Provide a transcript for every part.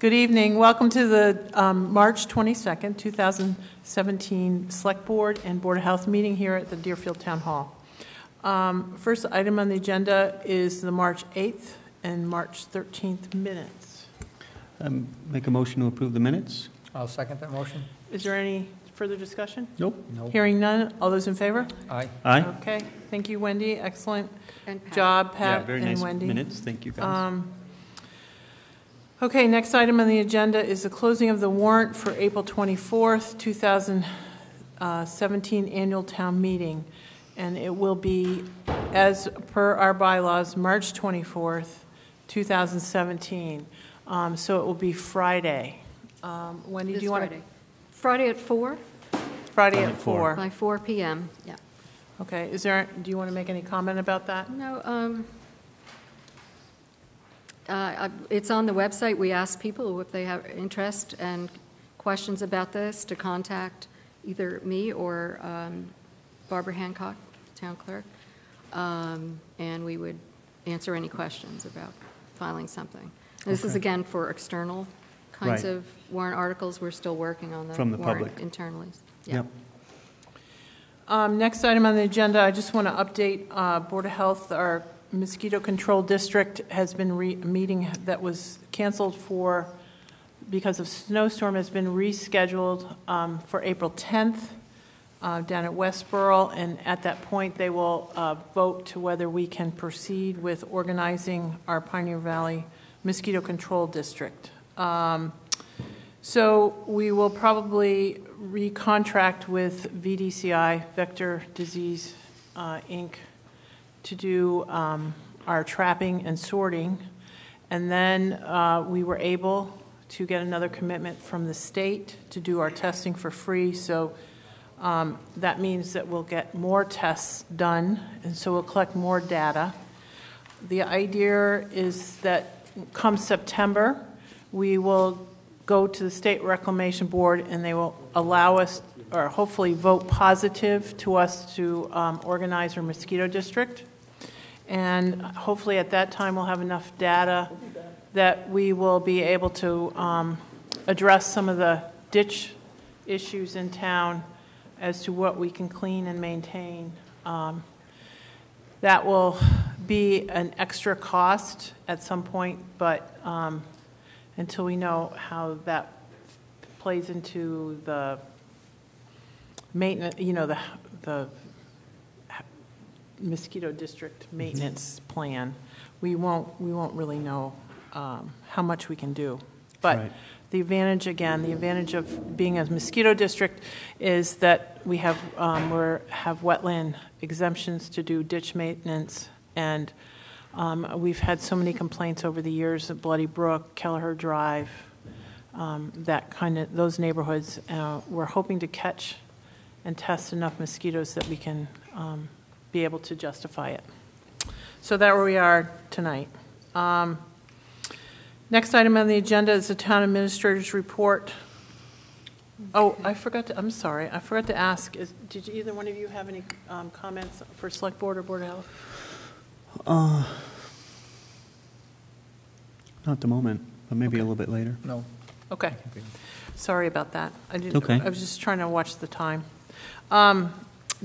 Good evening. Welcome to the um, March 22nd, 2017 Select Board and Board of Health meeting here at the Deerfield Town Hall. Um, First item on the agenda is the March 8th and March 13th minutes. Um, Make a motion to approve the minutes? I'll second that motion. Is there any further discussion? Nope. No. Hearing none. All those in favor? Aye. Aye? Okay. Thank you, Wendy. Excellent And Pat. job, Yeah, Pat very and nice Wendy. minutes, thank you, guys. Um, Okay, next item on the agenda is the closing of the warrant for April 24th, 2017 Annual Town Meeting. And it will be, as per our bylaws, March 24th, 2017. Um, So it will be Friday. Um, Wendy, do This you want to? Friday. Friday at four, Friday Friday at at four. four. by four PM, yeah. Okay, is there, do you want to make any comment about that? No, um, uh, it's on the website. We ask people if they have interest and questions about this to contact either me or um, Barbara Hancock, town clerk, Um, and we would answer any questions about filing something. This is again for external kinds Right. of warrant articles. We're still working on the From the warrant public. internally. Yeah. Yep. Um, Next item on the agenda, I just want to update uh, Board of Health, our mosquito control district has been, re- a meeting that was canceled for, because of snowstorm, has been rescheduled um, for April 10th uh, down at Westboro, and at that point, they will uh, vote to whether we can proceed with organizing our Pioneer Valley Mosquito Control District. Um, so we will probably recontract with VDCI, Vector Disease, uh, Inc., to do um, our trapping and sorting. And then uh, we were able to get another commitment from the state to do our testing for free. So um, that means that we'll get more tests done, and so we'll collect more data. The idea is that come September, we will go to the State Reclamation Board, and they will allow us, or hopefully vote positive to us to um, organize our mosquito district. And hopefully at that time, we'll have enough data that we will be able to um, address some of the ditch issues in town as to what we can clean and maintain. Um, That will be an extra cost at some point, but um, until we know how that plays into the maintenance, you know, the, the mosquito district maintenance plan, we won't, we won't really know um, how much we can do. But Right. the advantage, again, the advantage of being a mosquito district is that we have, um, we're, have wetland exemptions to do ditch maintenance, and um, we've had so many complaints over the years at Bloody Brook, Kelleher Drive, um, that kind of, those neighborhoods. Uh, We're hoping to catch and test enough mosquitoes that we can um, be able to justify it. So that where we are tonight. Um, Next item on the agenda is the town administrator's report. Oh, I forgot to, I'm sorry, I forgot to ask, is, did you- either one of you have any um, comments for Select Board or Board of Health? Uh, Not at the moment, but maybe a little bit later. No. Okay, sorry about that. I didn't, Okay. I was just trying to watch the time. Um,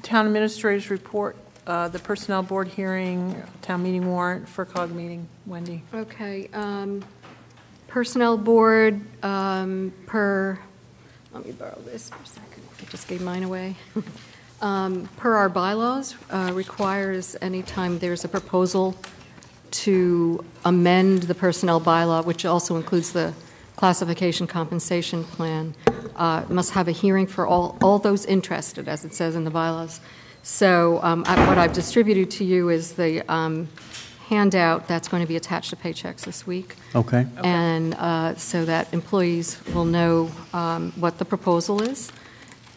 Town administrator's report, uh, the Personnel Board hearing, town meeting warrant, FRCOG meeting, Wendy. Okay, um, Personnel Board, um, per, let me borrow this for a second, I just gave mine away. Um, Per our bylaws, uh, requires anytime there's a proposal to amend the personnel bylaw, which also includes the classification compensation plan, uh, must have a hearing for all, all those interested, as it says in the bylaws. So um, I- what I've distributed to you is the um, handout that's going to be attached to paychecks this week. Okay, And uh, so that employees will know um, what the proposal is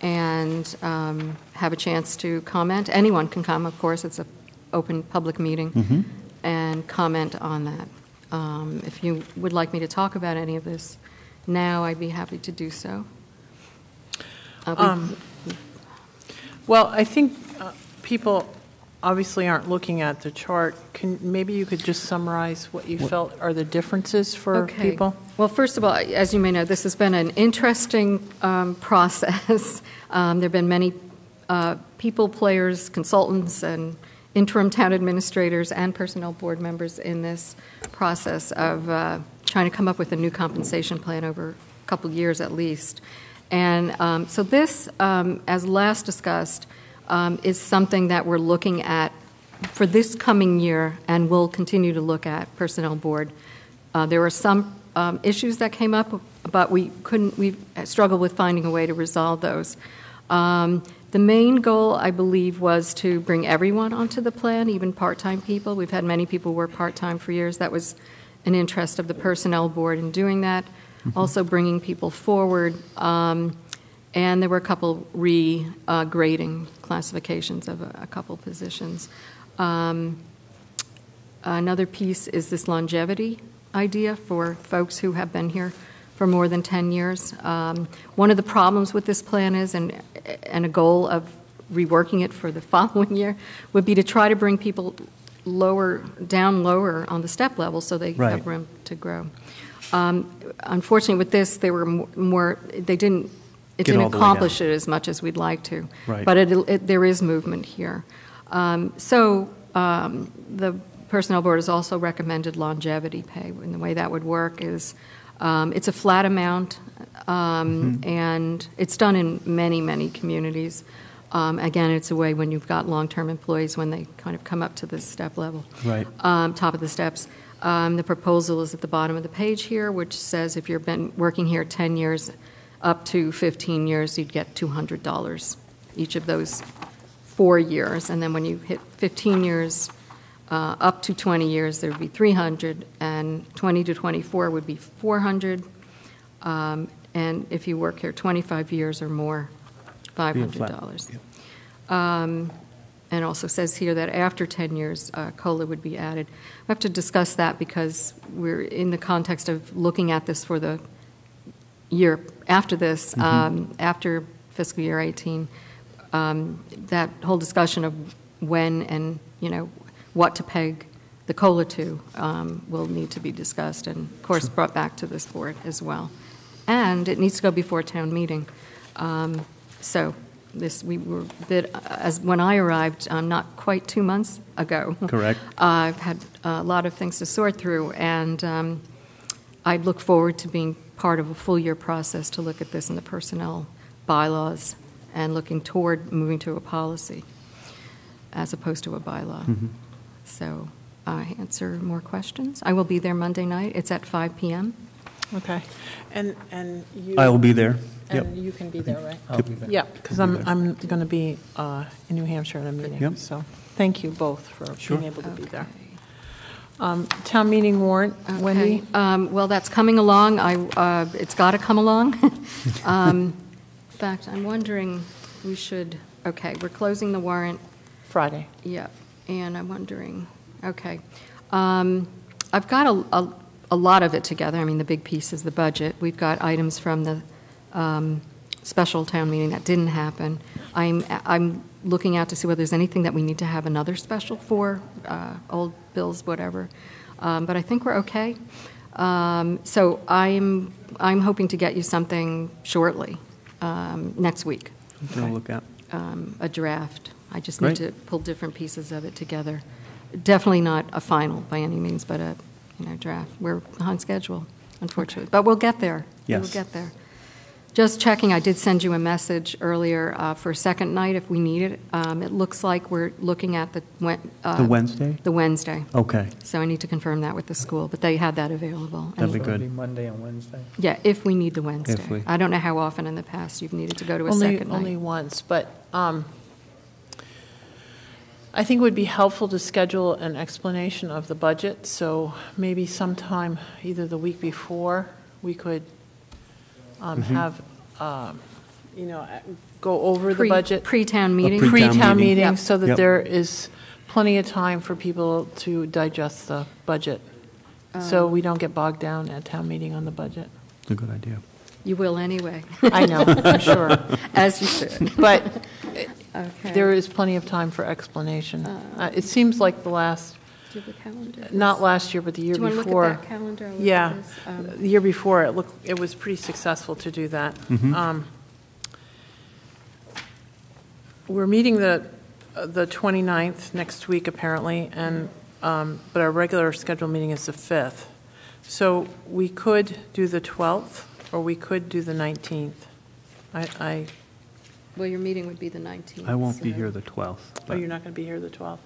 and um, have a chance to comment. Anyone can come, of course, it's an open public meeting, and comment on that. Um, If you would like me to talk about any of this now, I'd be happy to do so. Uh, we- Um, Well, I think people obviously aren't looking at the chart, can, maybe you could just summarize what you felt are the differences for Okay. people? Well, first of all, as you may know, this has been an interesting um, process. Um, There have been many uh, people, players, consultants, and interim town administrators and personnel board members in this process of uh, trying to come up with a new compensation plan over a couple years at least. And um, so this, um, as last discussed, um, is something that we're looking at for this coming year and will continue to look at, Personnel Board. Uh, There were some um, issues that came up, but we couldn't, we struggled with finding a way to resolve those. Um, The main goal, I believe, was to bring everyone onto the plan, even part-time people. We've had many people work part-time for years. That was an interest of the Personnel Board in doing that. Also bringing people forward. um, And there were a couple re-grading classifications of a a couple positions. Um, Another piece is this longevity idea for folks who have been here for more than 10 years. Um, One of the problems with this plan is, and, and a goal of reworking it for the following year, would be to try to bring people lower, down lower on the step level so they Right. have room to grow. Um, Unfortunately, with this, they were mo- more, they didn't, it Get didn't all the way down. accomplish it as much as we'd like to. Right. But it, it, there is movement here. Um, so um, the personnel board has also recommended longevity pay, and the way that would work is um, it's a flat amount, um, and it's done in many, many communities. Um, again, it's a way when you've got long-term employees when they kind of come up to this step level Right. um, top of the steps. Um, The proposal is at the bottom of the page here, which says if you've been working here 10 years, up to 15 years, you'd get $200 each of those four years. And then when you hit 15 years, uh, up to 20 years, there would be 300, and 20 to 24 would be 400. Um, And if you work here 25 years or more, Be a flat- $500. yep. Um, And also says here that after 10 years, uh, COLA would be added. We have to discuss that because we're in the context of looking at this for the year after this, um, after fiscal year 18. Um, That whole discussion of when and, you know, what to peg the COLA to um, will need to be discussed and, of course, brought back to this board as well. And it needs to go before town meeting. Um, So this, we were a bit, as, when I arrived, um, not quite two months ago. Correct. I've had a lot of things to sort through, and um, I look forward to being part of a full-year process to look at this in the personnel bylaws and looking toward moving to a policy as opposed to a bylaw. Mhm. So I answer more questions. I will be there Monday night. It's at 5 PM. Okay. And, and you. I will be there. Yep. And you can be there, right? I'll be there. Yeah, because I'll I'm, be there. I'm going to be uh, in New Hampshire at a meeting. Yep. So thank you both for Sure. being able to be there. Okay. Um, Town meeting warrant, Wendy? Okay. Um, Well, that's coming along. I, uh, it's got to come along. Um, In fact, I'm wondering, we should, okay, we're closing the warrant, Friday. yep, and I'm wondering, okay. Um, I've got a, a- a lot of it together. I mean, the big piece is the budget. We've got items from the um, special town meeting that didn't happen. I'm, I'm looking out to see whether there's anything that we need to have another special for, uh, old bills, whatever. Um, But I think we're okay. Um, So I'm, I'm hoping to get you something shortly, um, next week, Something to look at. um, a draft. I just need Great. to pull different pieces of it together. Definitely not a final by any means, but a, you know, draft. We're on schedule, unfortunately, but we'll get there. We'll Yes. get there. Just checking, I did send you a message earlier uh, for a second night if we need it. Um, It looks like we're looking at the, Wen- uh, The Wednesday? the Wednesday. Okay. So I need to confirm that with the school, but they had that available. That'd be And- good. It'll be Monday and Wednesday. Yeah, if we need the Wednesday. we- I don't know how often in the past you've needed to go to a Only, second only night. once, but um, I think it would be helpful to schedule an explanation of the budget, so maybe sometime, either the week before, we could um, Mm-hmm. have, um, you know, uh, go over the Pre- budget. Pre-town meeting? pre- Pre-town meeting. meeting, Yep. so that Yep. there is plenty of time for people to digest the budget, Um, so we don't get bogged down at town meeting on the budget. It's a good idea. You will anyway, I know, I'm sure. as you should. But Okay. There is plenty of time for explanation. Uh, Uh, It seems like the last, Do you have a calendar? not last year, but the year Do you want to before. look at that calendar? I'll look at Yeah, this. Um, the year before, it looked, it was pretty successful to do that. Mhm. Um, We're meeting the, uh, the 29th next week, apparently, and, um, but our regular scheduled meeting is the 5th. So we could do the 12th, or we could do the 19th. I, I, Well, your meeting would be the 19th. I won't be so- here the 12th. oh, but you're not going to be here the 12th?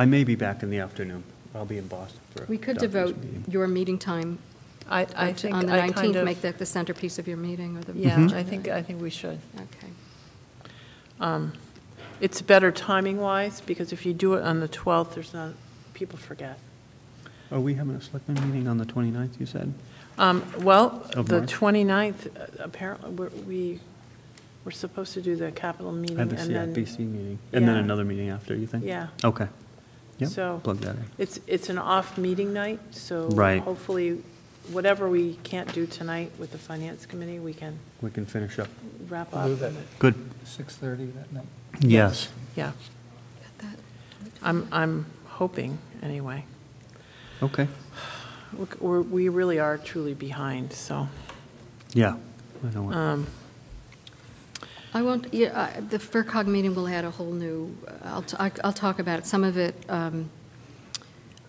I may be back in the afternoon. I'll be in Boston for a We could doctor's devote meeting. your meeting time I, I to- think on the I kind 19th, of- make that the centerpiece of your meeting or the. Yeah. I think, I think we should. Okay. Um, It's better timing-wise, because if you do it on the 12th, there's not, people forget. Are we having a selectmen meeting on the 29th, you said? Um, Well, Of the March? 29th, uh, apparently, we're- we, we're supposed to do the capital meeting, I have and the then... CIPC meeting, and then Yeah. another meeting after, you think? Yeah. Okay. Yep, So- plug that in. It's, it's an off-meeting night, so Right. hopefully, whatever we can't do tonight with the Finance Committee, we can We can finish up. wrap We'll up. do that. Good. 6:30 that night. Yes. Yeah, I'm, I'm hoping, anyway. Okay. Look, We're, we really are truly behind, so... Yeah. I know what. um, I won't, yeah, I- the FRCOG meeting will add a whole new, I'll, t- I- I'll talk about it. Some of it um,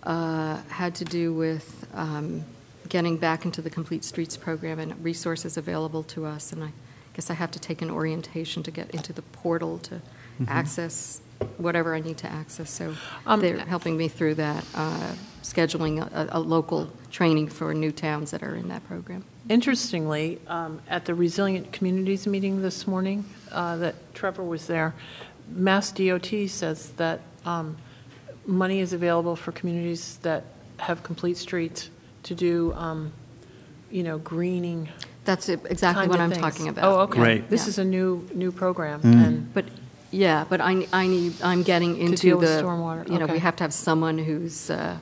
uh, had to do with um, getting back into the Complete Streets program and resources available to us, and I guess I have to take an orientation to get into the portal to access whatever I need to access, so Um, they're helping me through that, uh, scheduling a, a local training for new towns that are in that program. Interestingly, um, at the Resilient Communities meeting this morning, uh, that Trevor was there, Mass DOT says that um, money is available for communities that have complete streets to do, um, you know, greening That's it- exactly what I'm things. talking about. Oh, okay. Great. This Yeah. is a new, new program, Mm. and, But, yeah, but I, I need, I'm getting into deal with the, stormwater, you know, okay. we have to have someone who's uh,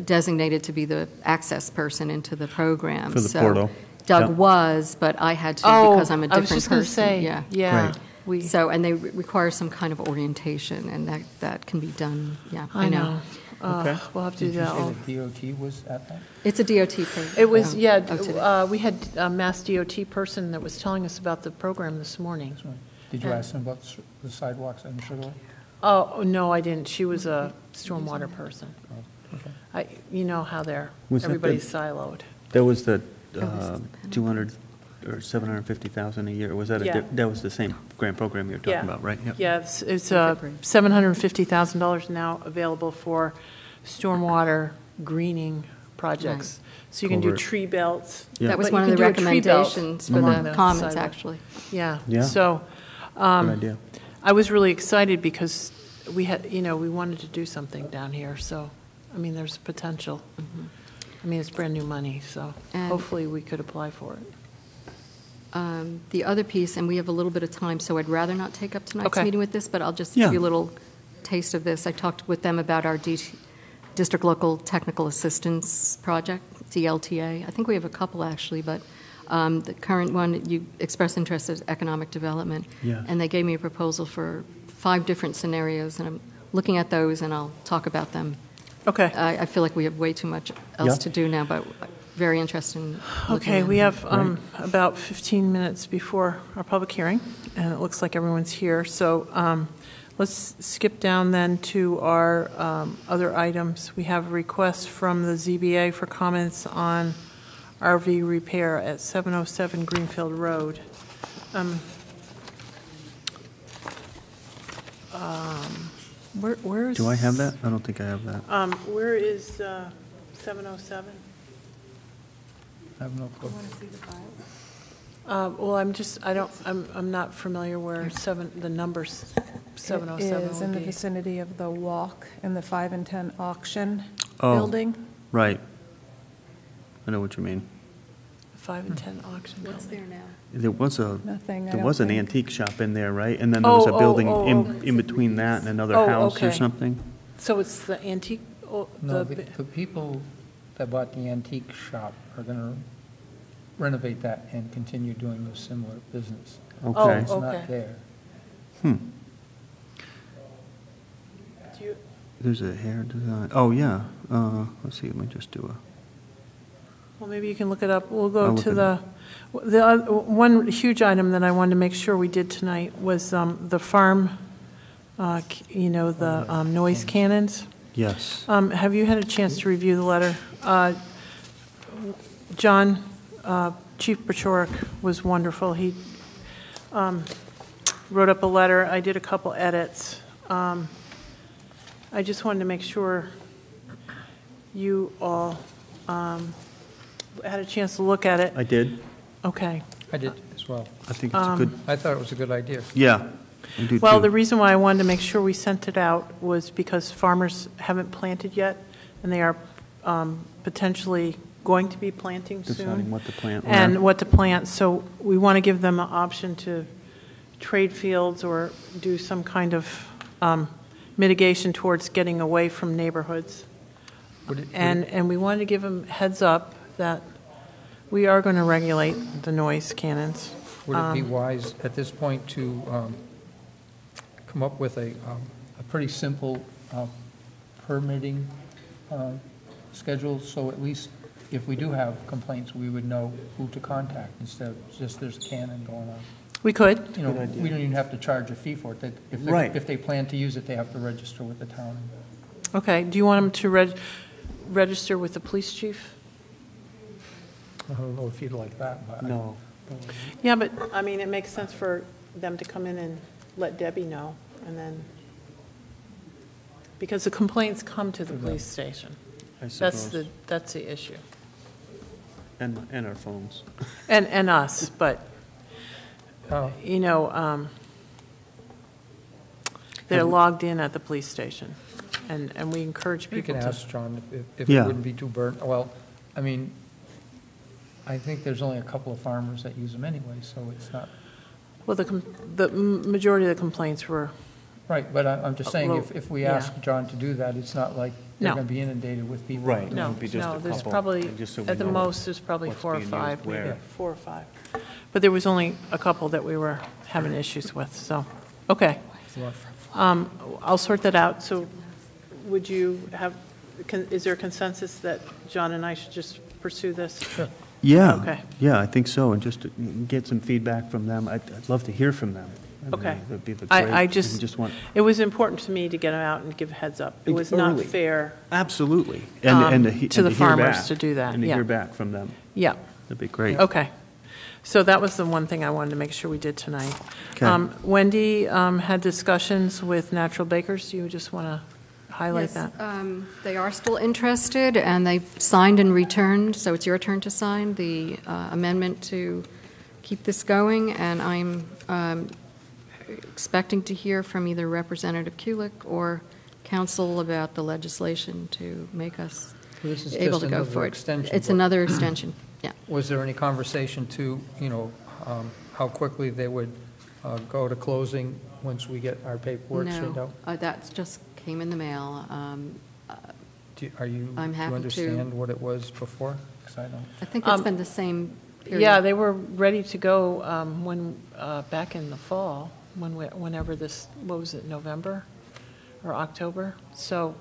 designated to be the access person into the program. For the So portal. Doug Yep. was, but I had to oh, because I'm a I was different just going to person. say, Yeah. yeah. Great. we- So, and they re- require some kind of orientation, and that, that can be done, yeah, I know. Okay. Uh, We'll have to do Did you that. all- say the DOT was at that? It's a DOT program. It was, Oh, yeah, oh, uh, we had a Mass DOT person that was telling us about the program this morning. Sorry. Did you Yeah. ask them about the sidewalks on Sugar Lake? Oh, no, I didn't. She was a stormwater person. Oh, okay. I, you know how they're, Was that the- everybody's siloed. That was the That uh, 200 or 750,000 a year, was that a, Yeah. di- that was the same grant program you were Yeah. talking about, right? Yep. Yeah, it's, it's uh, $750,000 now available for stormwater greening projects. So you can do Culvert. tree belts. Yeah. That was but one you of the can do a tree belt recommendations for along the the comments, sidewalk. actually. Yeah. Yeah. So Good um, idea. I was really excited because we had, you know, we wanted to do something down here. So, I mean, there's potential. I mean, it's brand-new money, so Mm-hmm. And- hopefully we could apply for it. Um, The other piece, and we have a little bit of time, so I'd rather not take up tonight's Okay. meeting with this, but I'll just Yeah. give you a little taste of this. I talked with them about our D- District Local Technical Assistance Project, DLTA. I think we have a couple, actually, but um, the current one, you expressed interest in economic development. Yes. And they gave me a proposal for five different scenarios, and I'm looking at those, and I'll talk about them. Okay. I I feel like we have way too much else Yeah. to do now, but very interested in looking Okay, at we have um, about 15 minutes before our public hearing, and it looks like everyone's here. So um, let's skip down then to our um, other items. We have a request from the ZBA for comments on RV repair at 707 Greenfield Road. Um, um, Where Where is? Do I have that? I don't think I have that. Um, Where is uh, 707? I have no clue. Uh, Well, I'm just, I don't, I'm, I'm not familiar where seven, the numbers 707 It is in would the be. vicinity of the walk in the 5 and 10 auction Oh. building. Right. I know what you mean. Five and 10 auction What's building. there now? There was a, Nothing, I there don't was an think. antique shop in there, right? And then there was Oh, a oh, building oh, in, oh. in between that and another Oh, house or okay. something? So it's the antique, oh, No, the, the, the people that bought the antique shop are going to renovate that and continue doing a similar business. Oh, Okay. It's okay. not there. Hmm. Do you- There's a hair design, oh, yeah, uh, let's see, let me just do a, Well, maybe you can look it up. We'll I'll go look to it the, the, one huge item that I wanted to make sure we did tonight was um, the farm, uh, c- you know, the um, noise cannons. yes. Um, Have you had a chance to review the letter? Uh, John, uh, Chief Paciorek was wonderful. He um, wrote up a letter. I did a couple edits. Um, I just wanted to make sure you all um, had a chance to look at it. I did, Okay. I did as well. I think it's a good, I thought it was a good idea. yeah, I do Well, the reason why I wanted to make sure we sent it out was because farmers haven't planted yet, and they are um, potentially going to be planting Deciding soon. what to plant And where. what to plant, so we want to give them an option to trade fields or do some kind of um, mitigation towards getting away from neighborhoods. Would it- would it- And, and we wanted to give them heads up that we are going to regulate the noise cannons. Would it be Um, wise at this point to um, come up with a, um, a pretty simple uh, permitting uh, schedule, so at least if we do have complaints, we would know who to contact instead of just there's a cannon going on? We could, You know, Good idea. we don't even have to charge a fee for it. That If, they- Right. if they plan to use it, they have to register with the town. okay. Do you want them to reg- register with the police chief? I don't know if you'd like that, but. No, Yeah, but, I mean, it makes sense for them to come in and let Debbie know, and then, because the complaints come to the police station. I That's the, that's the issue. and, and our phones. And, and us, but, Oh, you know, um, they're Have logged in at the police station, and, and we encourage people You people can to. ask John if- if, if it Yeah. wouldn't be too burnt, well, I mean, I think there's only a couple of farmers that use them anyway, so it's not, Well, the, com- the m- majority of the complaints were, right, but I- I'm just saying, if, if we Yeah. ask John to do that, it's not like they're No. going to be inundated with people. Right. It no, would be just no, a there's couple, probably, just so we at the know most, there's probably what's four or being used five, maybe, where. four or five. But there was only a couple that we were having issues with, so, okay. Um, I'll sort that out, so would you have, con- is there a consensus that John and I should just pursue this? Yeah, Okay. yeah, I think so, and just to get some feedback from them. I'd, I'd love to hear from them. I mean, Okay. That'd be the great. I and just- Just want, It was important to me to get them out and give a heads up. It was not Early. fair, absolutely. And, Um, and to he- to the hear farmers back, to do that, And to yeah. hear back from them. yeah, That'd be great. okay. So that was the one thing I wanted to make sure we did tonight. Okay. Um, Wendy um, had discussions with Natural Bakers, do you just want to highlight Yes, that? um, They are still interested, and they've signed and returned, so it's your turn to sign the uh, amendment to keep this going, and I'm um, expecting to hear from either Representative Kulik or council about the legislation to make us This is able just to go another for it. extension, It's another extension, yeah. Was there any conversation to, you know, um, how quickly they would uh, go to closing once we get our paperwork straightened No, out? uh, that just came in the mail. Um, Do you- Are you, do I'm you happy to- understand what it was before? 'Cause I don't. I think it's Um, been the same period. Yeah, they were ready to go um, when, uh, back in the fall, when, we- whenever this, what was it, November or October? So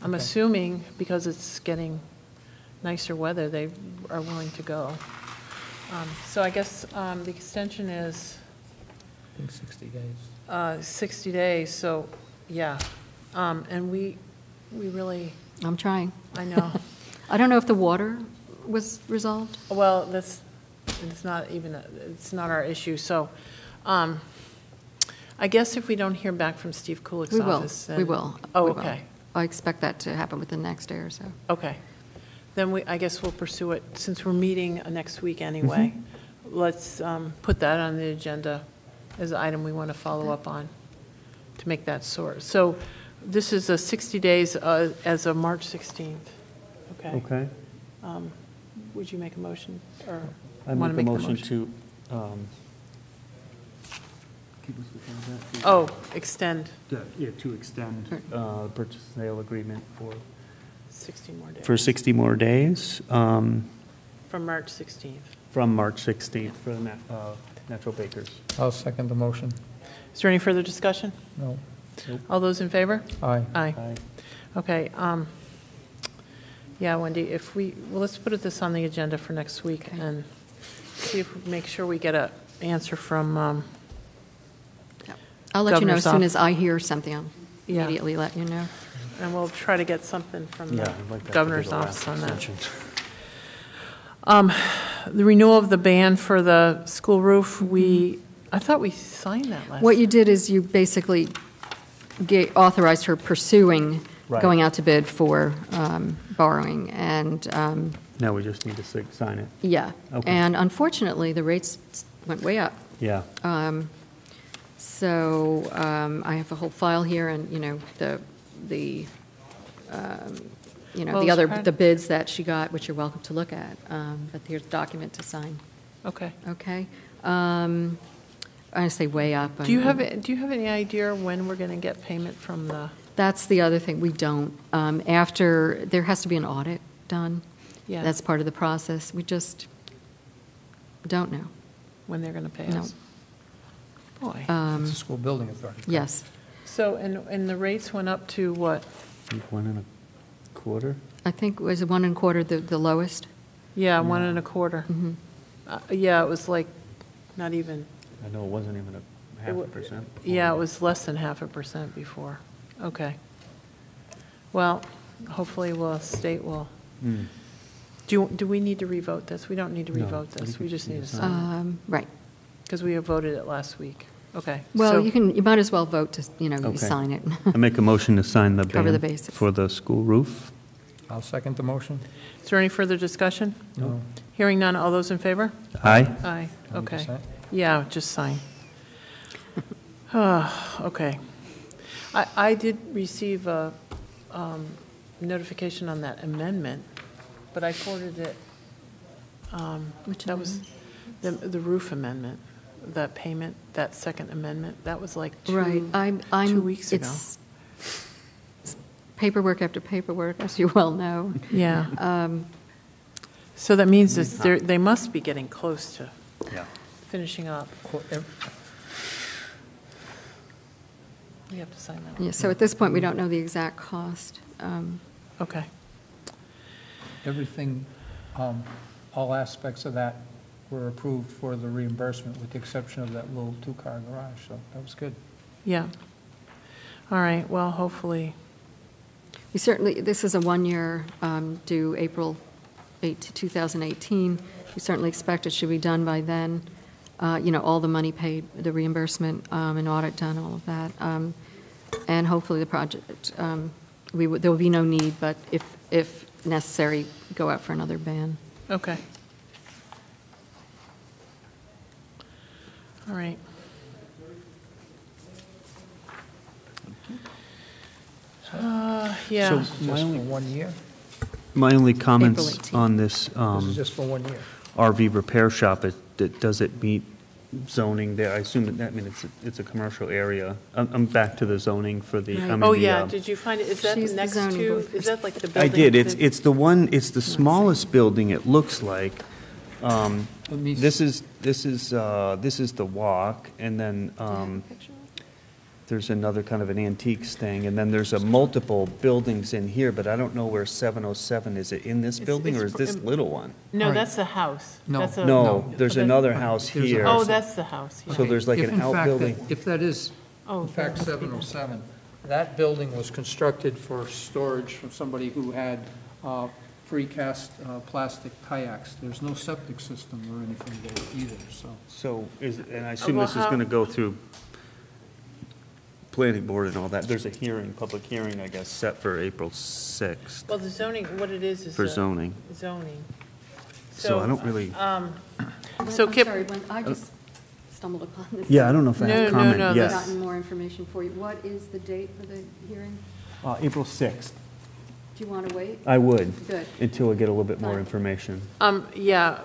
I'm Okay. assuming, because it's getting nicer weather, they are willing to go. Um, So I guess um, the extension is I think 60 days. uh, 60 days, so, yeah. Um, And we, we really, I'm trying. I know, I don't know if the water was resolved. well, that's, it's not even, a- it's not our issue, so um, I guess if we don't hear back from Steve Kulik's We will, office. we then- will. Oh, we will. okay, I expect that to happen within the next day or so. okay. Then we, I guess we'll pursue it, since we're meeting next week anyway. Let's um, put that on the agenda as an item we want to follow up on, to make that sort. So this is a 60 days uh, as of March 16th, okay? Okay. Um, Would you make a motion, or I want to make a make the motion motion? to, um, the phone back. Oh, extend Yeah, Yeah, to extend, uh, purchase and sale agreement for, 60 more days. for 60 more days, um, From March 16th. from March 16th for the nat- uh, Natural Bakers. I'll second the motion. Is there any further discussion? No. All those in favor? Aye. Aye. Aye. Okay, um, yeah, Wendy, if we, well, let's put this on the agenda for next week Okay. and see if, make sure we get a answer from, um, I'll let you know Governor's as soon as I hear something, I'll Yeah. immediately let you know. and we'll try to get something from Yeah, the I'd like that to be governor's the office last on that. extension. Um, The renewal of the ban for the school roof, we, I thought we signed that last. What you did is you basically ga- authorized her pursuing, Right. going out to bid for um, borrowing, and, um, Now we just need to sig- sign it. yeah. Okay. And unfortunately, the rates went way up. Yeah. So um, I have a whole file here, and, you know, the, the, um, you know, Well, the other, part- the bids that she got, which you're welcome to look at, um, but here's a document to sign, Okay. okay? Um, I say way up. Do you have, do you have any idea when we're going to get payment from the, That's the other thing, we don't. Um, After, there has to be an audit done. Yeah. That's part of the process. We just don't know. when they're going to pay No. us? Boy. Um, It's a school building authority. Yes, So, and, and the rates went up to what? One and a quarter? I think, was one and a quarter the the lowest? Yeah, one and a quarter. Mm-hmm. Uh, Yeah, it was like, not even, I know it wasn't even a half a wa- percent. yeah, it was less than half a percent before. Okay. Well, hopefully we'll, state will. Hmm. Do, you- do we need to revote this? We don't need to No, revote I this, we we just need need to to sign it, Um, Right. because we voted it last week. Okay. Well, so- you can, you might as well vote to, you know, you Okay. sign it. I make a motion to sign the Cover the ban bases. for the school roof. I'll second the motion. Is there any further discussion? No. Hearing none, all those in favor? Aye. Aye, Want me to okay. sign? Yeah, just sign. Ah, Okay. I, I did receive a um, notification on that amendment, but I forwarded it. um, Which That was the, the roof amendment, that payment, that second amendment, that was like two. Right, I'm, I'm. two weeks ago. it's Paperwork after paperwork, as you well know. Yeah. Um, So that means that they're, they must be getting close to Yeah. Finishing up. Well, ev- We have to sign that. Yeah, so at this point, we don't know the exact cost. Um, Okay. Everything, um, all aspects of that were approved for the reimbursement, with the exception of that little two-car garage, so that was good. Yeah. All right, well, hopefully, We certainly, this is a one-year um, due April 8 2018. We certainly expect it should be done by then. Uh, You know, all the money paid, the reimbursement, um, and audit done, all of that. Um, And hopefully the project, um, we, would- there will be no need, but if, if necessary, go out for another ban. okay. All right. Uh, Yeah, So my just for only, one year? my only comments 18th. on this This um, is just for one year? RV repair shop, is, that- does it meet zoning there? I assume that, I mean, it's, a- it's a commercial area. I'm, I'm back to the zoning for the, I mean, oh, the, yeah, um, did you find it, is that She's the next zoning to, board is that like the building? I building? did, it's, that- it's the one, it's the smallest building, it looks like. Um, Let me This is, this is, uh, this is the walk, and then, um, there's another kind of an antiques thing, and then there's a multiple buildings in here, but I don't know where 707, is it in this It's- building, or it's is this in- little one? No, Right. that's the house. No. That's a- No, no. there's that's- another house There's a here. Oh, that's the house, yeah. So there's like If an in fact that- outbuilding. If that is, Oh, in fact, there. 707, that building was constructed for storage from somebody who had uh, precast uh, plastic kayaks. There's no septic system or anything there either, so. So is, and I assume well, this is how- going to go through planning board and all that. There's a hearing, public hearing, I guess, set for April 6th Well, the zoning, what it is, is. for a- zoning. Zoning. So I don't really, Um, So I'm Kip- sorry, when I just stumbled upon this. yeah, I don't know if I No, have no, comment no, I've yet. Gotten more information for you. What is the date for the hearing? Uh, April 6th. Do you want to wait? I would, Good. until I get a little bit more Fine. information. Um, yeah,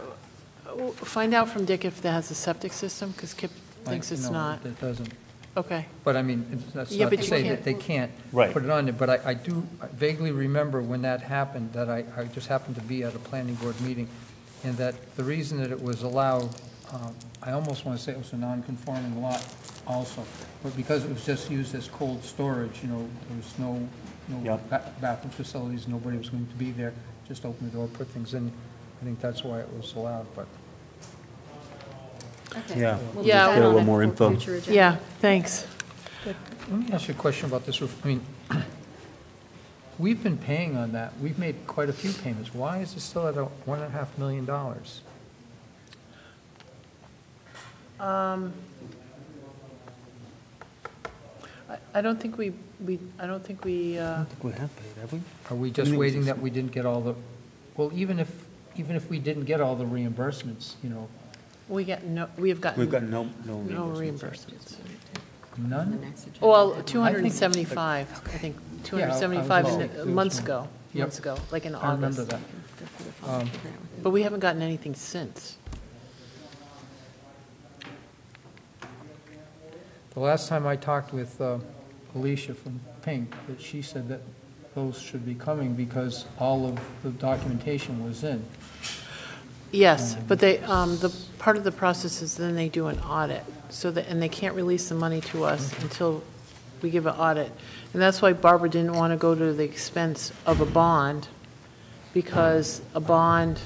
find out from Dick if that has a septic system, because Kip I- thinks it's no, not. It doesn't. Okay, But I mean, it's- that's Yeah, not but to you say can't- that they can't Right. put it on there, but I, I do vaguely remember when that happened, that I, I just happened to be at a planning board meeting, and that the reason that it was allowed, um, I almost want to say it was a non-conforming lot, also. But because it was just used as cold storage, you know, there was no, no Yep. ba- bathroom facilities, nobody was going to be there, just open the door, put things in. I think that's why it was allowed, but Okay. Yeah. We'll put Yeah. that Get a on little it more for info. future agenda. Yeah, thanks. let me ask you a question about this roof. I mean, we've been paying on that, we've made quite a few payments. Why is it still at a one and a half million dollars? Um, I- I don't think we, we, I don't think we, I uh, don't think we have paid, have we? Are we just waiting that we didn't get all the, well, even if, even if we didn't get all the reimbursements, you know, we get no, we have gotten. We've got no, no No reimbursements. reimbursements. None? Well, 275, I think, Yeah, I- I was 275 in listening. the- months ago, Yep. months ago, like in I remember August. that. Go for the phone, Um, figure out what the- But we haven't gotten anything since. The last time I talked with uh, Alicia from Pink, that she said that those should be coming because all of the documentation was in. Yes, but they, um, the, part of the process is then they do an audit, so that, and they can't release the money to us until we give an audit. And that's why Barbara didn't want to go to the expense of a bond, because a bond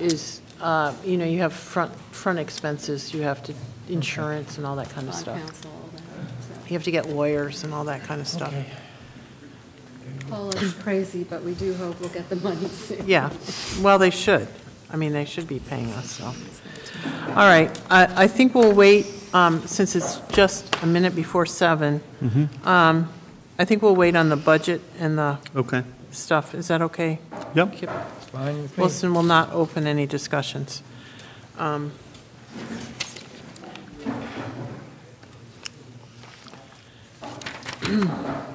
is, uh, you know, you have front, front expenses, you have to, insurance and all that kind of Bond stuff. counsel, all that, so. You have to get lawyers and all that kind of stuff. Call us crazy, but we do hope we'll get the money soon. Yeah, well, they should. I mean, they should be paying us, so. All right, I, I think we'll wait, um, since it's just a minute before seven. Um, I think we'll wait on the budget and the Okay, stuff. Is that okay? yep. Kip? Fine with me. Wilson will not open any discussions. Um,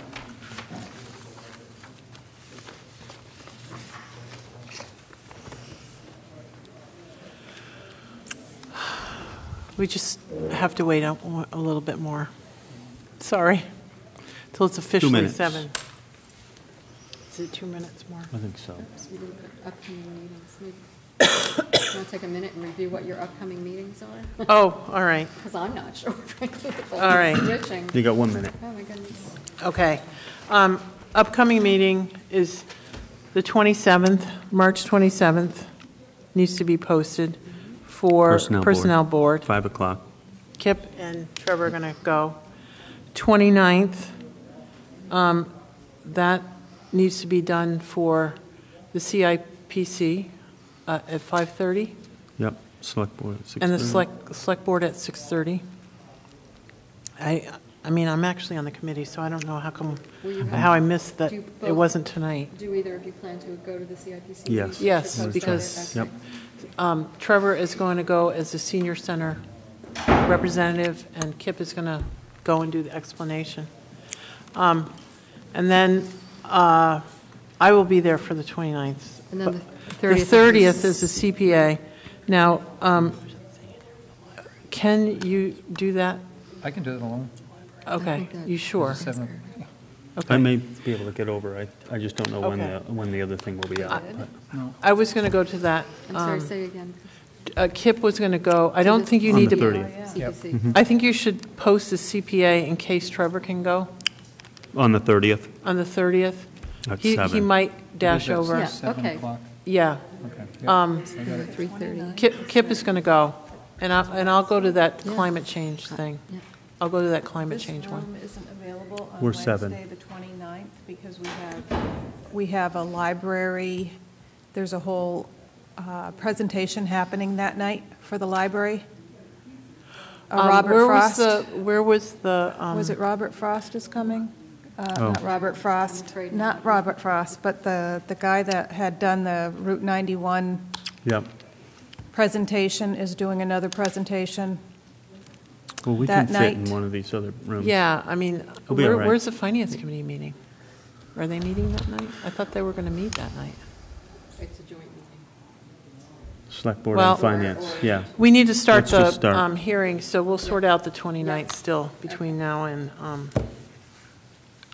We just have to wait a, a little bit more. Sorry, till it's officially minutes. seven. Is it two minutes more? I think so. So we the Upcoming meetings, maybe. Want to take a minute and review what your upcoming meetings are? Oh, all right, Because I'm not sure, frankly, with all All right. switching. You got one minute. Oh, my goodness. okay. Um, Upcoming meeting is the 27th, March 27th, needs to be posted for Personnel Board. Personnel Board. Five o'clock. Kip and Trevor are going to go. 29th, um, that needs to be done for the CIPC uh, at 5:30, Yep, select board at six and the. Select, Select Board at 6:30. I, I mean, I'm actually on the committee, so I don't know how come, Will you have- how I missed that Do you it wasn't tonight. Do either of you plan to go to the CIPC? Yes. Yes, Post because- Yep. Um, Trevor is going to go as the senior center representative, and Kip is going to go and do the explanation. Um, And then uh, I will be there for the 29th. And then the The 30th. 30th is the CPA. Now, um, can you do that? I can do it alone. Okay, you sure? Seven. I may be able to get over. I, I just don't know when Okay. the, when the other thing will be out. but- I was going to go to that. I'm sorry, um, say again. uh, Kip was going to go. I don't think you On need the to. 30th. Yep. CPC. I think you should post the CPA in case Trevor can go On the thirtieth on the 30th. at He, he seven. might dash It is over. Yeah, Seven okay. o'clock. Yeah. Okay. yep, Um, I got it. 3:30. Kip, Kip is going to go, and I, and I'll go to that Yeah. climate change thing. Yeah. I'll go to that climate This change one. room isn't available on We're seven. Wednesday, the 29th, because we have, we have a library, there's a whole uh, presentation happening that night for the library. Uh, Um, Robert where was Frost. the- Where was the? um, Was it Robert Frost is coming? Uh, Oh. Not Robert Frost, not not. Robert Frost, but the, the guy that had done the Route 91 Yep. presentation is doing another presentation. Well, we can that fit in night. one of these other rooms. Yeah, I mean, It'll be all where, right. where's the finance committee meeting? Are they meeting that night? I thought they were going to meet that night. It's a joint meeting. Select board Well- and finance, yeah. We need to start Let's just the start. um, hearing, so we'll sort out the 29th still between now and, um,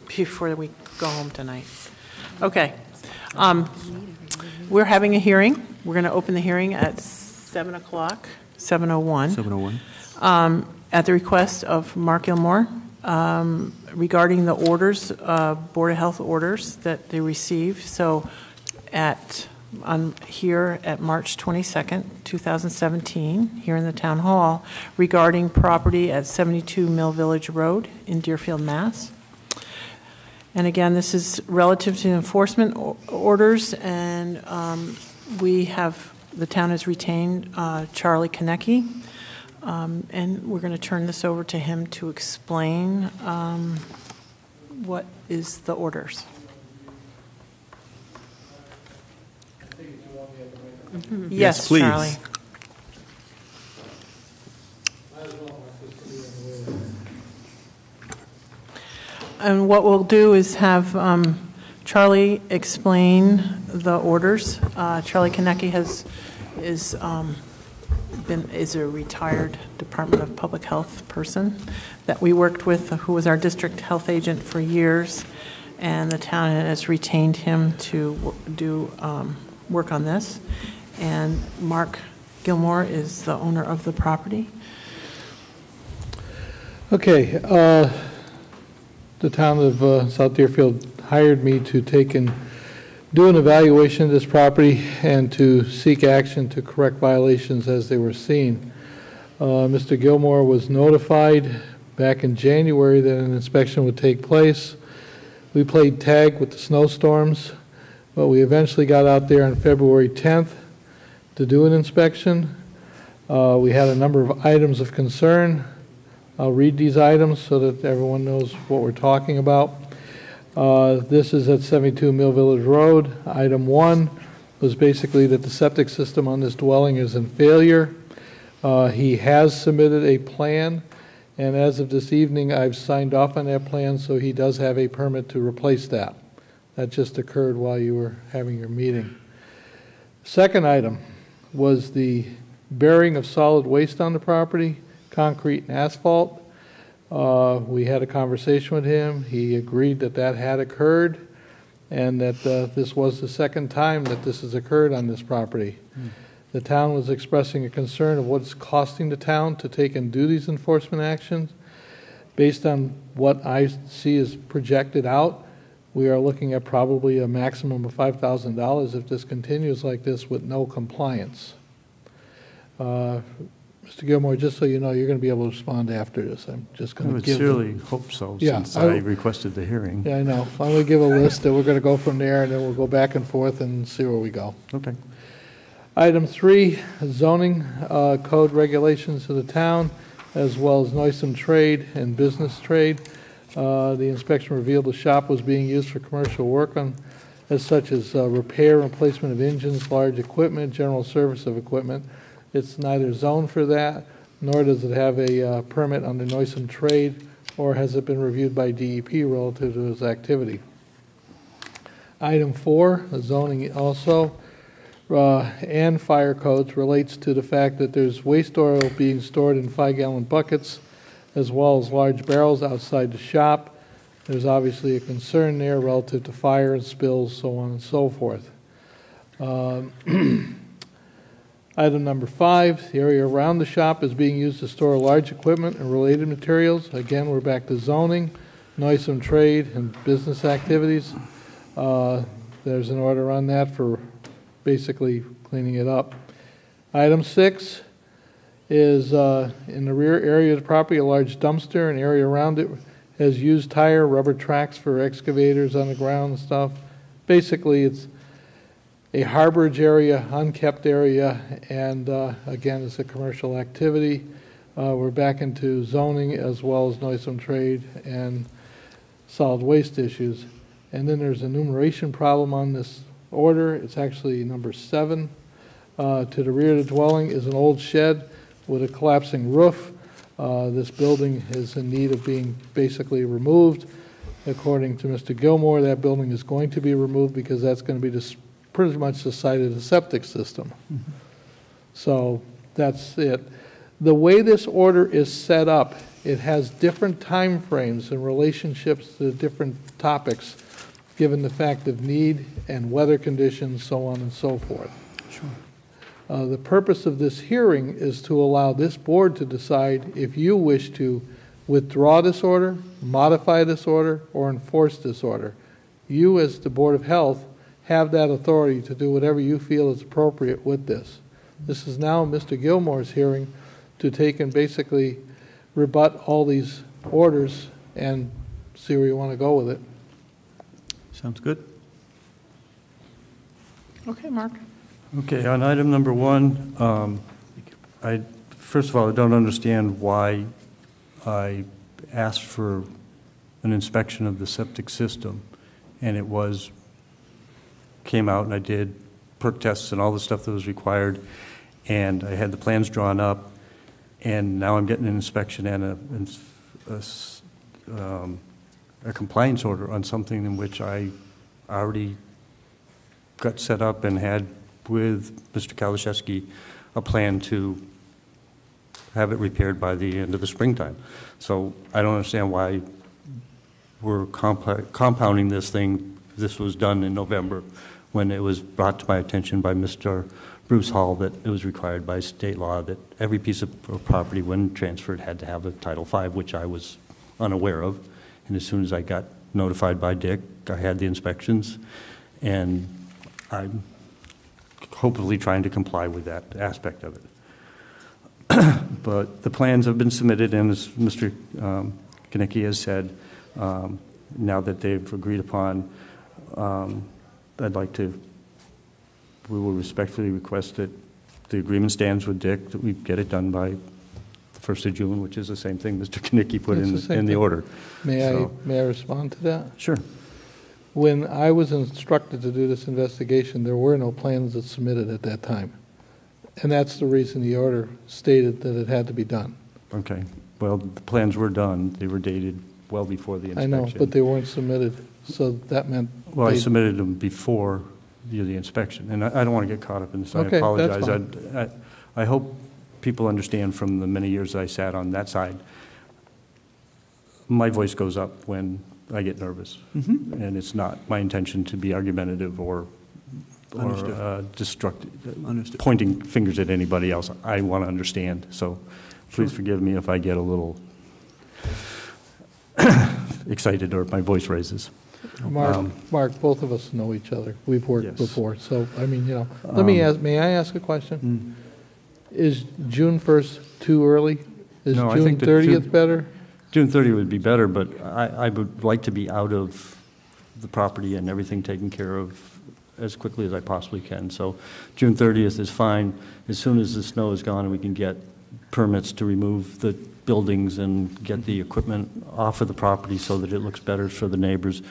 before we go home tonight. Okay. Um, We're having a hearing. We're going to open the hearing at 7 o'clock, 7:01. Seven oh one. At the request of Mark Gilmore um, regarding the orders, uh, Board of Health orders that they received. So at, on, here at March 22nd, 2017, here in the Town Hall, regarding property at 72 Mill Village Road in Deerfield, Mass. And again, this is relative to enforcement orders, and um, we have, the town has retained uh, Charlie Konecki, um, and we're going to turn this over to him to explain um, what is the orders. Yes, please. Charlie. And what we'll do is have um, Charlie explain the orders. Uh, Charlie Konecki has, is, um, been, is a retired Department of Public Health person that we worked with, who was our district health agent for years, and the town has retained him to do um, work on this. And Mark Gilmore is the owner of the property. Okay, uh, the town of uh, South Deerfield hired me to take and do an evaluation of this property and to seek action to correct violations as they were seen. Uh, Mr. Gilmore was notified back in January that an inspection would take place. We played tag with the snowstorms, but we eventually got out there on February 10th to do an inspection. Uh, We had a number of items of concern. I'll read these items so that everyone knows what we're talking about. Uh, This is at 72 Mill Village Road. Item one was basically that the septic system on this dwelling is in failure. Uh, He has submitted a plan, and as of this evening, I've signed off on that plan, so he does have a permit to replace that. That just occurred while you were having your meeting. Second item was the burying of solid waste on the property concrete and asphalt. Uh, We had a conversation with him. He agreed that that had occurred and that uh, this was the second time that this has occurred on this property. The town was expressing a concern of what it's costing the town to take and do these enforcement actions. Based on what I see is projected out, we are looking at probably a maximum of $5,000 if this continues like this with no compliance. Uh, Mr. Gilmore, just so you know, you're going to be able to respond after this. I'm just I going to would give. sincerely hope so, Yeah, since I- I requested the hearing. Yeah, I know. I'm going to give a list, and we're going to go from there, and then we'll go back and forth and see where we go. Okay. Item three, zoning uh, code regulations of the town, as well as noisome trade and business trade. Uh, The inspection revealed the shop was being used for commercial work on, as such as uh, repair and replacement of engines, large equipment, general service of equipment. It's neither zoned for that, nor does it have a uh, permit under noisome trade, or has it been reviewed by DEP relative to its activity. Item four, the zoning also, uh, and fire codes relates to the fact that there's waste oil being stored in five-gallon buckets as well as large barrels outside the shop. There's obviously a concern there relative to fire and spills, so on and so forth. Um, Item number five, the area around the shop is being used to store large equipment and related materials. Again, we're back to zoning, noisome trade, and business activities. Uh, There's an order on that for basically cleaning it up. Item six is uh, in the rear area of the property, a large dumpster, and area around it has used tire, rubber tracks for excavators on the ground and stuff. Basically, it's a harborage area, unkept area, and uh, again, it's a commercial activity. Uh, We're back into zoning as well as noisome trade and solid waste issues. And then there's a numeration problem on this order. It's actually number seven. Uh, To the rear of the dwelling is an old shed with a collapsing roof. Uh, This building is in need of being basically removed. According to Mr. Gilmore, that building is going to be removed because that's going to be this- pretty much the site of the septic system. So that's it. The way this order is set up, it has different timeframes and relationships to different topics, given the fact of need and weather conditions, so on and so forth. Sure. Uh, The purpose of this hearing is to allow this board to decide if you wish to withdraw this order, modify this order, or enforce this order. You, as the Board of Health, have that authority to do whatever you feel is appropriate with this. This is now Mr. Gilmore's hearing to take and basically rebut all these orders and see where you want to go with it. Sounds good? Okay, Mark. Okay, on item number one, um, I, first of all, I don't understand why I asked for an inspection of the septic system, and it was, came out and I did perc tests and all the stuff that was required, and I had the plans drawn up, and now I'm getting an inspection and a, a um, a compliance order on something in which I already got set up and had with Mr. Kalaszewski a plan to have it repaired by the end of the springtime. So I don't understand why we're compounding this thing. This was done in November when it was brought to my attention by Mr. Bruce Hall that it was required by state law that every piece of property when transferred had to have a Title V, which I was unaware of. And as soon as I got notified by Dick, I had the inspections, and I'm hopefully trying to comply with that aspect of it. But the plans have been submitted, and as Mr. um, has said, um, now that they've agreed upon, um, I'd like to, we will respectfully request that the agreement stands with Dick, that we get it done by the 1st of June, which is the same thing Mr. Kinnicky put It's in, the same in the thing. order. May I, So- may I respond to that? Sure. When I was instructed to do this investigation, there were no plans that submitted at that time. And that's the reason the order stated that it had to be done. Okay. Well, the plans were done. They were dated well before the inspection. I inspection. know, but they weren't submitted, so that meant. Well, I they- submitted them before the the inspection, and I I don't want to get caught up in this. I Okay, that's apologize. I'd- I I hope people understand from the many years I sat on that side, my voice goes up when I get nervous. Mm-hmm. And it's not my intention to be argumentative or, or Understood. uh, destructive, Understood. pointing fingers at anybody else. I want to understand, so please forgive me if I get a little excited or if my voice raises. Mark, Um, Mark, both of us know each other. We've worked Yes. before, so, I mean, you know, let me Um, ask, may I ask a question? Mm. Is June 1st too early? Is No, I June think that 30th June- better? June 30 would be better, but I, I would like to be out of the property and everything taken care of as quickly as I possibly can. So June 30th is fine. As soon as the snow is gone and we can get permits to remove the buildings and get the equipment off of the property so that it looks better for the neighbors,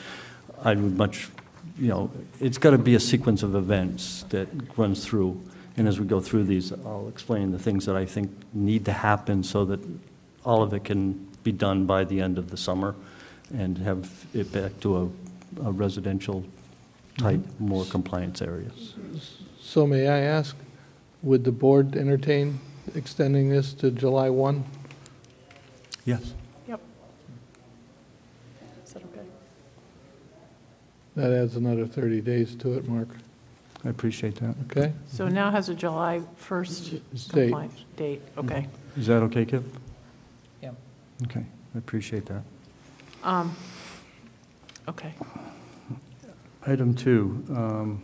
I would much, you know, it's got to be a sequence of events that runs through. And as we go through these, I'll explain the things that I think need to happen so that all of it can be done by the end of the summer and have it back to a, a residential type, mm-hmm. more compliance areas. So may I ask, would the board entertain extending this to July 1? Yes. Yep. Is that okay? That adds another 30 days to it, Mark, I appreciate that. okay? So now has a July 1st Date. compliance date, okay. Is that okay, Kip? Yeah. Okay, I appreciate that. Um, Okay. Item two, um,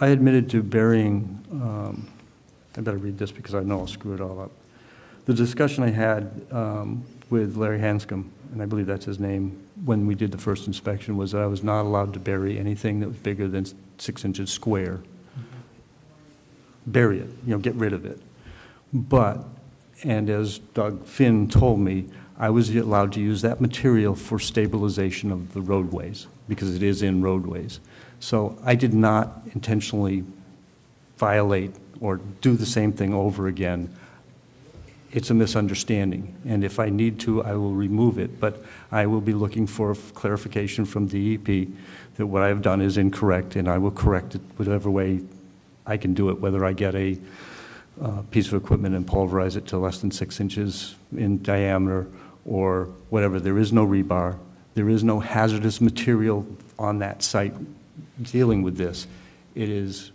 I admitted to burying, um, I better read this because I know I'll screw it all up. The discussion I had um, with Larry Hanscom, and I believe that's his name, when we did the first inspection, was that I was not allowed to bury anything that was bigger than six inches square. Bury it, you know, get rid of it. But, and as Doug Finn told me, I was allowed to use that material for stabilization of the roadways, because it is in roadways. So I did not intentionally violate or do the same thing over again. It's a misunderstanding, and if I need to, I will remove it, but I will be looking for clarification from DEP that what I have done is incorrect, and I will correct it whatever way I can do it, whether I get a uh, piece of equipment and pulverize it to less than six inches in diameter, or whatever. There is no rebar. There is no hazardous material on that site dealing with this. It is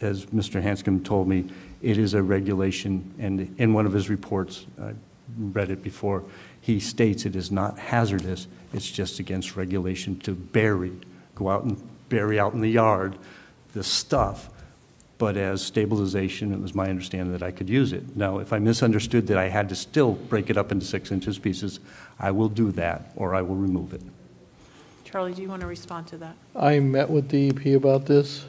as Mr. Hanscom told me, it is a regulation, and in one of his reports, I read it before, he states it is not hazardous, it's just against regulation to bury, go out and bury out in the yard the stuff, but as stabilization, it was my understanding that I could use it. Now, if I misunderstood that I had to still break it up into six inches pieces, I will do that, or I will remove it. Charlie, do you want to respond to that? I met with DEP about this.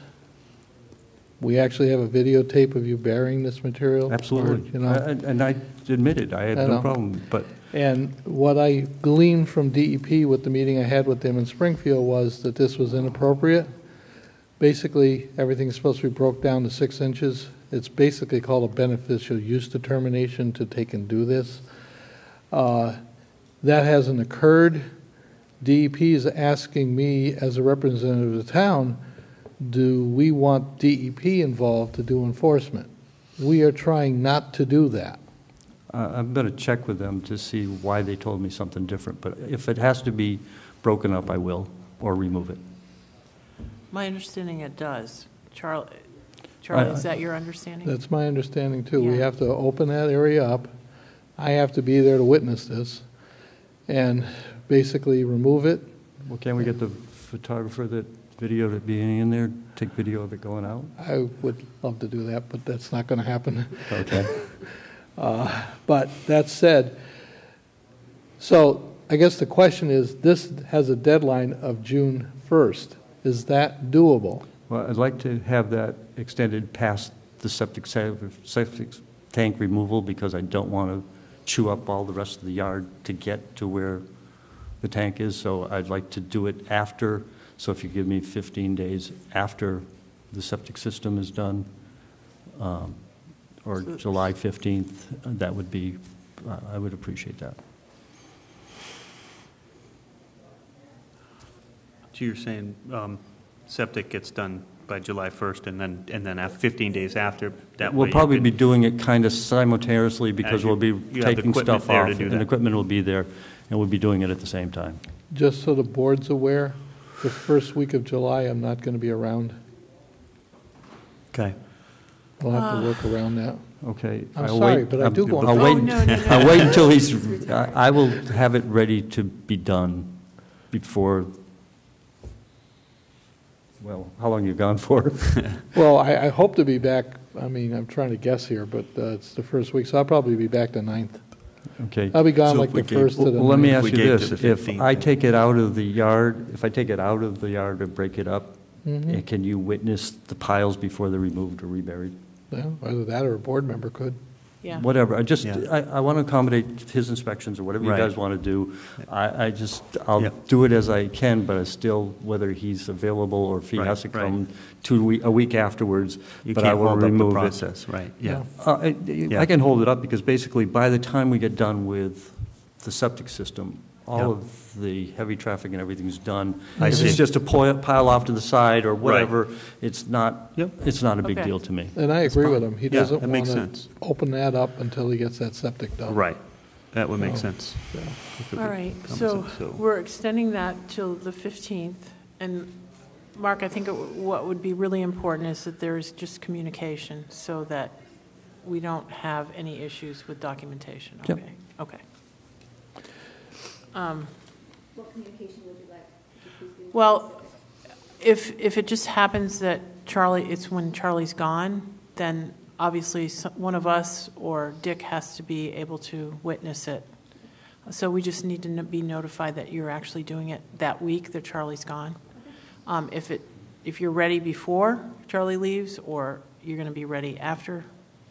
We actually have a videotape of you burying this material. or, Absolutely. You know, And and I admitted, I had I no know. problem, but and what I gleaned from DEP with the meeting I had with them in Springfield was that this was inappropriate. Basically, everything's supposed to be broke down to six inches. It's basically called a beneficial use determination to take and do this. Uh, That hasn't occurred. DEP is asking me, as a representative of the town, do we want DEP involved to do enforcement? We are trying not to do that. uh, I'm going to check with them to see why they told me something different. But if it has to be broken up, I will, or remove it. My understanding it does. Charlie, Charlie, I- is that your understanding? That's my understanding, too. We Yeah. have to open that area up. I have to be there to witness this and basically remove it. Well, can't we get the photographer that videoed it being in there, take video of it going out? I would love to do that, but that's not going to happen. Okay. Uh, but that said, so I guess the question is, this has a deadline of June 1st. Is that doable? Well, I'd like to have that extended past the septic, septic tank removal because I don't want to chew up all the rest of the yard to get to where the tank is. So I'd like to do it after, so if you give me 15 days after the septic system is done, um, or So- July 15th, that would be, uh, I would appreciate that. So you're saying um, septic gets done by July 1st, and then, and then af- 15 days after, that way We'll you probably can- be doing it kind of simultaneously because you- we'll be you have the taking equipment stuff there off. to do And that. equipment will be there, and we'll be doing it at the same time. Just so the board's aware, the first week of July, I'm not going to be around. Okay. We'll have to work around that. Okay. I'm I'll sorry, wait- but I I'm- do go on I'll Oh, wait, no, no, no. I'll wait until he's, I I will have it ready to be done before, well, how long you gone for? Well, I, I hope to be back, I mean, I'm trying to guess here, but uh, it's the first week, so I'll probably be back the 9th. Okay. I'll be gone So like if we the gave- first to the Well, let me ninth. ask We you gave this. the If 15th. I take it out of the yard, if I take it out of the yard and break it up, Mhm. eh, can you witness the piles before they're removed or reburied? Well, Either that or a board member could. Yeah. Whatever, I just, Yeah. I, I want to accommodate his inspections or whatever you Right. guys want to do. I, I just, I'll Yeah. do it as I can, but I still, whether he's available or if he Right, has to right. come two, we- a week afterwards, You but I can't will hold up the remove it. process, right, yeah. Uh, I Yeah. I can hold it up because basically by the time we get done with the septic system, all Yeah. of the heavy traffic and everything's done. I If see. it's just a pile pile off to the side or whatever, it's not, Yep. it's not a big Okay. deal to me. And I agree with him. He Yeah, doesn't that want makes to open that up until he gets that septic done. Right, that would make sense. Yeah. if it All right, becomes so a- so- we're extending that till the 15th. And Mark, I think it what would be really important is that there's just communication so that we don't have any issues with documentation, Yep. okay? Okay. Um, What communication would you like? You Well, if, if it just happens that Charlie, it's when Charlie's gone, then obviously one of us or Dick has to be able to witness it. So we just need to be notified that you're actually doing it that week that Charlie's gone. Um, If it, if you're ready before Charlie leaves, or you're going to be ready after,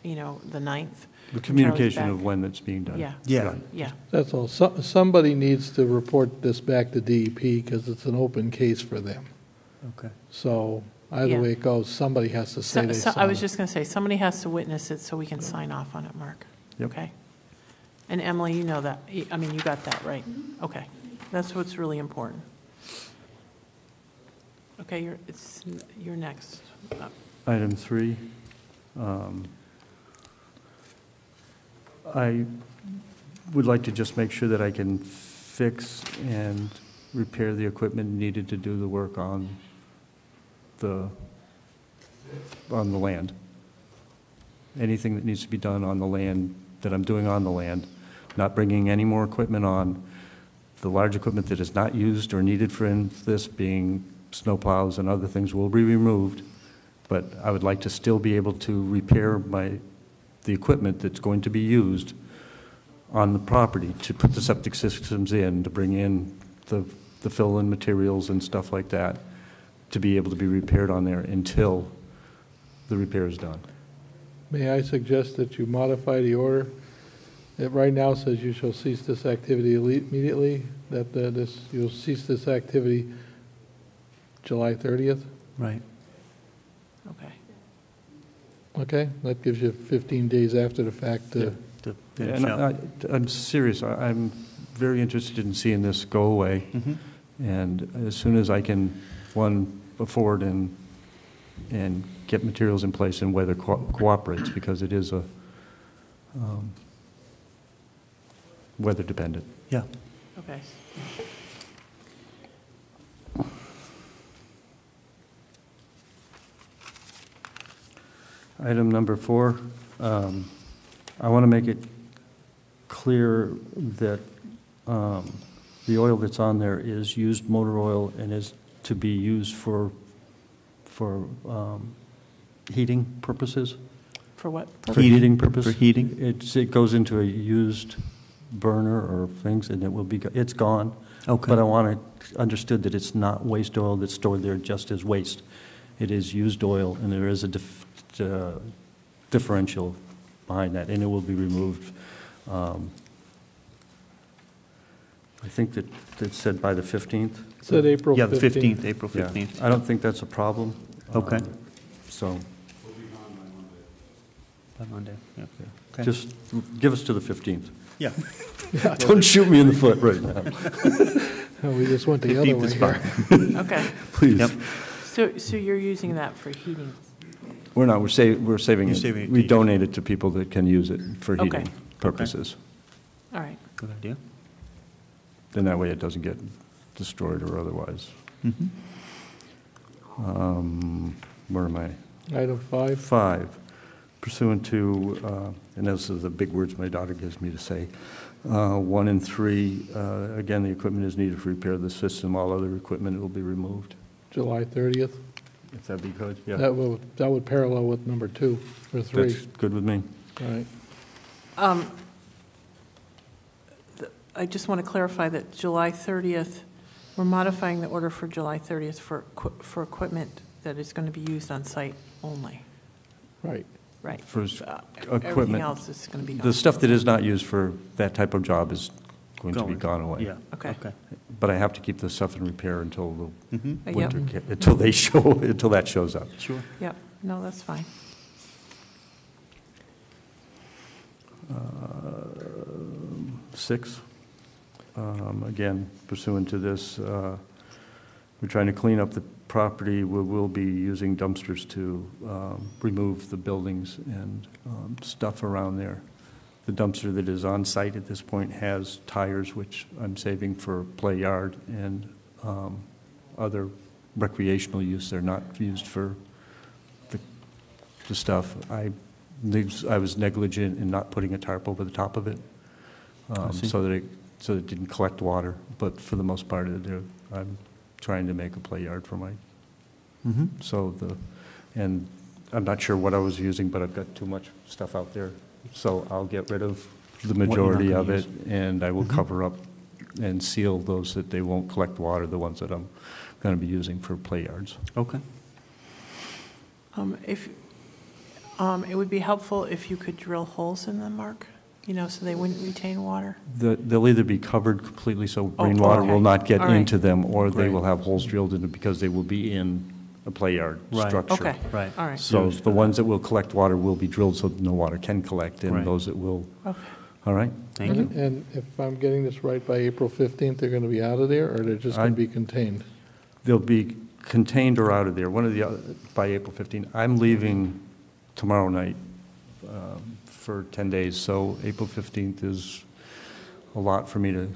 you know, the 9th. The communication of when it's being done. Yeah. Yeah, Yeah, That's all. So- Somebody needs to report this back to DEP because it's an open case for them. okay. So either Yeah. way it goes, somebody has to say So- they so- saw I was it. just going to say, somebody has to witness it so we can sign off on it, Mark. Yep. Okay? And Emily, you know that, Y- I mean, you got that, right? Okay. That's what's really important. Okay, you're, it's, you're next. Uh, Item three, um, I would like to just make sure that I can fix and repair the equipment needed to do the work on the on the land. Anything that needs to be done on the land, that I'm doing on the land, not bringing any more equipment on. The large equipment that is not used or needed for this, being snowplows and other things, will be removed. But I would like to still be able to repair my, the equipment that's going to be used on the property to put the septic systems in, to bring in the, the fill-in materials and stuff like that, to be able to be repaired on there until the repair is done. May I suggest that you modify the order? It right now says you shall cease this activity immediately, that uh, this, you'll cease this activity July 30th, Right. Okay. okay? That gives you 15 days after the fact to, To finish And up. I, I'm serious, I- I'm very interested in seeing this go away. Mhm. And as soon as I can, one, afford and, and get materials in place and weather co- cooperates, because it is a, um, weather dependent. Yeah. Okay. Item number four, um, I want to make it clear that um, the oil that's on there is used motor oil and is to be used for, for um, heating purposes. For what? For Heating? heating purpose? For heating? It's, it goes into a used burner or things, and it will be, go- it's gone. Okay. But I want it understood that it's not waste oil that's stored there just as waste. It is used oil, and there is a dif- uh, differential behind that, and it will be removed. Um, I think that, that said by the 15th. said April 15th. Yeah, the 15th, April Yeah. 15th. I don't think that's a problem. Okay. Um, So, By Monday, yeah. Okay. just give us to the 15th. Yeah. Don't shoot me in the foot right now, Oh, we just went the other 15th way is here. fine. Okay. please. Yep. So, so you're using that for heating? We're not, we're saving, we're saving You're it. saving it to We heat. donate it to people that can use it for Okay. heating purposes. All right. Good idea. Then that way it doesn't get destroyed or otherwise. Mhm. Um, Where am I? Item five, Five, pursuant to, uh, and those are the big words my daughter gives me to say, uh, one and three, uh, again, the equipment is needed for repair of the system, all other equipment will be removed. July 30th. If that be good, yeah. That will, that would parallel with number two, or three. That's good with me. All right. Um, I just want to clarify that July 30th, we're modifying the order for July 30th for, equi- for equipment that is going to be used on site only, Right. right? For s- Uh, equipment. Everything else is going to be The gone. stuff that is not used for that type of job is going to be Going. gone away. Yeah. Okay. Okay. But I have to keep the stuff in repair until Mhm. Uh, the yep. winter, ca- until they show, until that shows up. Sure. Yep, no, that's fine. Six, um, again pursuant to this, uh, we're trying to clean up the property. We will be using dumpsters to um, remove the buildings and um, stuff around there. The dumpster that is on site at this point has tires, which I'm saving for play yard and um, other recreational use. They're not used for the the stuff. I, I was negligent in not putting a tarp over the top of it, um, so that it, so that it didn't collect water. But for the most part, I'm trying to make a play yard for my, Mhm. so the, and I'm not sure what I was using, but I've got too much stuff out there. So I'll get rid of the majority of it, and I will Mhm. cover up and seal those that they won't collect water, the ones that I'm going to be using for play yards. Okay. Um, If, um, it would be helpful if you could drill holes in them, Mark, you know, so they wouldn't retain water. The- They'll either be covered completely so Oh, rainwater will not get All right. into them, or they Great. will have holes drilled in it because they will be in a play yard Right. structure. Okay, Right. all right, So Used the ones that will collect water will be drilled so that no water can collect, Right. and those that will, okay. all right? Thank you. And if I'm getting this right, by April 15th, they're going to be out of there, or they're just going I- to be contained? They'll be contained or out of there, one of the, other by April 15. I'm leaving tomorrow night um, for 10 days, so April 15th is a lot for me to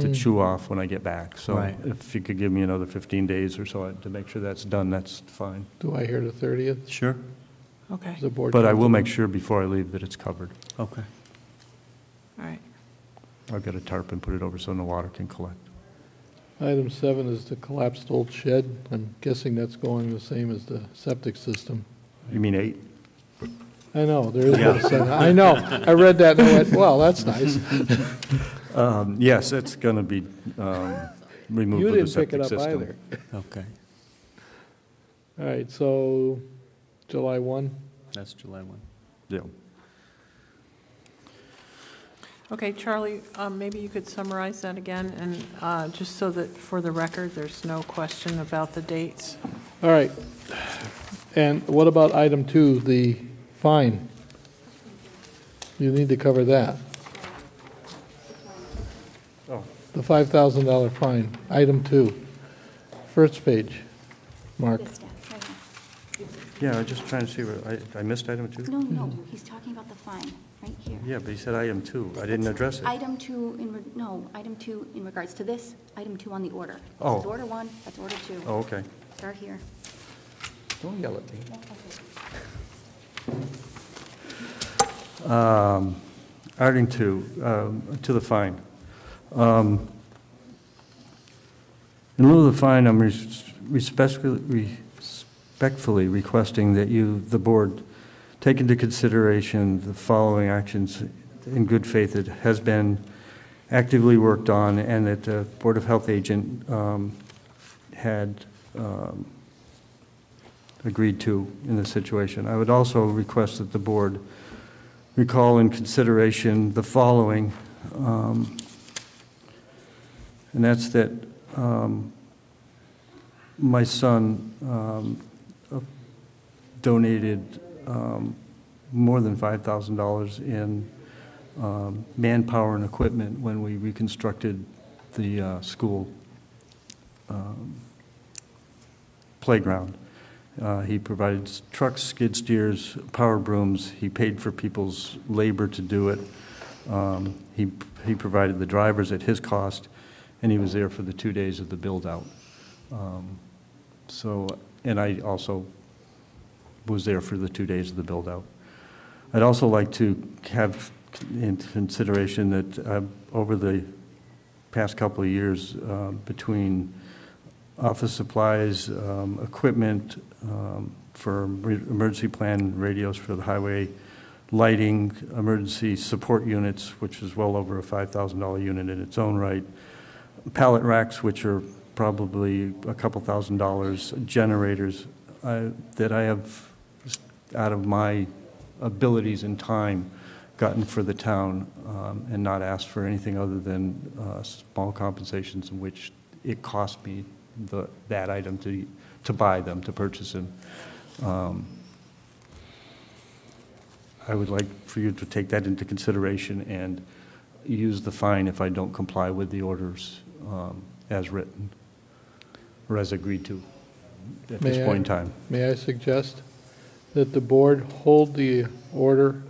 to Mm. chew off when I get back. So Right. if you could give me another 15 days or so to make sure that's done, that's fine. Do I hear the 30th? Sure. Okay, the board But I will make sure before I leave that it's covered. Okay. all right. I'll get a tarp and put it over so no water can collect. Item seven is the collapsed old shed. I'm guessing that's going the same as the septic system. You mean eight? I know, there is no seven. I know, I read that and I went, well, that's nice. Um, Yes, it's going to be um, removed You with the didn't pick it septic up system. either. Okay. All right, so July 1? That's July 1. Yeah. Okay, Charlie, um, maybe you could summarize that again, and uh, just so that, for the record, there's no question about the dates. All right. And what about item two, the fine? You need to cover that. Oh. The $5,000 fine, item two, first page. Mark, This stuff, right. Yeah, I'm just trying to see, where I I missed item two? No, no, he's talking about the fine, right here. Yeah, but he said item two. I didn't address it. Item two, in, re- no, item two in regards to this, item two on the order. This Oh. is order one, that's order two. Oh, okay. Start here. Don't yell at me. Um, Item two, um, to the fine. Um, In lieu of the fine, I'm res- respectfully respectfully requesting that you, the board, take into consideration the following actions in good faith that has been actively worked on and that the Board of Health agent um, had um, agreed to in this situation. I would also request that the board recall in consideration the following, um, and that's that um, my son um, uh, donated um, more than $5,000 in um, manpower and equipment when we reconstructed the uh, school um, playground. Uh, He provided trucks, skid steers, power brooms. He paid for people's labor to do it. Um, He he provided the drivers at his cost, and he was there for the two days of the build-out. Um, So, and I also was there for the two days of the build-out. I'd also like to have in consideration that uh, over the past couple of years, uh, between office supplies, um, equipment um, for emergency plan radios for the highway, lighting, emergency support units, which is well over a $5,000 unit in its own right, pallet racks, which are probably a couple thousand dollars, generators, uh, that I have, out of my abilities and time, gotten for the town um, and not asked for anything other than uh, small compensations in which it cost me the, that item to, to buy them, to purchase them. Um, I would like for you to take that into consideration and use the fine if I don't comply with the orders um, as written, or as agreed to at this May I- point in time. may I suggest that the board hold the order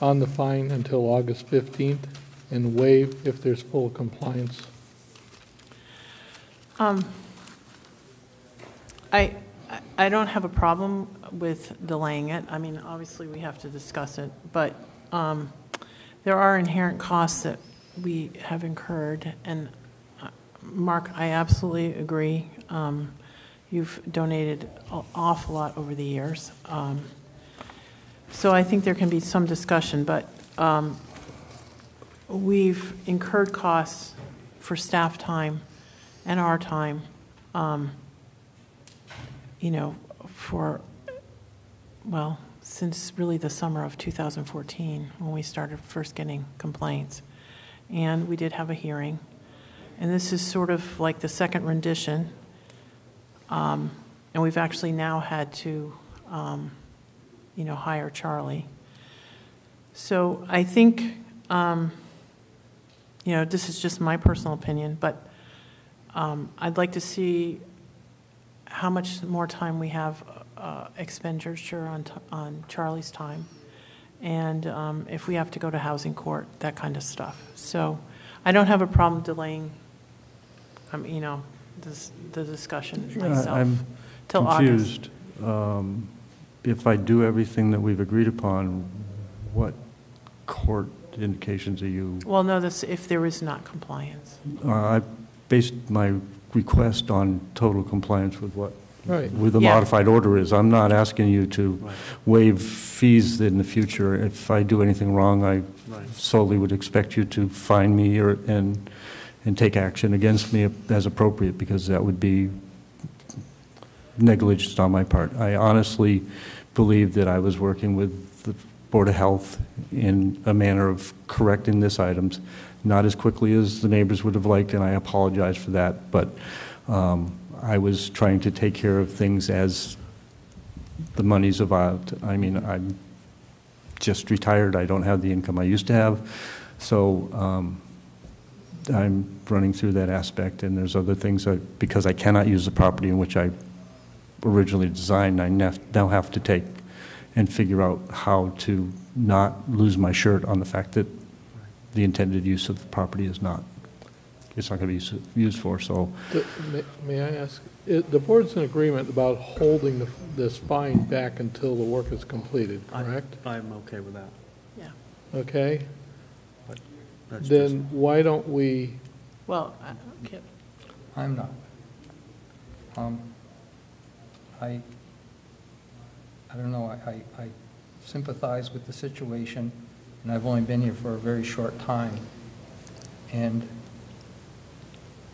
on the fine until August 15th and waive if there's full compliance? Um, I, I- I don't have a problem with delaying it. I mean, obviously, we have to discuss it, but um, there are inherent costs that we have incurred, and Mark, I absolutely agree. Um, You've donated an awful lot over the years. Um, So I think there can be some discussion, but um, we've incurred costs for staff time and our time, um, you know, for, well, since really the summer of 2014, when we started first getting complaints. And we did have a hearing. And this is sort of like the second rendition. Um, And we've actually now had to, um, you know, hire Charlie. So I think, um, you know, this is just my personal opinion, but um, I'd like to see how much more time we have uh, expenditure on, on Charlie's time, and um, if we have to go to housing court, that kind of stuff. So I don't have a problem delaying, um, you know, this, the discussion myself I'm till August. confused. Um, If I do everything that we've agreed upon, what court indications are you? Well, no, this, if there is not compliance. Uh, I based my request on total compliance with what, Right. with the Yeah. modified order is. I'm not asking you to Right. waive fees in the future. If I do anything wrong, I Right. solely would expect you to fine me or, and, and take action against me as appropriate, because that would be negligence on my part. I honestly believe that I was working with the Board of Health in a manner of correcting this items, not as quickly as the neighbors would have liked, and I apologize for that, but um, I was trying to take care of things as the money's evolved. I mean, I'm just retired, I don't have the income I used to have, so um, I'm running through that aspect, and there's other things, that- because I cannot use the property in which I originally designed, I nef- now have to take and figure out how to not lose my shirt on the fact that the intended use of the property is not, it's not going to be used- used for, so The- may- May I ask, it- the board's in agreement about holding the- this fine back until the work is completed, I- correct? I'm okay with that. Yeah. Okay? That's just- Then why don't we, Well, I- okay. I'm not. Um, I, I don't know, I, I- I sympathize with the situation, and I've only been here for a very short time. And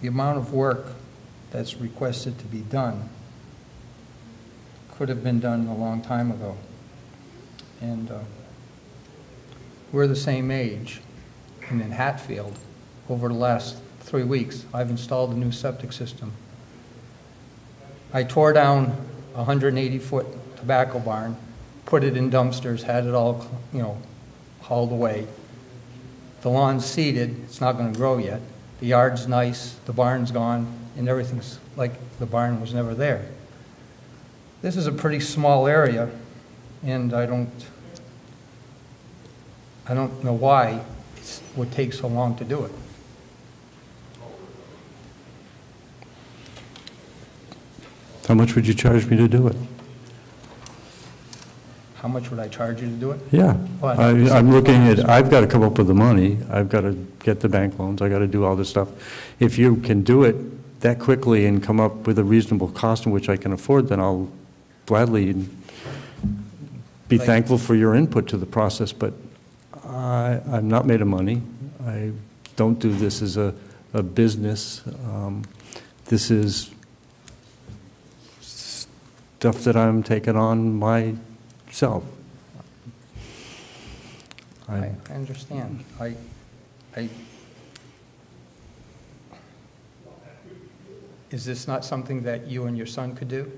the amount of work that's requested to be done could have been done a long time ago. And uh, we're the same age, and in Hatfield, over the last three weeks, I've installed a new septic system. I tore down a 180-foot tobacco barn, put it in dumpsters, had it all, you know, hauled away. The lawn's seeded, it's not going to grow yet. The yard's nice, the barn's gone, and everything's like the barn was never there. This is a pretty small area, and I don't, I don't know why would take so long to do it. how much would you charge me to do it? How much would I charge you to do it? Yeah, Well, I, I'm looking at, I've got to come up with the money, I've got to get the bank loans, i got to do all this stuff. If you can do it that quickly and come up with a reasonable cost in which I can afford, then I'll gladly be thankful for your input to the process, but I, I'm not made of money. I don't do this as a, a business. Um, This is stuff that I'm taking on myself. I, I- understand. I, I, is this not something that you and your son could do?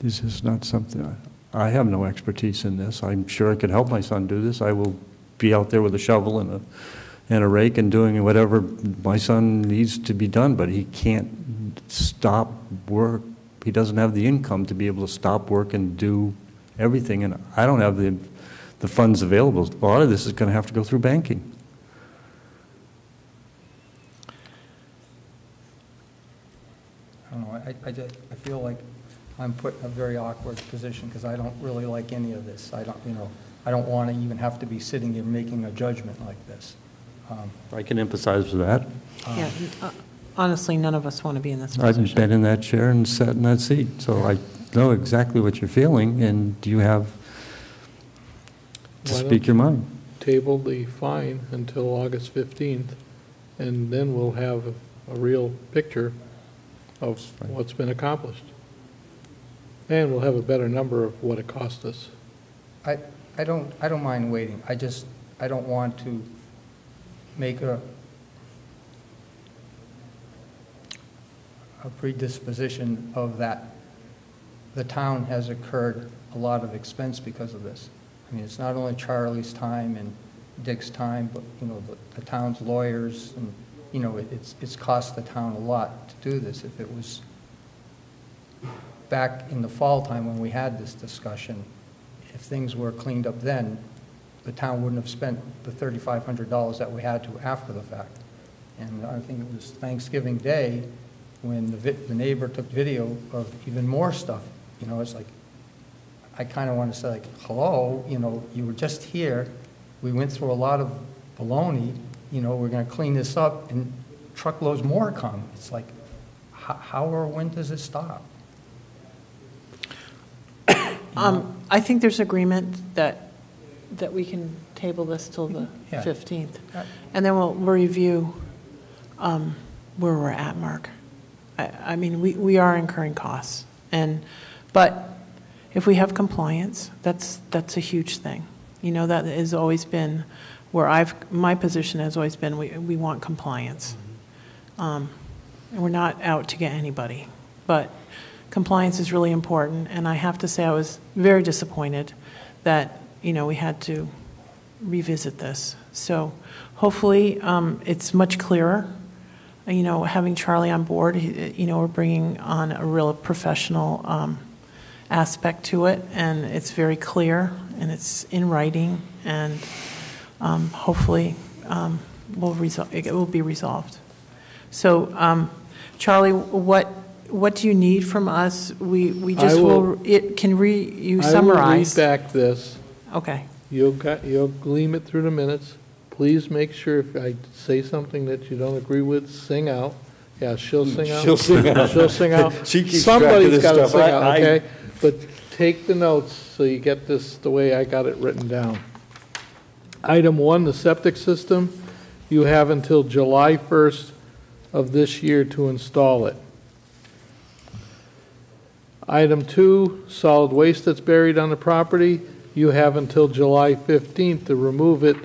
This is not something, I have no expertise in this. I'm sure I could help my son do this. I will be out there with a shovel and a, and a rake and doing whatever my son needs to be done, but he can't stop work. He doesn't have the income to be able to stop work and do everything, and I don't have the, the funds available. A lot of this is going to have to go through banking. I don't know, I, I I feel like I'm put in a very awkward position because I don't really like any of this. I don't, you know, I don't want to even have to be sitting here making a judgment like this. Um, I can empathize with that. Yeah, uh, honestly, none of us want to be in this I've position. been in that chair and sat in that seat, so I know exactly what you're feeling, and you have to Why speak don't your mind. table the fine until August 15th, and then we'll have a a real picture of what's been accomplished. And we'll have a better number of what it cost us. I, I don't, I don't mind waiting. I just, I don't want to make a, a predisposition of that the town has incurred a lot of expense because of this. I mean, it's not only Charlie's time and Dick's time, but, you know, the, the town's lawyers, and, you know, it- it's, it's cost the town a lot to do this. If it was back in the fall time when we had this discussion, if things were cleaned up then, the town wouldn't have spent the $3,500 that we had to after the fact. And I think it was Thanksgiving Day when the the neighbor took video of even more stuff. You know, it's like, I kind of want to say like, hello, you know, you were just here, we went through a lot of baloney, you know, we're going to clean this up, and truckloads more come. It's like, how or when does it stop? Um, I think there's agreement that, that we can table this till the Yeah. 15th. Uh, And then we'll review um, where we're at, Mark. I, I mean, we, we are incurring costs, and, but if we have compliance, that's, that's a huge thing. You know, that has always been where I've, my position has always been, we, we want compliance. Um, And we're not out to get anybody, but compliance is really important, and I have to say, I was very disappointed that, you know, we had to revisit this. So hopefully, um, it's much clearer. You know, having Charlie on board, you know, we're bringing on a real professional um, aspect to it, and it's very clear, and it's in writing, and um, hopefully, um, will resol- it will be resolved. So, um, Charlie, what, what do you need from us? We, we I just will- will, it, can re, you I will read back this. Okay, You'll, got- you'll gleam it through the minutes. Please make sure if I say something that you don't agree with, sing out. Yeah, she'll mm, sing out. She'll sing out. She'll sing out. She keeps track of Somebody's this got to stuff. sing I- out, I- okay? But take the notes so you get this the way I got it written down. Item one, the septic system, you have until July 1st of this year to install it. Item two, solid waste that's buried on the property, you have until July 15th to remove it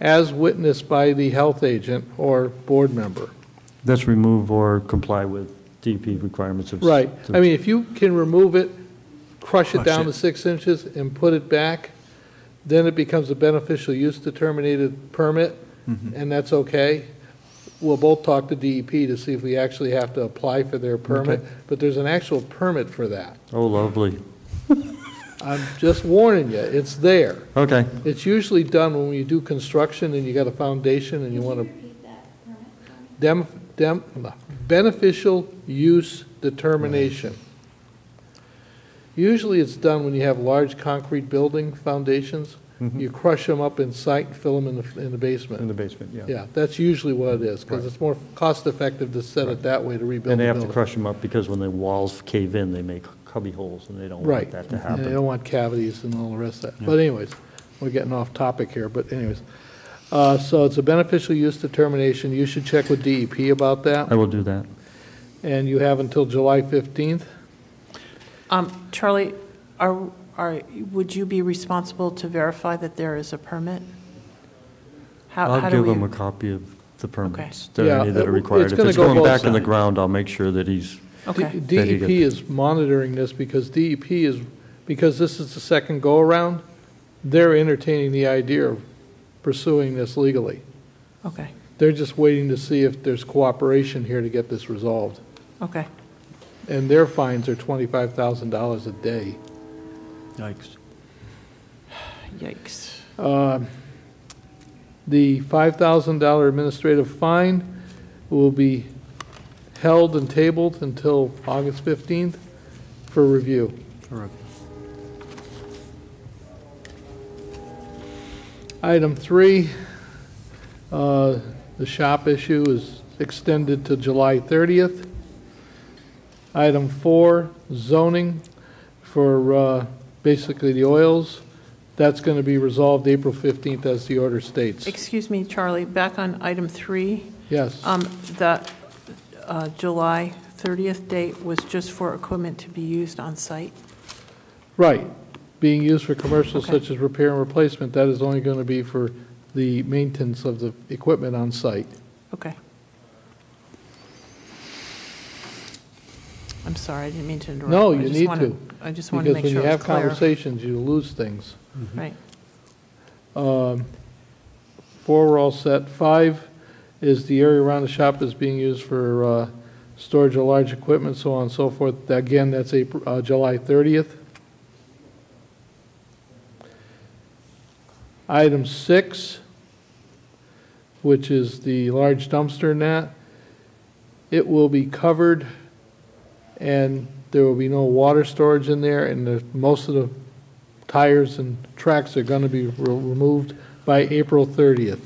as witnessed by the health agent or board member. That's remove or comply with DEP requirements of. Right. I mean, if you can remove it, crush it Crush down it. to six inches and put it back, then it becomes a beneficial use determinated permit, Mm-hmm. and that's okay. We'll both talk to DEP to see if we actually have to apply for their permit, Okay. but there's an actual permit for that. Oh, lovely. I'm just warning you, it's there. Okay. It's usually done when you do construction and you got a foundation and you want to. Dem, dem, beneficial use determination. Usually it's done when you have large concrete building foundations. Mhm. You crush them up in site and fill them in the, in the basement. In the basement. basement, yeah. Yeah, that's usually what it is, because Right. it's more cost-effective to set it that way to rebuild And the they have to building. crush them up because when the walls cave in, they make cubby holes, and they don't Right. want that to And they happen. don't want cavities and all the rest of that. Yeah. But anyways, we're getting off topic here, but anyways. Uh, So it's a beneficial use determination. You should check with DEP about that. I that. will do that. And you have until July 15th. um, Charlie, are, are, would you be responsible to verify that there is a permit? How, how I'll do give we? him a copy of the permits, that Yeah, any that it- are required. it's If gonna it's go going both back in the sides. ground, I'll make sure that he's, Okay, D- That he DEP gets- is monitoring this because DEP is, because this is the second go-around, they're entertaining the idea of pursuing this legally. okay, They're just waiting to see if there's cooperation here to get this resolved. okay. And their fines are $25,000 a day. Yikes. Yikes. Um, The $5,000 administrative fine will be held and tabled until August 15th for review. Item three, uh, the shop issue is extended to July 30th. Item four, zoning for uh, basically the oils, that's going to be resolved April 15th as the order states. Excuse me, Charlie, back on item three, Yes, um, the uh, July 30th date was just for equipment to be used on site? right. Being used for commercials Okay. such as repair and replacement, that is only going to be for the maintenance of the equipment on site. Okay. I'm sorry, I didn't mean to interrupt. No, I you just need wanna- to, I just wanted to Because make when you have clear. conversations, you lose things. Right, Um, Four, we're all set. Five is the area around the shop is being used for uh, storage of large equipment, so on and so forth. Again, that's April, uh, July 30th. Item six, which is the large dumpster net, it will be covered and there will be no water storage in there and the, most of the tires and tracks are going to be re- removed by April 30th.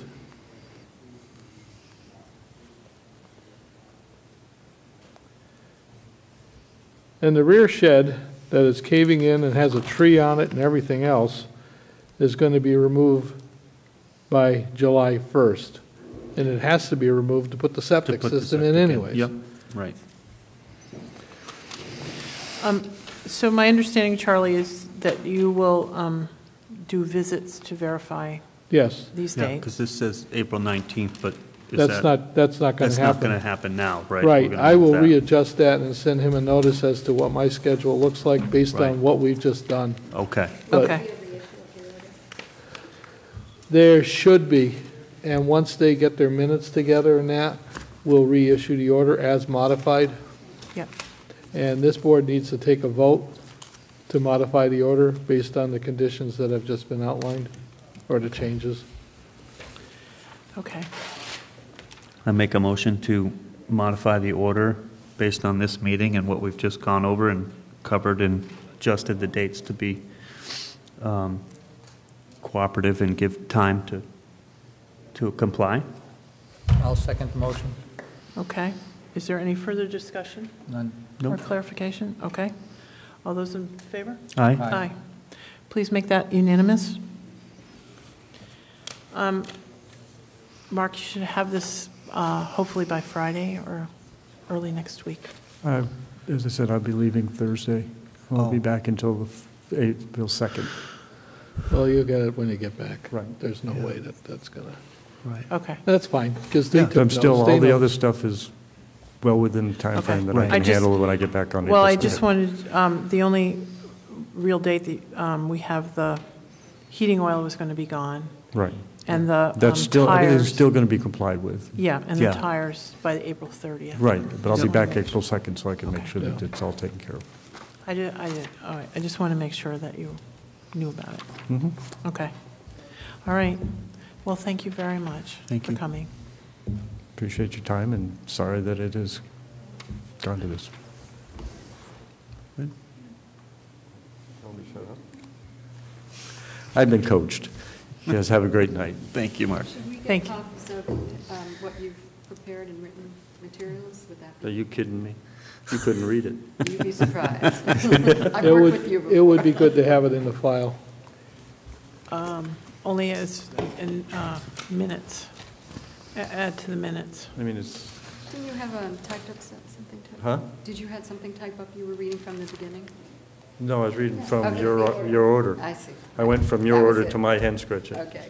And the rear shed that is caving in and has a tree on it and everything else is going to be removed by July 1st. And it has to be removed to put the septic put the system in septic anyways. Yep, right. So my understanding, Charlie, is that you will um, do visits to verify Yes, these Yeah, dates? because this says April 19th, but is that's that, not, that's not going that's to not going to happen. happen now, right? We're Right, gonna I move will that. readjust that and send him a notice as to what my schedule looks like based Right. on what we've just done. Okay, but- Okay, There should be, and once they get their minutes together and that, we'll reissue the order as modified. yep. And this board needs to take a vote to modify the order based on the conditions that have just been outlined, or the changes. Okay. I make a motion to modify the order based on this meeting and what we've just gone over and covered and adjusted the dates to be um, cooperative and give time to, to comply. I'll second the motion. Okay. Is there any further discussion None. or Nope. clarification? Okay. All those in favor? Aye. Aye. Please make that unanimous. Um, Mark, you should have this uh, hopefully by Friday or early next week. Uh, As I said, I'll be leaving Thursday. I'll be Oh. back until the f- April 2nd. Well, you'll get it when you get back. Right. There's no way that that's gonna, Right. Okay. that's fine, because they Yeah, took I'm notes. still, They all the know. other stuff is well within the Okay. timeframe that Right. I I can just- handle when I get back on April Well, I 2nd. just wanted, um, the only real date, that um, we have the heating oil was going to be gone, Right. and the um, That's still, it is tires. still going to be complied with. Yeah, and the Yeah. tires by April 30th. Right, but I'll be back make April 2nd, so I can make Okay. sure that it's all taken care of. I did, I did, all right, I just want to make sure that you knew about it. Mhm. Okay. All right. Well, thank you very much Thank for you. coming. Appreciate your time, and sorry that it has gone to this. I've been coached. You guys have a great night. Thank you, Mark. Should we Thank get you. copies of um, what you've prepared and written materials? Would that Are be, you kidding me? You couldn't read it. you'd be surprised. I've It worked would, with you it would be good to have it in the file. Um, Only as, in uh, minutes, A- add to the minutes. I mean, it's, Didn't you have um, typed up so- something? typed- Huh? Did you have something typed up you were reading from the beginning? no, I was reading from Okay, your, the your order. I see. I went from your That was order it. to my hand scratcher. Okay.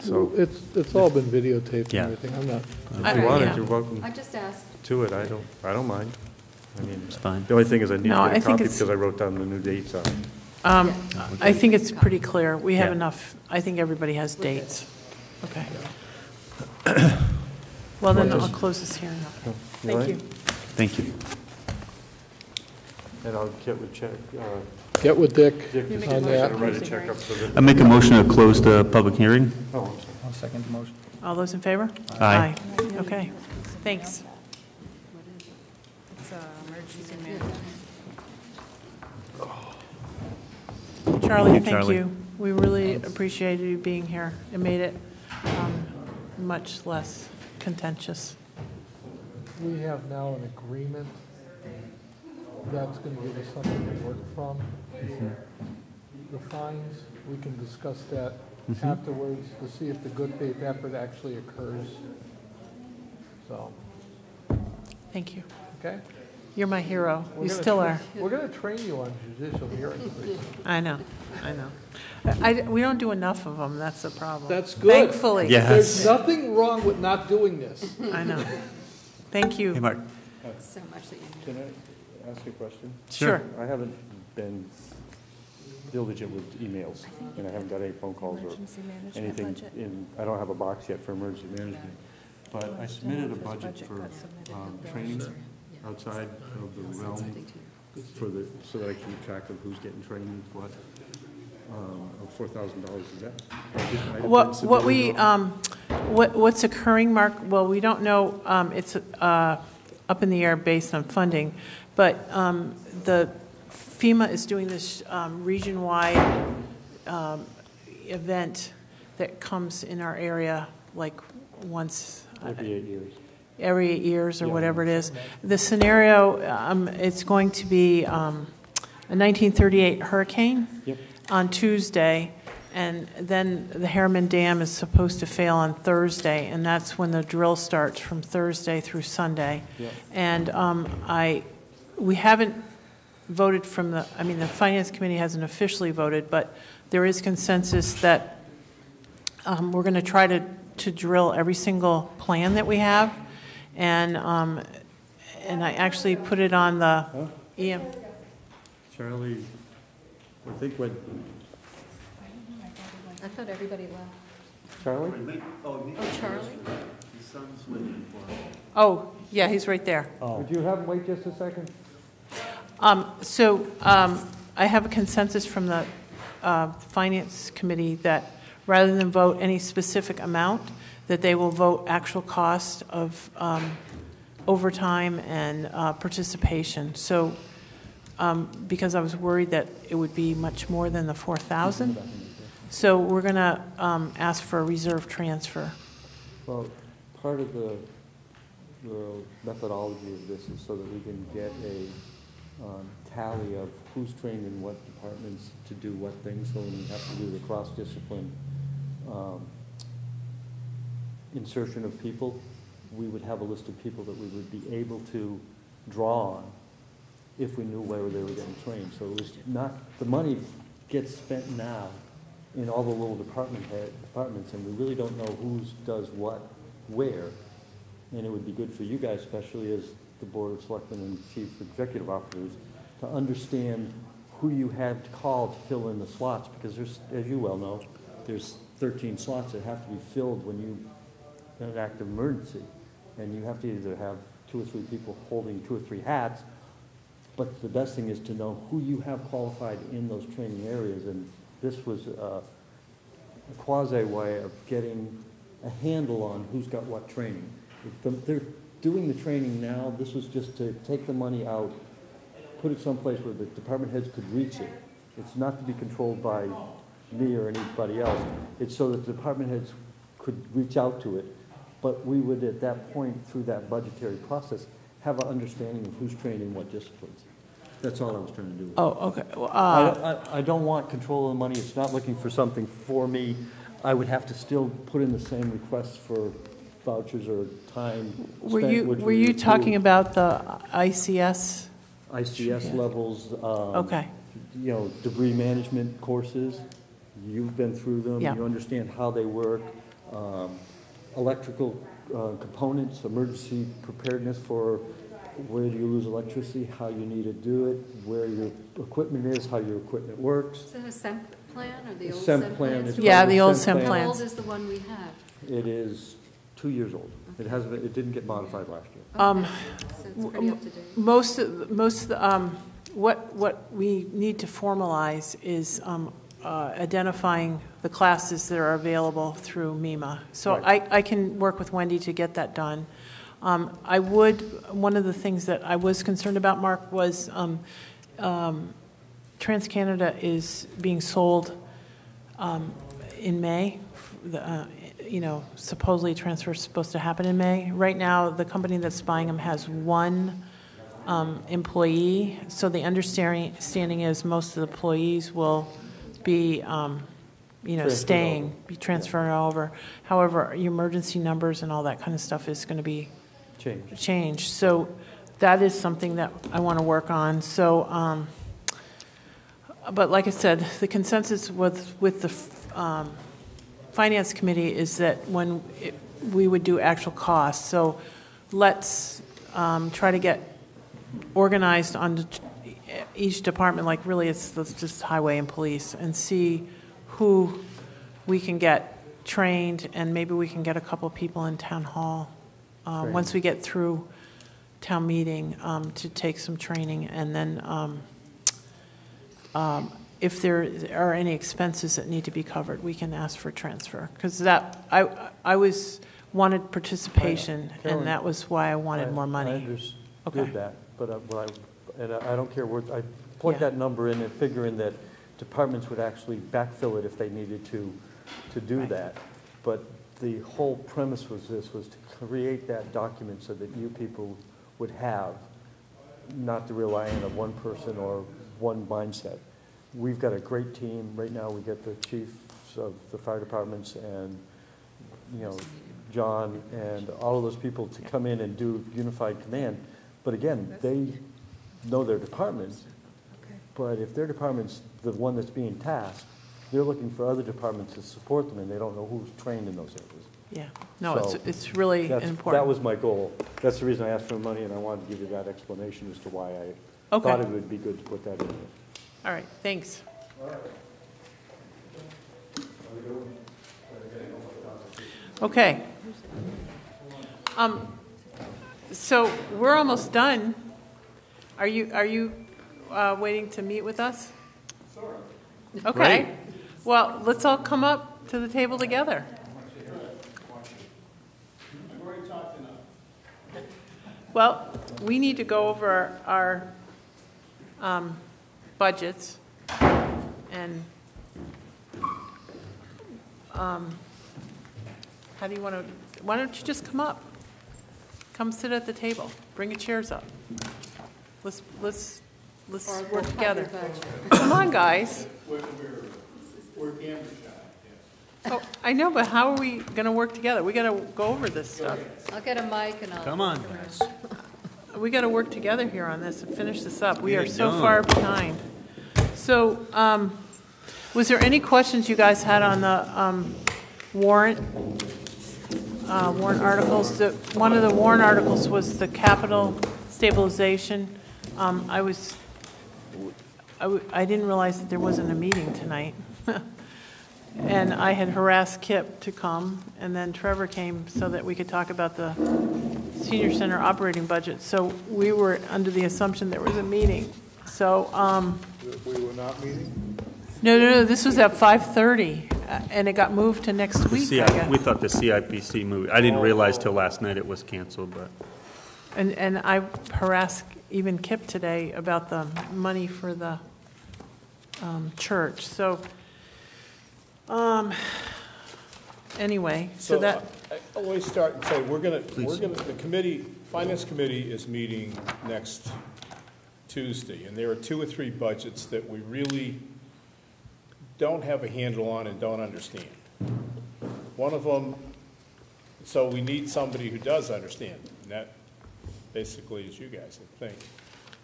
So It's, it's all been videotaped and Yeah. everything, I'm not, if I- you want yeah. it, you're welcome I just asked. to it. I don't, I don't mind. I mean, It's fine. the only thing is I need to No, I get a think copy it's- because I wrote down the new dates on it. Um, I think it's pretty clear. We have Yeah. enough, I think everybody has dates. Okay. Well, then I'll close this hearing. You Thank all right? you. Thank you. And I'll get with check, uh, get with Dick Dick You make a on motion. that. write a check up so that. I make a motion to close the public hearing. Oh, I'm sorry. I'll second the motion. All those in favor? Aye. Okay, thanks. It's uh, emergency management. Charlie, Thank you, thank Charlie. you. We really appreciated you being here. It made it um, much less contentious. We have now an agreement that's gonna give us something to work from. Mm-hmm. The fines, we can discuss that mm-hmm. afterwards to see if the good faith effort actually occurs. So, Thank you. okay? You're my hero. We're You still tra- are. We're gonna train you on judicial hearings. I know, I know. I, I- we don't do enough of them, that's the problem. That's good. Thankfully. Yeah. There's nothing wrong with not doing this. I know. Thank you. Hey, you. Mark. So much that you Can I ask a question? Sure. I haven't been diligent with emails, and I haven't got any phone calls or anything in, I don't have a box yet for emergency management. But I submitted a budget for um, training outside of the realm for the, so that I can keep track of who's getting trained what, um, of four thousand dollars, is that? a What, what we, um, what, what's occurring, Mark, well, we don't know, um, it's, uh, up in the air based on funding, but, um, the FEMA is doing this, um, region-wide, um, event that comes in our area like once. Every eight years. Every eight years or whatever it is. The scenario, um, it's going to be um, a 1938 hurricane Yep. on Tuesday, and then the Harriman Dam is supposed to fail on Thursday, and that's when the drill starts from Thursday through Sunday. Yep. And um, I, we haven't voted from the, I mean, the Finance Committee hasn't officially voted, but there is consensus that um, we're going to try to, to drill every single plan that we have. And, um, and I actually put it on the E EM, Charlie, I think when, I thought everybody left. Charlie? Oh, Charlie? oh, yeah, he's right there. Would you have him wait just a second? Um, So um, I have a consensus from the uh, Finance Committee that rather than vote any specific amount, that they will vote actual cost of um, overtime and uh, participation. So, um, because I was worried that it would be much more than the 4,000. So we're going to ask for a reserve transfer. Well, part of the, the methodology of this is so that we can get a um, tally of who's trained in what departments to do what things, so when we have to do the cross-discipline um, insertion of people, we would have a list of people that we would be able to draw on if we knew where they were getting trained. So it was not, the money gets spent now in all the little department head, departments, and we really don't know who's does what, where. And it would be good for you guys, especially as the Board of Selectmen and Chief Executive Officers, to understand who you have to call to fill in the slots, because there's, as you well know, there's thirteen slots that have to be filled when you, an act of emergency. And you have to either have two or three people holding two or three hats, but the best thing is to know who you have qualified in those training areas, and this was uh, a quasi way of getting a handle on who's got what training. The- They're doing the training now, this was just to take the money out, put it someplace where the department heads could reach it. It's not to be controlled by me or anybody else, it's so that the department heads could reach out to it. But we would, at that point, through that budgetary process, have an understanding of who's trained in what disciplines. That's all I was trying to do. Oh, okay. Well, I, uh, I, I don't want control of the money, it's not looking for something for me. I would have to still put in the same requests for vouchers or time Were spent, you, which were we you talking about the ICS? ICS levels, um. Okay. You know, debris management courses, you've been through them. Yeah. You understand how they work. Um, Electrical, uh, components, emergency preparedness for where do you lose electricity, how you need to do it, where your equipment is, how your equipment works. Is that a CEMP plan or the The old CEMP CEMP plan plans? is Yeah, part the old CEMP CEMP plan. How old is the one we have? It is two years old. It hasn't, been- it didn't get modified last year. Um, Okay, So it's pretty up to date. Most, of- most, of the, um, what, what we need to formalize is um, uh, identifying the classes that are available through MEMA. So I, Right. I can work with Wendy to get that done. Um, I would, one of the things that I was concerned about, Mark, was um, um, TransCanada is being sold um, in May. The, uh, You know, supposedly transfer is supposed to happen in May. Right now, the company that's buying them has one um, employee, so the understanding is most of the employees will be, um, you know, Transferred staying, over. be transferring over. However, your emergency numbers and all that kind of stuff is going to be Change. changed. So that is something that I want to work on. So, um, but like I said, the consensus with, with the um, Finance Committee is that when it- we would do actual costs. So let's um, try to get organized on each department, like really it's the- just highway and police, and see who we can get trained, and maybe we can get a couple people in town hall, uh, once we get through town meeting, um, to take some training, and then um, um, if there are any expenses that need to be covered, we can ask for transfer. Because that, I, I was, wanted participation, and that was why I wanted more I money. Okay. that, but I- what I, and I I don't care where, I plugged Yeah. that number in and figuring that departments would actually backfill it if they needed to, to do Right. that. But the whole premise was this, was to create that document so that you people would have, not to rely on a one person or one mindset. We've got a great team. Right now, we get the chiefs of the fire departments and, you know, John and all of those people to come in and do unified command. But again, they know their departments, but if their department's the one that's being tasked, they're looking for other departments to support them, and they don't know who's trained in those areas. Yeah, no, it's, So, it's really That's- important. That was my goal. That's the reason I asked for the money, and I wanted to give you that explanation as to why I Okay. thought it would be good to put that in there. All right, thanks. Okay. Um, so we're almost done. Are you, are you uh, waiting to meet with us? Okay. Well, let's all come up to the table together. Well, we need to go over our um, budgets and um, how do you want to, why don't you just come up? Come sit at the table. Bring your chairs up. Let's, let's, let's work together. Come on, guys. Oh, I know, but how are we going to work together? We got to go over this stuff. I'll get a mic and I'll. Come on, guys. We got to work together here on this and finish this up. We are so far behind. So, um, was there any questions you guys had on the um, warrant, uh, warrant articles? The- One of the warrant articles was the capital stabilization. Um, I was, I w- I didn't realize that there wasn't a meeting tonight. And I had harassed Kip to come, and then Trevor came so that we could talk about the senior center operating budget. So we were under the assumption there was a meeting. So, um, We were not meeting? no, no, no, this was at 5:30, uh, and it got moved to next week, CI I guess. We thought the CIPC movie, I didn't realize till last night it was canceled, but. And, and I harassed even Kip today about the money for the um, church, so, um, anyway, so So that, I I always start and say, we're gonna, we're gonna, the committee, Finance Committee is meeting next Tuesday, and there are two or three budgets that we really don't have a handle on and don't understand. One of them, so we need somebody who does understand, and that basically is you guys, I think.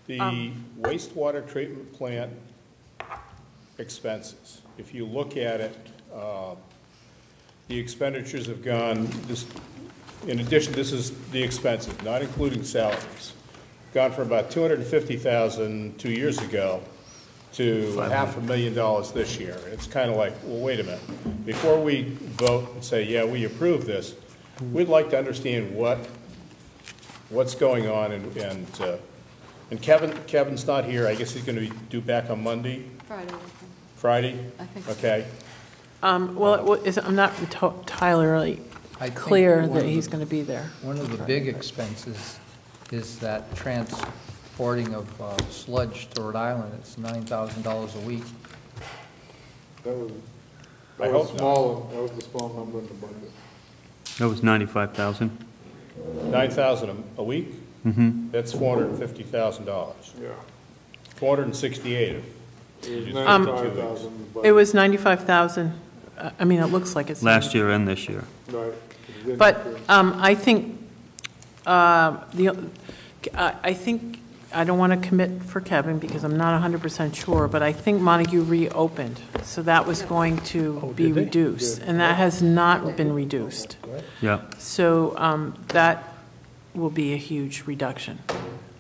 The wastewater treatment plant expenses, if you look at it, uh, the expenditures have gone, this, in addition, this is the expenses, not including salaries, gone from about two hundred and fifty thousand two years ago to half a million dollars this year. It's kind of like, well, wait a minute. Before we vote and say, yeah, we approve this, we'd like to understand what, what's going on and, and, uh, and Kevin, Kevin's not here. I guess he's going to be due back on Monday, Friday. Friday? I think so. Okay. um, well, it wa- is- I'm not to- entirely I think clear one that of the- he's going to be there. One of the big expenses is that transporting of uh, sludge to Rhode Island. It's $9,000 a week. That was, I that was hope not. small, that was the small number in the budget. That was 95,000. Nine thousand a week? Mm-hmm. That's four hundred and fifty thousand dollars. Yeah. Four hundred and sixty-eight. It was Um, ninety-five thousand, but. It was 95,000. Uh, I mean, it looks like it's. Last year and this year. Right. It But um, I think, uh, the, I I think, I don't want to commit for Kevin because I'm not 100% sure, but I think Montague reopened, so that was going to be reduced, and that has not been reduced. Yeah. So um, that will be a huge reduction.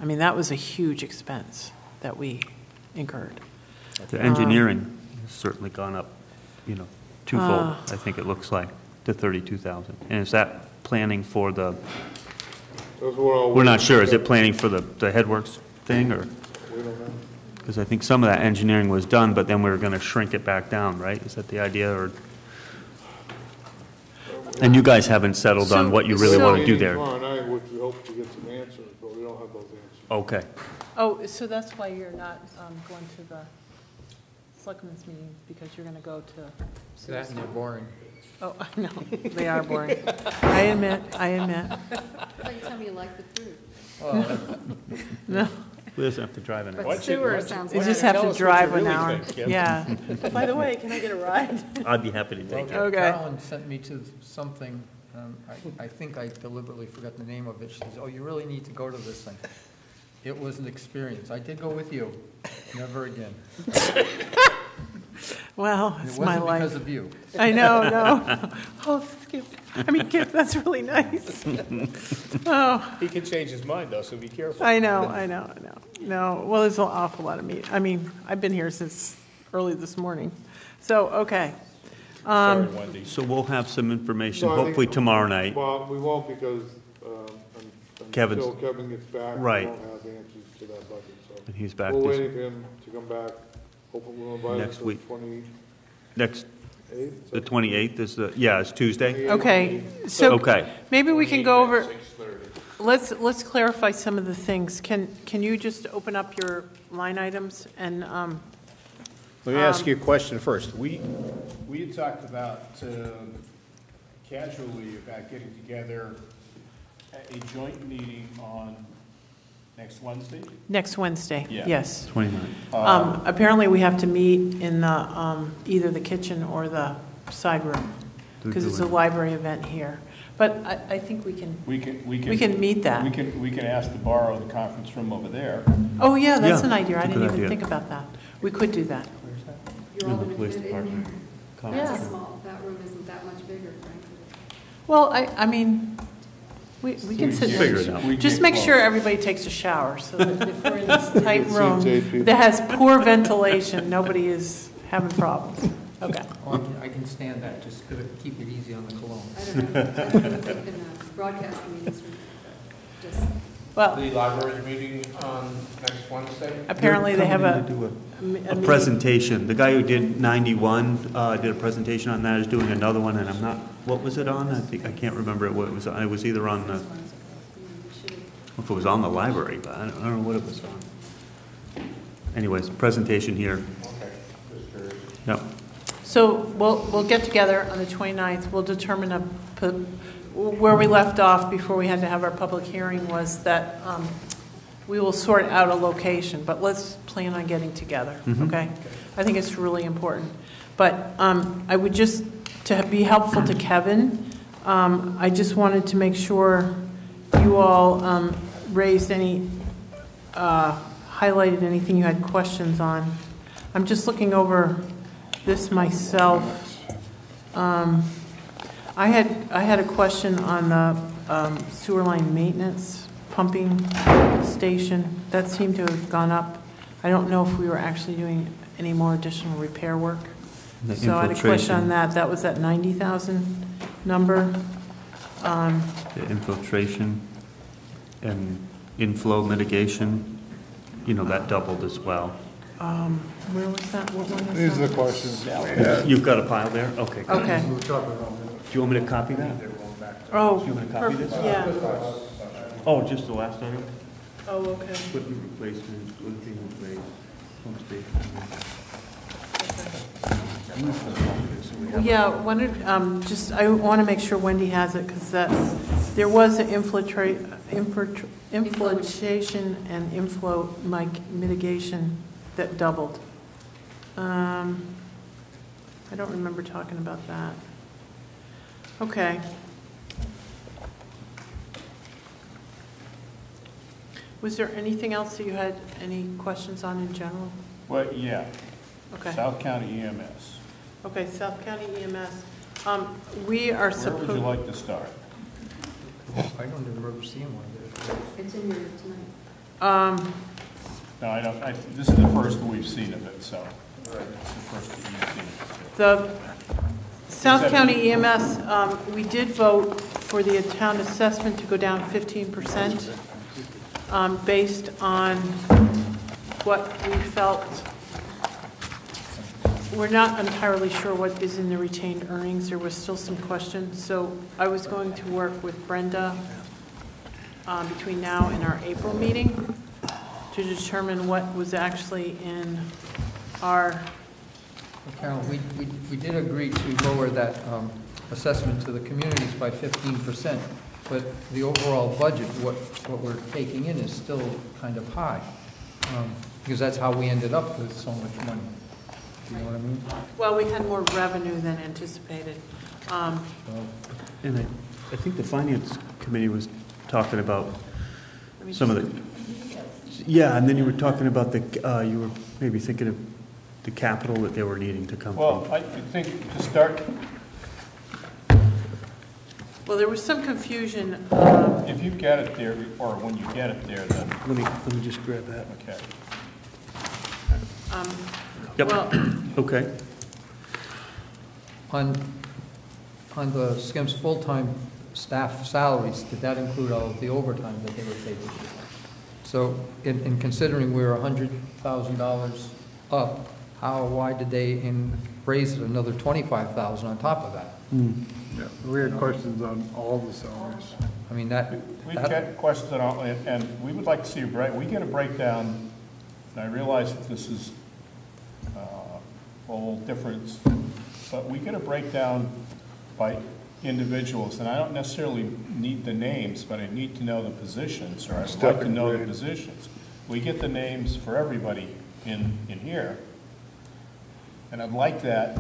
I mean, that was a huge expense that we incurred. The engineering has certainly gone up, you know, twofold, Ah. I think it looks like, to 32,000. And is that planning for the, Those were all. we're not sure, is it planning for the, the headworks thing, or? We don't know. Because I think some of that engineering was done, but then we were going to shrink it back down, right? Is that the idea, or? And you guys haven't settled on what you really So- want to do there? Tomorrow night, which we hope to get some answers, but we don't have those answers. Okay. Oh, so that's why you're not um, going to the selectmen's meetings, because you're going to go to, That and they're boring. oh, I know, they are boring. I admit, I admit. Thought you told me you liked the food. No, We just have to drive in But it. Why don't you- sewer why don't you- sounds you why just have tell to us what you drive an hour. Yeah. By the way, can I get a ride? I'd be happy to take it. Okay. Carolyn sent me to something, um, I, I think I deliberately forgot the name of it. She says, oh, you really need to go to this thing. It was an experience. I did go with you. Never again. Well, And it's It my wasn't because life. of you. I know, no. Oh, Skip, I mean, Kip, that's really nice. Oh, He can change his mind, though, so be careful. I know, I know, I know. No, well, there's an awful lot of meat. I mean, I've been here since early this morning. So, okay. Sorry, Wendy. So we'll have some information, No, I think- hopefully tomorrow night. Well, we won't because, um, un- Kevin's- until Kevin gets back, we Right. won't have answers to that budget, so. And he's back We're this- waiting for him to come back. Hopefully we'll Next to the week. twenty-eighth. Next, the 28th is the, yeah, it's Tuesday? Okay, so Okay. maybe we can go over, let's, let's clarify some of the things. Can, can you just open up your line items and, um, Let me ask you a question first. We, we had talked about uh, casually about getting together a a joint meeting on next Wednesday? next Wednesday? Yeah. Yes. 29th. Um, Apparently, we have to meet in the, um, either the kitchen or the side room, because it's a library event here. But I, I think we can, We can, we can. We can meet that. We can, we can ask to borrow the conference room over there. oh, yeah, that's Yeah, an idea. I that's a didn't good even idea. think about that. We could do that. You're all In the gonna police fit in department. there. Yeah. That's a small, that room isn't that much bigger, frankly. Well, I, I mean, we, we can sit Figure it out. Just make sure everybody takes a shower, so that if we're in this tight Seats room eight people. that has poor ventilation, nobody is having problems. Okay. Oh, I can- I can stand that, just gotta keep it easy on the cologne. I don't know, I don't know if they uh, broadcast the meetings from, just, Well, The library meeting on next Wednesday? apparently they have a, Coming to do a a- a A meeting. presentation. The guy who did 91, uh, did a presentation on that, is doing another one, and I'm not, what was it on? I think, I can't remember what it was, on. it was either on the, if it was on the library, but I don't, I don't know what it was on. Anyways, presentation here. Okay, just curious. Yep. So we'll, we'll get together on the 29th. We'll determine a, pu- where we left off before we had to have our public hearing was that um, we will sort out a location, but let's plan on getting together, okay? I think it's really important. But um, I would just, to be helpful to Kevin, um, I just wanted to make sure you all um, raised any, uh, highlighted anything you had questions on. I'm just looking over this myself. Um, I had, I had a question on the um, sewer line maintenance pumping station. That seemed to have gone up. I don't know if we were actually doing any more additional repair work. The So I had a question on that. That was that 90,000 number. Um, The infiltration and inflow mitigation, you know, that doubled as well. um, Where was that? What one is These are the questions. Yeah. You've got a pile there? Okay. good. Okay. Do you want me to copy that? Oh, Do you want me to copy perfect, this? yeah. Oh, just the last item? Oh, okay. Equipment replacement, equipment being replaced, pump station. Yeah, wanted, um, just, I want to make sure Wendy has it, because that, there was an infiltrate, infiltr- infiltration and inflow mic- mitigation that doubled. Um, I don't remember talking about that. Okay. Was there anything else that you had any questions on in general? Well, yeah, Okay. South County EMS. Okay, South County EMS. Um, We are Where supposed. would you like to start? I don't remember seeing one there. it's in your tonight. Um, No, I don't, I, this is the first that we've seen of it, so. It's the first that you've seen it. The South County EMS, um, we did vote for the town assessment to go down 15% um, based on what we felt, we're not entirely sure what is in the retained earnings. There was still some questions. So I was going to work with Brenda uh, between now and our April meeting to determine what was actually in our, Carol, we, we, we did agree to lower that um, assessment to the communities by fifteen percent, but the overall budget, what, what we're taking in is still kind of high, um, because that's how we ended up with so much money. Do you know what I mean? well, we had more revenue than anticipated. Um, And I, I think the finance committee was talking about some of the, yeah, and then you were talking about the, uh, you were maybe thinking of the capital that they were needing to come Well, from. I think to start, Well, there was some confusion. um, if you get it there, or when you get it there, then, Let me, let me just grab that. okay. um, Yep. Well, Okay. On, on the SCEMS full-time staff salaries, did that include all of the overtime that they were paid? So in, in considering we're a hundred thousand dollars up, how, why did they in, raise it another twenty-five thousand on top of that? Yeah, we had questions on all the salaries. I mean, that, We've that, got questions on, all- and and we would like to see a break, we get a breakdown, and I realize that this is uh, a little different, but we get a breakdown by individuals, and I don't necessarily need the names, but I need to know the positions, or I'd like to and know the grade. positions. We get the names for everybody in, in here, and I'd like that.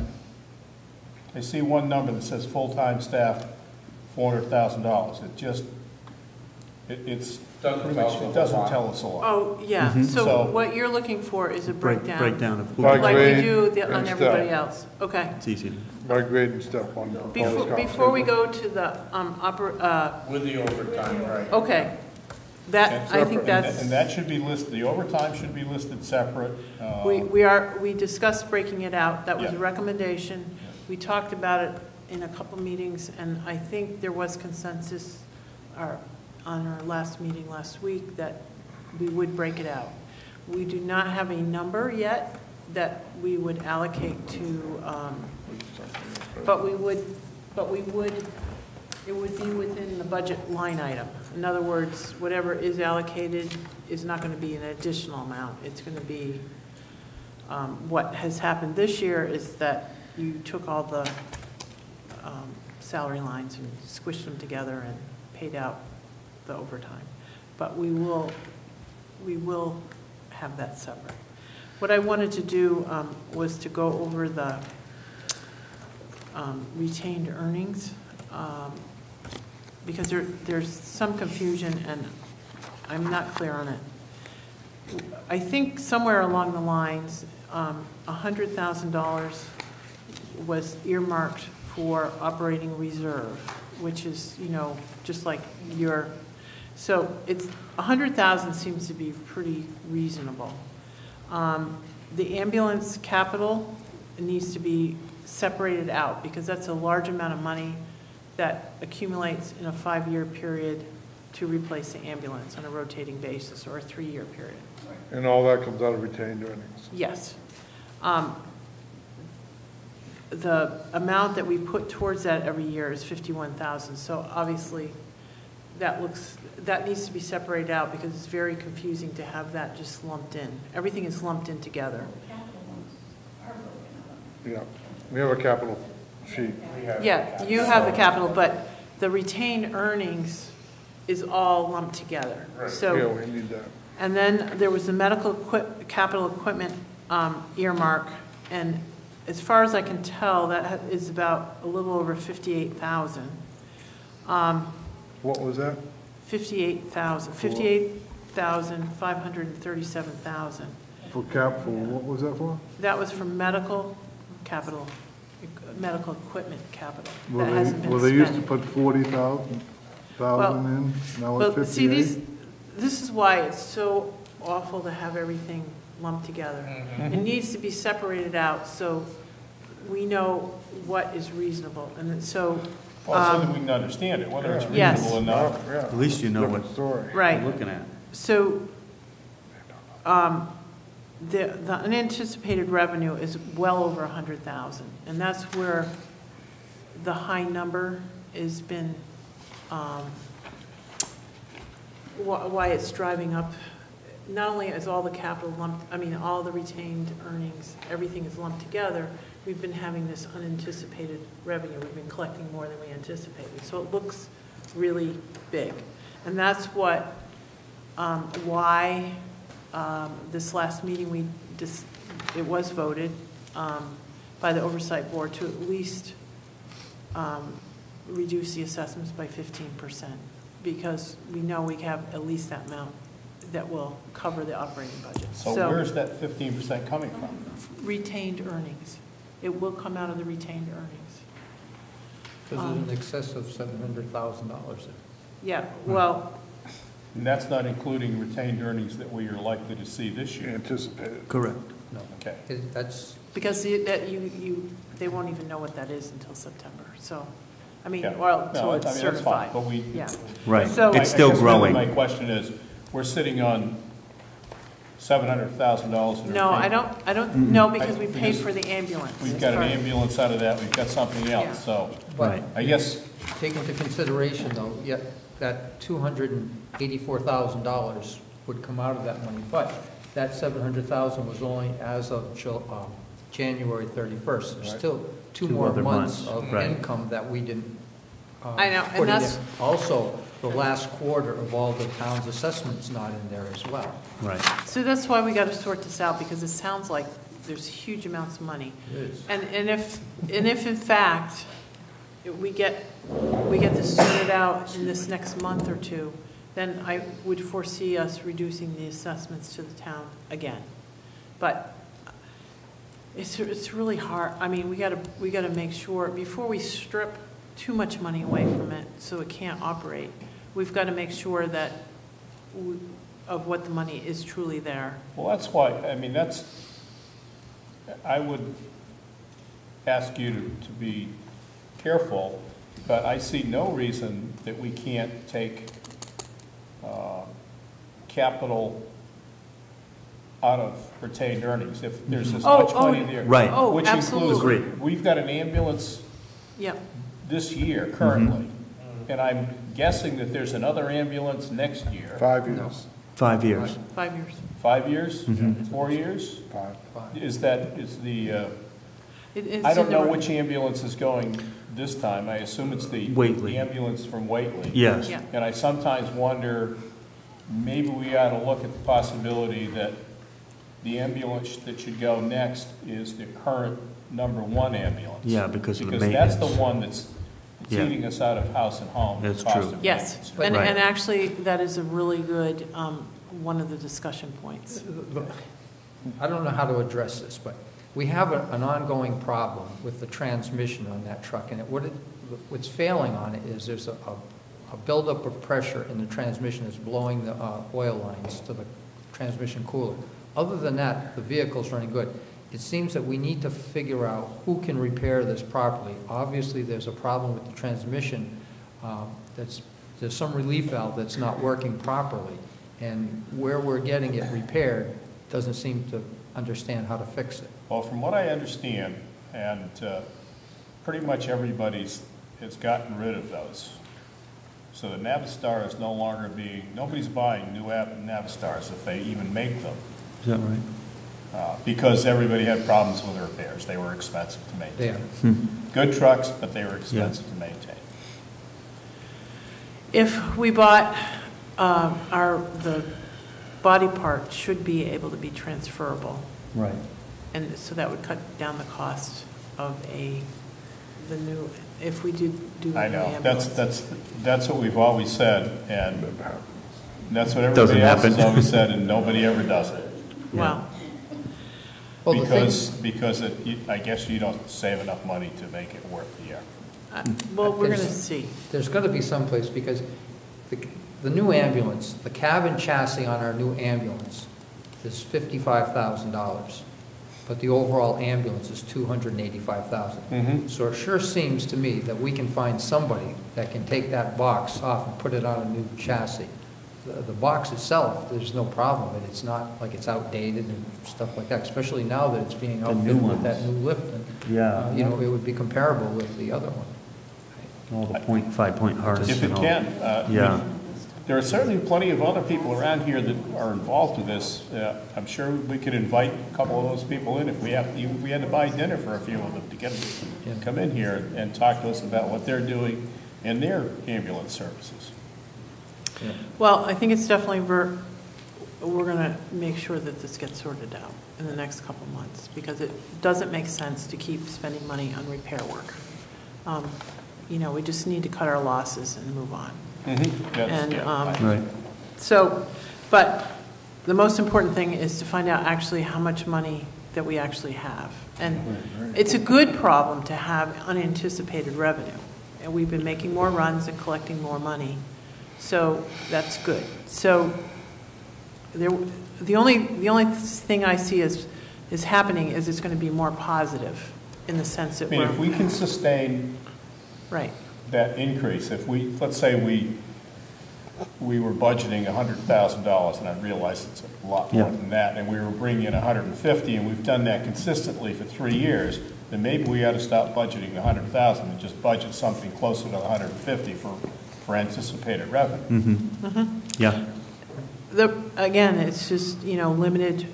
I see one number that says full-time staff, four hundred thousand dollars. It just, it, it's, Doesn't pretty tell much, us a it doesn't lot. tell us a lot. oh, yeah, Mhm. so So- what you're looking for is a Break- breakdown. Breakdown of who, By Like we do the- on and everybody step. else. Okay. it's easy. By grade and step one. Before, before we go to the, um, oper, uh, With the overtime, right. okay. That, I think that's. And that should be listed, the overtime should be listed separate. uh, We, we are, we discussed breaking it out, that was a Yeah. recommendation. We talked about it in a couple meetings, and I think there was consensus our- on our last meeting last week that we would break it out. We do not have a number yet that we would allocate to, um, but we would, but we would, it would be within the budget line item. In other words, whatever is allocated is not going to be an additional amount. It's going to be, um, what has happened this year is that you took all the um, salary lines and squished them together and paid out the overtime. But we will, we will have that separate. What I wanted to do um, was to go over the um, retained earnings, um, because there, there's some confusion, and I'm not clear on it. I think somewhere along the lines, um, $100,000 was earmarked for operating reserve, which is, you know, just like your, so it's, 100,000 seems to be pretty reasonable. Um, The ambulance capital needs to be separated out, because that's a large amount of money that accumulates in a five-year period to replace the ambulance on a rotating basis, or a three-year period. And all that comes out of retained earnings. Yes. Um, The amount that we put towards that every year is 51,000, so obviously, that looks, that needs to be separated out, because it's very confusing to have that just lumped in. Everything is lumped in together. Yeah, we have a capital sheet. Yeah, you have the capital, but the retained earnings is all lumped together. So. Yeah, we need that. And then there was the medical equip, capital equipment um, earmark, and as far as I can tell, that ha- is about a little over 58,000. Um, What was that? 58,000, 58,537,000. For cap, for, what was that for? That was for medical capital, medical equipment capital. Well, That they, hasn't been well, they used to spent. put forty thousand, thousand in, now it's Well, see, these, fifty-eight? this is why it's so awful to have everything lumped together. It needs to be separated out, so we know what is reasonable, and then so, Well, so that um, we can understand it, whether it's Yes. reasonable enough. Yeah, At least you know what different story. you're right. looking at. So, um, the, the unanticipated revenue is well over a hundred thousand, and that's where the high number has been, um, wh- why it's driving up. Not only is all the capital lumped, I mean, all the retained earnings, everything is lumped together, we've been having this unanticipated revenue, we've been collecting more than we anticipated, so it looks really big. And that's what, um, why, um, this last meeting, we, dis- it was voted, um, by the oversight board to at least, um, reduce the assessments by fifteen percent, because we know we have at least that amount that will cover the operating budget. So where's that fifteen percent coming from? Retained earnings. It will come out of the retained earnings. Because it's in excess of $700,000. Yeah, well, And that's not including retained earnings that we are likely to see this year. Anticipated. Correct. No, Okay. It- that's, because you- that you, you, they won't even know what that is until September, so, I mean, Yeah. well, No, until I it's mean, that's fine, certified. But we. Yeah. Right. So- I- It's still I guess really growing. My question is, we're sitting on seven hundred thousand dollars in No, I don't, I don't, no, because we I- paid because for the ambulance. We've got an Sorry. ambulance out of that, we've got something Yeah. else, so but I guess, take into consideration, though, yet that $284,000 would come out of that money, but that 700,000 was only as of Ju- um, January 31st. There's Right. still two Two more other months months, of right. income that we didn't. uh, I know, and put in that's- there. Also, the last quarter of all the town's assessments not in there as well. Right. So that's why we got to sort this out, because it sounds like there's huge amounts of money. It is. And, and if, and if in fact, we get, we get this sorted out in this next month or two, then I would foresee us reducing the assessments to the town again. But it's, it's really hard, I mean, we gotta, we gotta make sure, before we strip too much money away from it so it can't operate, we've got to make sure that, we- of what the money is truly there. well, that's why, I mean, that's, I would ask you to, to be careful, but I see no reason that we can't take, uh, capital out of retained earnings, if there's as Oh, much oh, money there. Right. Oh, Which absolutely. includes, we've got an ambulance Yep. this year currently, and I'm guessing that there's another ambulance next year. Five years. Five years. Five years. Five years? Mhm. Four years? Five. Is that, is the, uh, It- it's I in don't the know re- which ambulance is going this time. I assume it's the Whately. the ambulance from Whately. Yes. Yeah. And I sometimes wonder, maybe we ought to look at the possibility that the ambulance that should go next is the current number one ambulance. Yeah, because of the Because that's the maintenance. one that's that's Yeah. eating us out of house and home. the That's cost true. of Yes, maintenance. and, Right. and actually, that is a really good, um, one of the discussion points. I don't know how to address this, but we have a- an ongoing problem with the transmission on that truck, and it, what it, what's failing on it is there's a, a- a buildup of pressure in the transmission that's blowing the uh, oil lines to the transmission cooler. Other than that, the vehicle's running good. It seems that we need to figure out who can repair this properly. Obviously, there's a problem with the transmission, um, that's, there's some relief valve that's not working properly, and where we're getting it repaired doesn't seem to understand how to fix it. Well, from what I understand, and uh, pretty much everybody's, has gotten rid of those. So the Navistar is no longer being, nobody's buying new Av- Navistars if they even make them, Is that right? uh, because everybody had problems with the repairs. They were expensive to They maintain. are. Good trucks, but they were expensive to maintain. If we bought, um, our, the body part should be able to be transferable, Right. And so that would cut down the cost of a, the new, if we do do the I new know, ambulance. that's, that's, that's what we've always said, and that's what Doesn't everybody else has happen. always said, and nobody ever does it. Well, Well, the thing- Because, because it, you- I guess you don't save enough money to make it worth the effort. uh, well, we're gonna There's- see. There's got to be someplace, because the, the new ambulance, the cabin chassis on our new ambulance is fifty-five thousand dollars, but the overall ambulance is two hundred and eighty-five thousand. Mhm. So it sure seems to me that we can find somebody that can take that box off and put it on a new chassis the the box itself, there's no problem, and it's not like it's outdated and stuff like that, especially now that it's being The new outfitted with that ones. new lift. and, Yeah. uh, You know, it would be comparable with the other one. All the point, five-point harness If it and all. can. uh, I mean, Yeah. There are certainly plenty of other people around here that are involved with this. Uh, I'm sure we could invite a couple of those people in if we have, even if we had to buy dinner for a few of them to get them Yeah. to come in here and talk to us about what they're doing in their ambulance services. Well, I think it's definitely, ver- we're going to make sure that this gets sorted out in the next couple months, because it doesn't make sense to keep spending money on repair work. Um, You know, we just need to cut our losses and move on. That's- And, yeah, um, Right. So, but the most important thing is to find out actually how much money that we actually have. And it's a good problem to have unanticipated revenue. And we've been making more runs and collecting more money, so that's good. So there, the only, the only thing I see is, is happening is it's going to be more positive in the sense I that mean, if we we're, can sustain right. That increase, if we, let's say we, we were budgeting hundred thousand dollars, and I realize it's a lot more Yeah. than that, and we were bringing in hundred and fifty, and we've done that consistently for three years, then maybe we ought to stop budgeting the hundred thousand and just budget something closer to the hundred and fifty for, for anticipated revenue. Yeah, The, again, it's just, you know, limited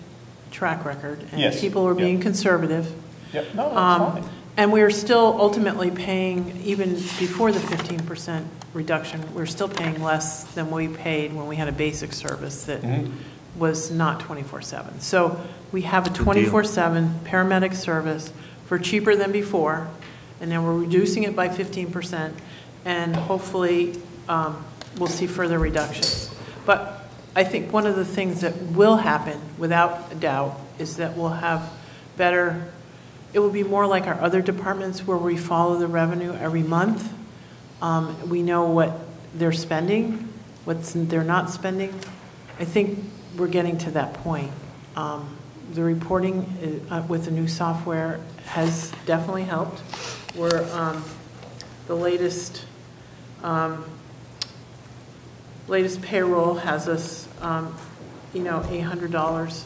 track record. And Yes, people are being yeah. conservative. Yep, no, Um, fine. And we're still ultimately paying, even before the 15% reduction, we're still paying less than we paid when we had a basic service that Mhm. was not 24/7. So we have a 24/7 paramedic service for cheaper than before, and then we're reducing it by 15%, and hopefully um, we'll see further reductions. But I think one of the things that will happen, without a doubt, is that we'll have better, it will be more like our other departments where we follow the revenue every month. Um, We know what they're spending, what they're not spending. I think we're getting to that point. Um, The reporting uh, with the new software has definitely helped. We're, um, the latest, um, latest payroll has us, um, you know, $800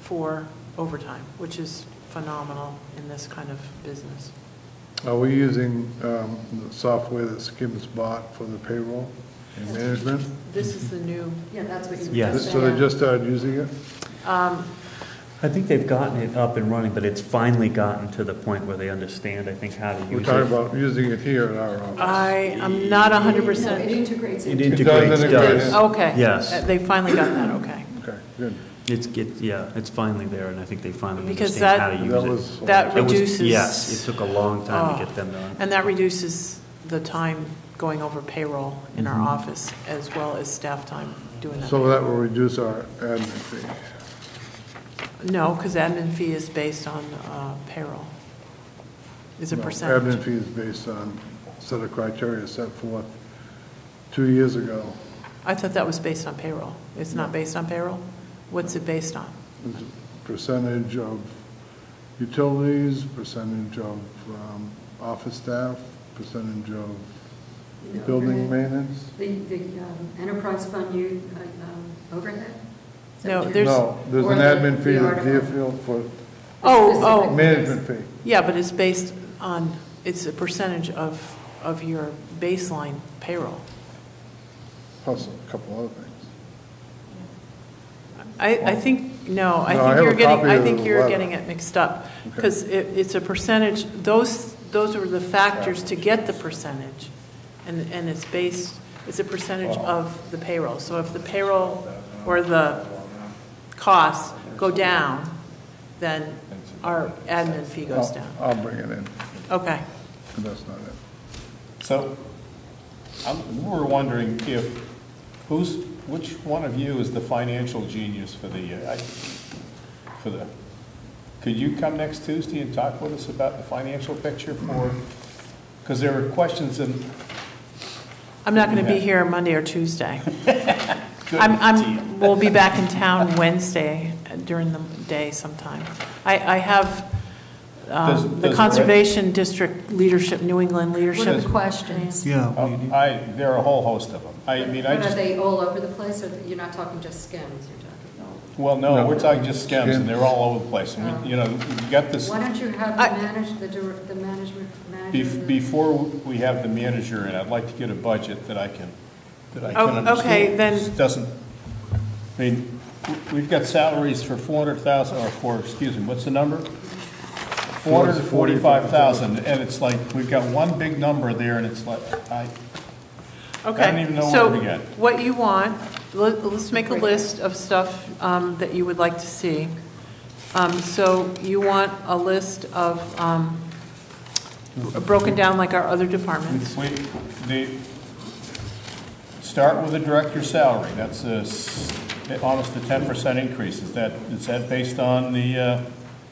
for overtime, which is phenomenal in this kind of business. Are we using um, the software that SCEMS bought for the payroll and management? This is the new, Yeah, that's what you were Yes. So they just started using it? um, I think they've gotten it up and running, but it's finally gotten to the point where they understand, I think, how to use it. We're use talking it. about using it here in our office. I am not No, 100%. it integrates It into. integrates, integrate, does. Okay. Yes. Uh, They finally got that, okay. Okay, good. It's, get yeah, it's finally there, and I think they finally Because understand how that- to use That it. was. That It was- reduces. Yes, it took a long time Oh. to get them to. And that reduces the time going over payroll in our Mhm. office, as well as staff time doing that. So that will reduce our admin fee. No, because admin fee is based on uh, payroll. Is a No, percentage. Admin fee is based on set of criteria set forth two years ago. I thought that was based on payroll. It's not based on payroll? What's it based on? It's Percentage of utilities, percentage of um, office staff, percentage of building maintenance. The, the um, enterprise fund you, uh, um, overhead? Is that No, what you're- there's- No, there's Or an the- admin fee the that article. Deerfield for Oh, Specific. oh, management fee. yeah, but it's based on, it's a percentage of, of your baseline payroll. plus a couple other things. I, I think, no, I No, I think have you're a getting, copy I of think the you're letter. getting it mixed up. Okay. Because it, it's a percentage, those, those are the factors to get the percentage. And, and it's based, it's a percentage of the payroll. So if the payroll or the costs go down, then our admin fee goes I'll- down. I'll bring it in, Okay. but that's not it. So, I'm, we're wondering if, who's, which one of you is the financial genius for the, uh, I- for the, could you come next Tuesday and talk with us about the financial picture for, because there were questions in, I'm not going to be here Monday or Tuesday. Good I'm, deal. I'm, we'll be back in town Wednesday during the day sometime. I, I have Does- um, the does- Conservation District leadership, New England What are leadership. the questions? Yeah. Oh, I, there are a whole host of them. I mean, I But Are just, they all over the place, or you're not talking just SCEMS, you're talking? well, no, No. we're talking just SCEMS, and they're all over the place. I mean, You know, you got this, Why don't you have I- the manage, the dir- the management, manager? bef- the- before we have the manager in, I'd like to get a budget that I can, that I Oh, can understand. okay, then- This Doesn't, I mean, w- we've got salaries for four hundred thousand, or for, excuse me, what's the number? Four hundred and forty-five thousand, and it's like, we've got one big number there, and it's like, I, Okay. I don't even know where so to begin. what you want, let- let's make a list of stuff um, that you would like to see. Um, So you want a list of, um, broken down like our other departments. we, the, start with the director's salary, that's a, s- almost a ten percent increase. Is that, is that based on the, uh,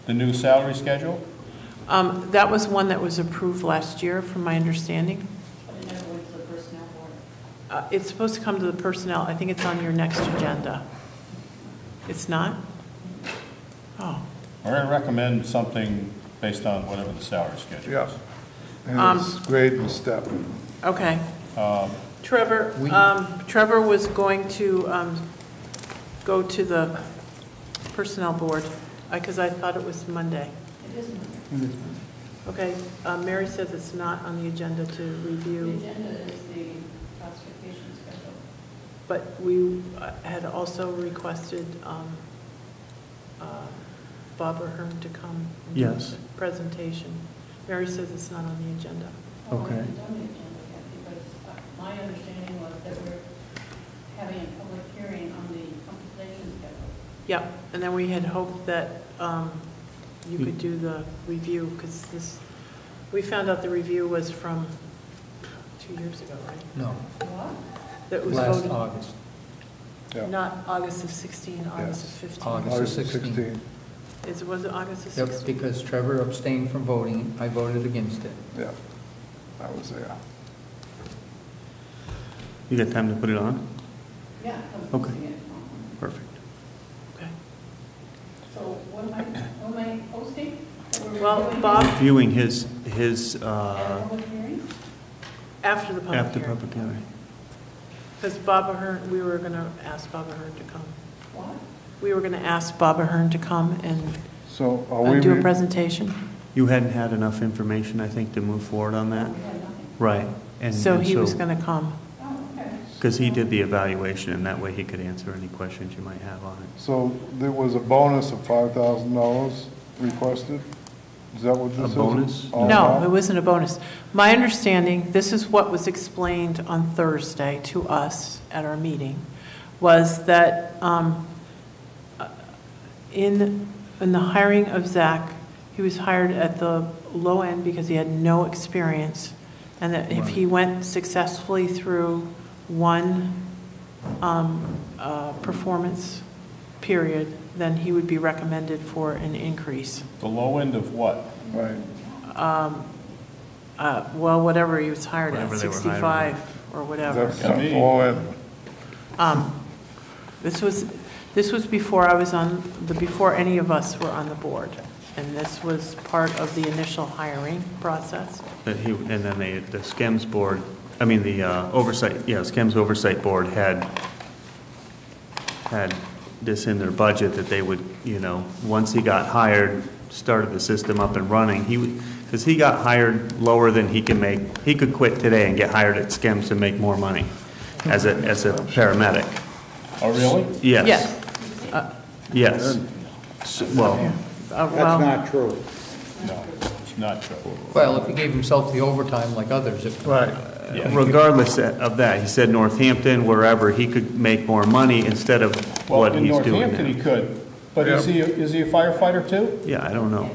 the new salary schedule? Um, That was one that was approved last year, from my understanding. Uh, It's supposed to come to the personnel, I think it's on your next agenda. It's not? Oh, Or I recommend something based on whatever the salary schedule Yeah. is. And it's grade and step. okay. Um, Trevor, We- um, Trevor was going to um, go to the personnel board, because I thought it was Monday. It is Monday. Okay, uh, Mary says it's not on the agenda to review. The agenda is the classification schedule. But we uh, had also requested um, uh, Bob Ahern to come. and do Yes. a Presentation. Mary says it's not on the agenda. Okay. Because my understanding was that we're having a public hearing on the compensation schedule. Yep, and then we had hoped that um, you could do the review, because this, we found out the review was from two years ago, right? No, What? That was last voted, August, Yeah. not August of 16, August of 15. August. August 16. 16, Is, was it August of Yep, 16? because Trevor abstained from voting, I voted against it. yeah. I was there. You got time to put it on? Yeah. Okay. it. Perfect. Okay. So what am I, what am I posting? Well, Bob, Viewing his, his, At a uh, public hearing? after the public after hearing. public hearing. Because Bob Ahern, we were going to ask Bob Ahern to come. What? We were going to ask Bob Ahern to come and So are uh, we, do a re- presentation. You hadn't had enough information, I think, to move forward on that? Right. And So and he was going to come. Okay. Because he did the evaluation, and that way he could answer any questions you might have on it. so there was a bonus of $5,000 requested? Is that what this A is? bonus? all No, about? it wasn't a bonus. My understanding, this is what was explained on Thursday to us at our meeting, was that um, in, in the hiring of Zach, he was hired at the low end because he had no experience, and that if he went successfully through one um, uh, performance period, then he would be recommended for an increase. The low end of what? Right. Uh, Well, whatever he was hired at, Whatever they were hired 65 or whatever. That's Yeah, me. low end. Um, This was, this was before I was on, the before any of us were on the board. And this was part of the initial hiring process. That he, and then they, the SCEMS board, I mean, the uh, oversight, yeah, SCEMS oversight board had, had this in their budget that they would, you know, once he got hired, started the system up and running, he, would, because he got hired lower than he can make, he could quit today and get hired at SCEMS and make more money as a, as a paramedic. Oh, really? Yes. Yes. Yes. S- Well, Uh, Well, true. No, it's not true. Well, if he gave himself the overtime like others, it. Right. Yeah. regardless of that, he said Northampton, wherever, he could make more money instead of Well, what in he's doing Northampton, he could, but is he, is he a firefighter too? Yeah, I don't know.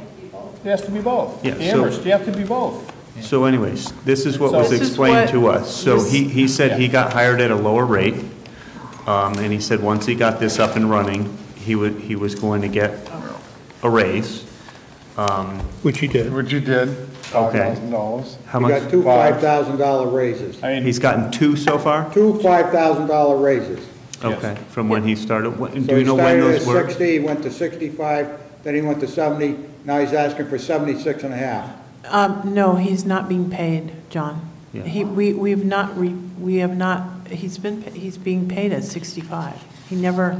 He has to be both. Yeah, so- Amherst, you have to be both. So anyways, this is what was So- This is explained what- to us. So this- he, he said he got hired at a lower rate, um, and he said once he got this up and running, he would, he was going to get a raise. Um, Which he did. Which you did, $5,000. How You much? got two Five. $5,000 raises, I mean, He's gotten two so far? two $5,000 raises. Okay, from when he started. What- Do So you he know when started those at were? 60, went to 65, then he went to 70, now he's asking for 76 and a half. Um, no, he's not being paid, John. Yeah. He, we, we've not, re- we have not, he's been, pa- he's being paid at 65. He never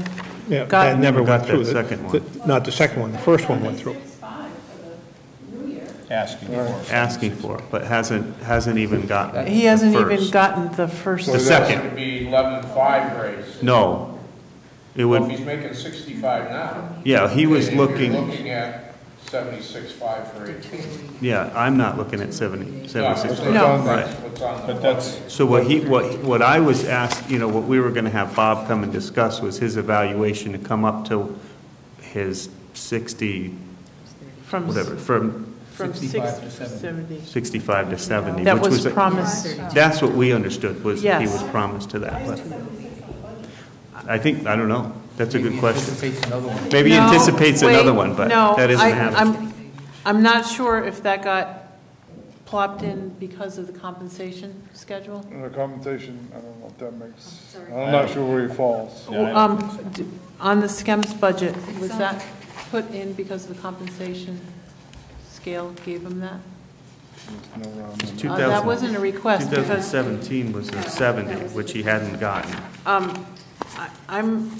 Yeah, got. that never Got went that through. The- second one. the- Not the second one, the first one went through. Six-five for the new year. Asking for. Asking for, but hasn't, hasn't even gotten. He hasn't the even first. gotten the first. The second. It would be eleven-five raise. No. It Well, would, if he's making sixty-five now. yeah, he was then you're looking, looking at seventy-six-five for eighteen. yeah, I'm not looking at 70, 76. No. Right. What's on the But that's, So what he, what, what I was asked, you know, what we were gonna have Bob come and discuss was his evaluation to come up to his 60, From, whatever, from from 65 to 70. 70. 65 to 70. That which was a- promised. That's what we understood, was he was promised to that, but I think, I don't know, that's a good question. Anticipates another one. Maybe he No, anticipates another one, but no, that isn't I- happening. I'm, I'm not sure if that got plopped in because of the compensation schedule. The compensation, I don't know if that makes, I'm not sure where he falls. Um, d- On the SCEMS budget, was that put in because of the compensation scale gave him that? No round It's number. 2000 Uh, that wasn't a request, because- 2017 was a 70, which he hadn't gotten. Um, I- I'm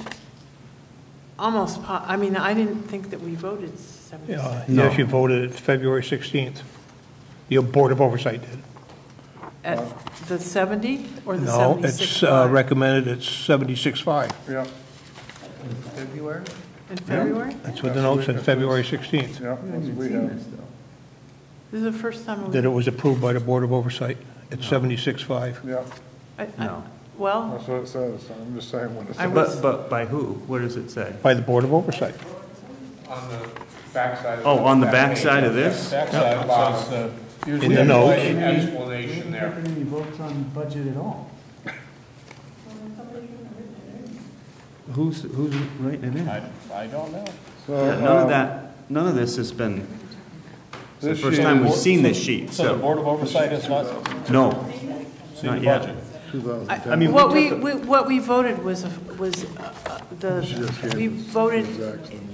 almost, po- I mean, I didn't think that we voted 70. Uh, No. Yes, you voted it February 16th. Your Board of Oversight did. At the 70 or the No, it's 76? uh, recommended, it's 76.5. Yeah, February? In February? That's what the note said, February 16th, yeah, that's what we have. This is the first time. that it was approved by the Board of Oversight at 76.5. Yeah, I- I- No. Well, that's what it says. I'm just saying what it I says. But, but by who? What does it say? By the Board of Oversight. On the backside. of Oh, on the back backside of page. this? backside says, uh, In the notes. Explanation there. any votes on budget at all. Who's, who's writing it in? I, I don't know. So, none of um, that, none of this has been, it's the This first sheet time we've seen this sheet, So the so, Board of Oversight has not no, seen the not yet. budget. 2010. I mean, what we, we- what we voted was, was uh, uh, the, we voted,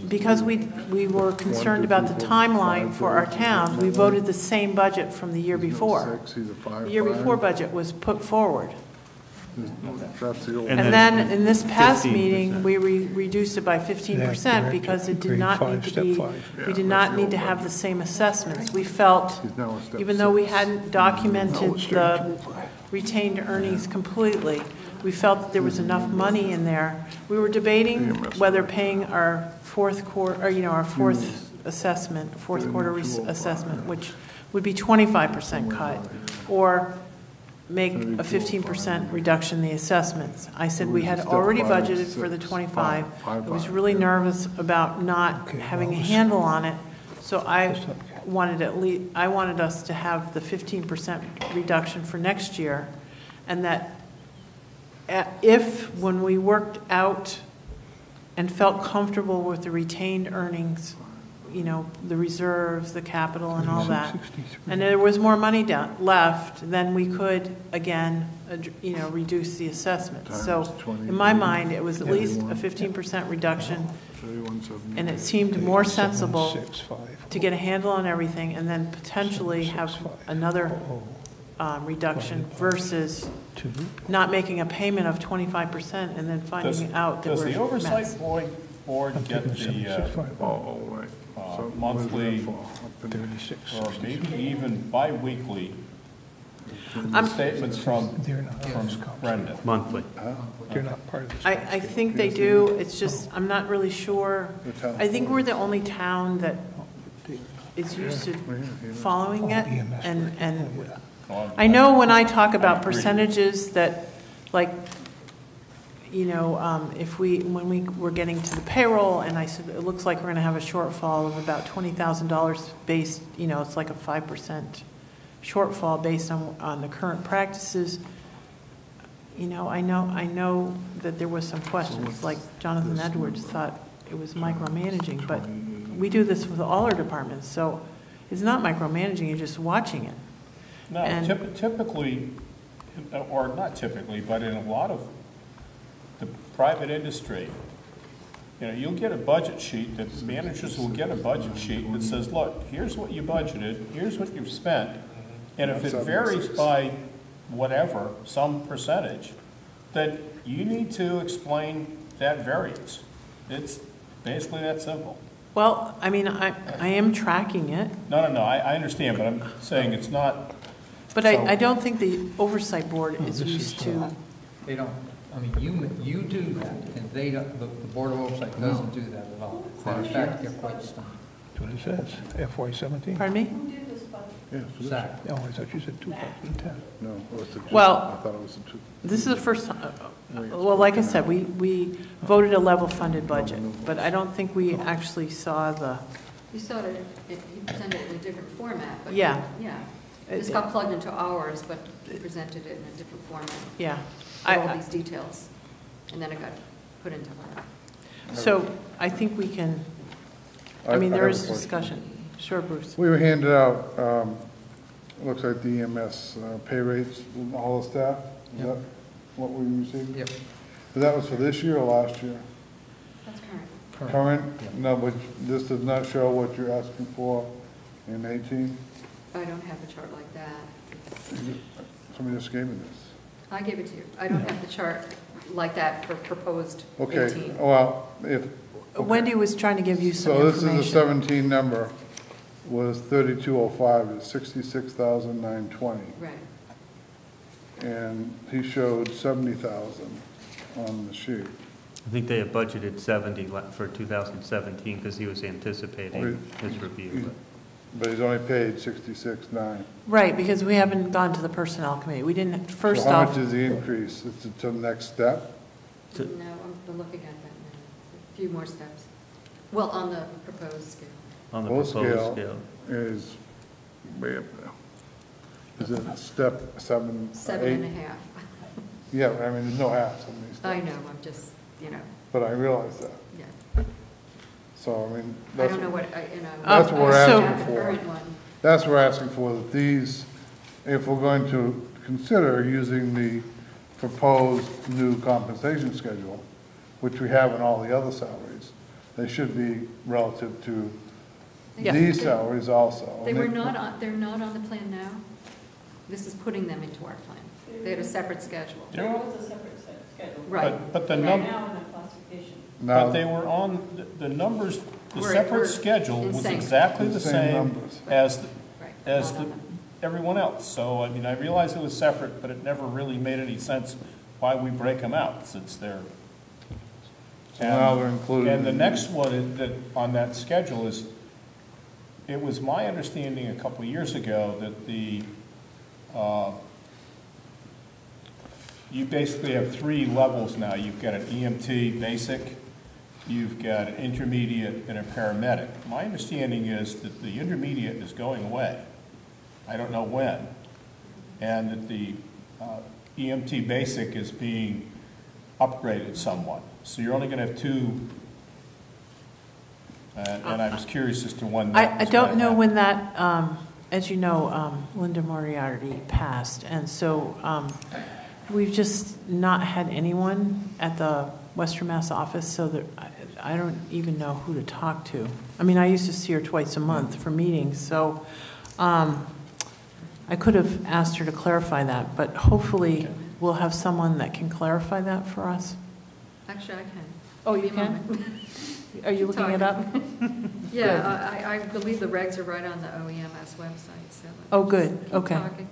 because we, we were concerned about the timeline for our town, we voted the same budget from the year before. six, he's a five, The year before budget was put forward. That's the old. And And then then in this past 15%. meeting, we re- reduced it by fifteen percent correct. because it did Grade not five, need to step be, five. we did not need to have the same assessments. We felt, He's now a step even though we hadn't documented the retained earnings completely, we felt that there was mm-hmm. enough money in there. We were debating whether paying our fourth quarter, or, you know, our fourth mm. assessment, fourth quarter res- oh assessment, which would be twenty-five percent cut, or make a fifteen percent reduction in the assessments. I said we had already budgeted for the twenty-five. I was really nervous about not having a handle on it, so I wanted at least, I wanted us to have the fifteen percent reduction for next year, and that uh, if, when we worked out and felt comfortable with the retained earnings, you know, the reserves, the capital and all that, and there was more money down, left, then we could, again, ad- you know, reduce the assessment. So, in my mind, it was at least a fifteen percent reduction, and it seemed more sensible to get a handle on everything and then potentially have another um, reduction versus Two. not making a payment of twenty-five percent and then Does, finding out that does we're the a oversight mess. board, board get the, uh, 76.5. Oh, right. Uh, So where's that monthly fall? Up in- 36. or maybe even bi-weekly I'm- statements from, They're not, from Brenda? monthly. they're not part of this. I, I think they do, it's just, I'm not really sure. I think we're the only town that is used to following it, and, and I know when I talk about percentages that, like, you know, um, if we, when we were getting to the payroll, and I said, it looks like we're gonna have a shortfall of about twenty thousand dollars based, you know, it's like a five percent shortfall based on, on the current practices. You know, I know, I know that there was some questions, like Jonathan Edwards thought it was micromanaging, but we do this with all our departments, so it's not micromanaging, you're just watching it. No, And- typ- typically, or not typically, but in a lot of the private industry, You know, you'll get a budget sheet, that managers will get a budget sheet that says, look, here's what you budgeted, here's what you've spent. And if it varies by whatever, some percentage, then you need to explain that variance. It's basically that simple. Well, I mean, I, I am tracking it, No, no, no, I, I understand, but I'm saying it's not, but I, I don't think the oversight board is used to, They don't, I mean, you, you do that, and they don't, the, the Board of Oversight doesn't do that at all. In fact, they're quite stunned. That's what it says, FY seventeen. pardon me? Who did this budget? Yeah, for this- Zach, Oh, I thought you said two thousand ten. No, it was the two- Well- I thought it was the two. This is the first, time. well, like I said, we, we voted a level-funded budget, but I don't think we actually saw the, You saw it, it- you presented it in a different format, but. Yeah. Yeah. It- This got plugged into ours, but you presented it in a different format. yeah. With all I- these details, and then it got put into our. So I think we can, I I- mean, I there have a is question. discussion. Sure, Bruce. We were handed out, um, looks like the EMS uh, pay rates, from all the staff. Is Yep. that what we received? Yep. That was for this year or last year? That's current. Current? No, but this does not show what you're asking for in 18? I don't have a chart like that. Somebody just gave me this. I gave it to you. I don't have the chart like that for proposed Okay, 18. well, if, Wendy was trying to give you some so this is the information. 17 number, was 3205, it's 66,920. Right. And he showed 70,000 on the sheet. I think they had budgeted 70 la- for 2017 because he was anticipating Wait. his review. But he's only paid 66,900. Right, because we haven't gone to the personnel committee. We didn't, first So how much off, is the increase? Is it to the next step? No, I'm looking at that now. A few more steps. Well, on the proposed scale. On the Full proposed scale. Is way up there. Is it step seven, eight? Seven and a half. Yeah, I mean, there's no halves on these I steps. know, I'm just, you know, But I realize that. Yeah. So, I mean, I that's, don't know what, I, you know. Oh, that's what we're so- asking The for. current one. That's what we're asking for, that these, if we're going to consider using the proposed new compensation schedule, which we have in all the other salaries, they should be relative to Yeah. these salaries also. They were not on, they're not on the plan now? This is putting them into our plan. They had a separate schedule. There was a separate set schedule. Right. but, but the They're number, now in the classification. Now- but they were on, the- the numbers, the We're- we're separate schedule in was sync. exactly the The same same numbers. as, the- Right. as the, everyone else. So, I mean, I realize it was separate, but it never really made any sense why we break them out, since they're. So now they're included And the in- next one is that, on that schedule is, it was my understanding a couple of years ago that the, uh, you basically have three levels now. You've got an EMT basic, you've got an intermediate, and a paramedic. My understanding is that the intermediate is going away. I don't know when. And that the uh, EMT basic is being upgraded somewhat. So you're only going to have two, and and I was curious as to when that I, I don't know happen. when that, um, as you know, um, Linda Moriarty passed, and so um, we've just not had anyone at the Western Mass office, so that, I- I don't even know who to talk to. I mean, I used to see her twice a month for meetings, so um, I could have asked her to clarify that, but hopefully we'll have someone that can clarify that for us. Actually, I can. Oh, you Give me a can? moment. Are you Keep looking it up? Yeah, I, I believe the regs are right on the OEMS website, so. Oh, good, Keep okay. talking.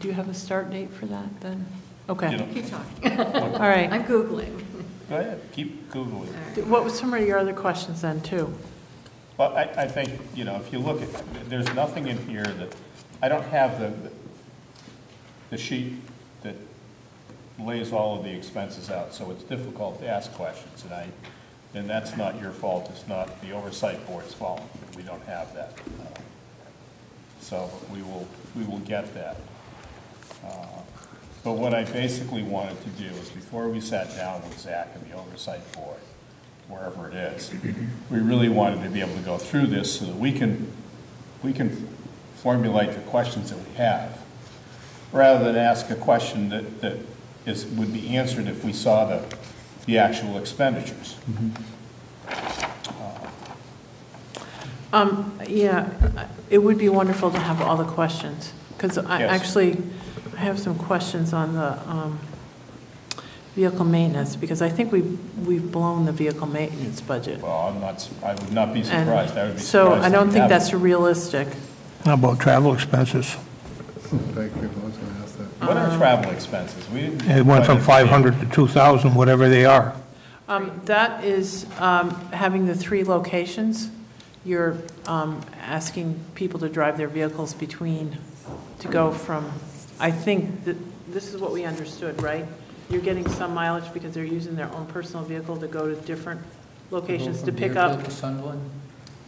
Do you have a start date for that, then? Okay. You know, Keep talking. All right. I'm Googling. Go ahead, keep Googling. What was some of your other questions then, too? Well, I, I think, you know, if you look at, there's nothing in here that, I don't have the, the sheet that lays all of the expenses out, so it's difficult to ask questions, and I, and that's not your fault, it's not the oversight board's fault, we don't have that. Uh, So we will, we will get that. Uh, But what I basically wanted to do is, before we sat down with Zach and the oversight board, wherever it is, we really wanted to be able to go through this so that we can, we can formulate the questions that we have, rather than ask a question that, that is, would be answered if we saw the, the actual expenditures. Um, yeah, it would be wonderful to have all the questions, because I Yes. actually, I have some questions on the, um, vehicle maintenance, because I think we've, we've blown the vehicle maintenance budget. Well, I'm not, su- I would not be surprised, I would be surprised. So I if don't we think haven't. that's realistic. How about travel expenses? Thank you, I was gonna ask that. What are travel expenses? We didn't. It went from quite 500 to 2,000, whatever they are. Um, That is um, having the three locations. You're um, asking people to drive their vehicles between, to go from, I think that, this is what we understood, right? You're getting some mileage because they're using their own personal vehicle to go to different locations to pick up, to Sunderland?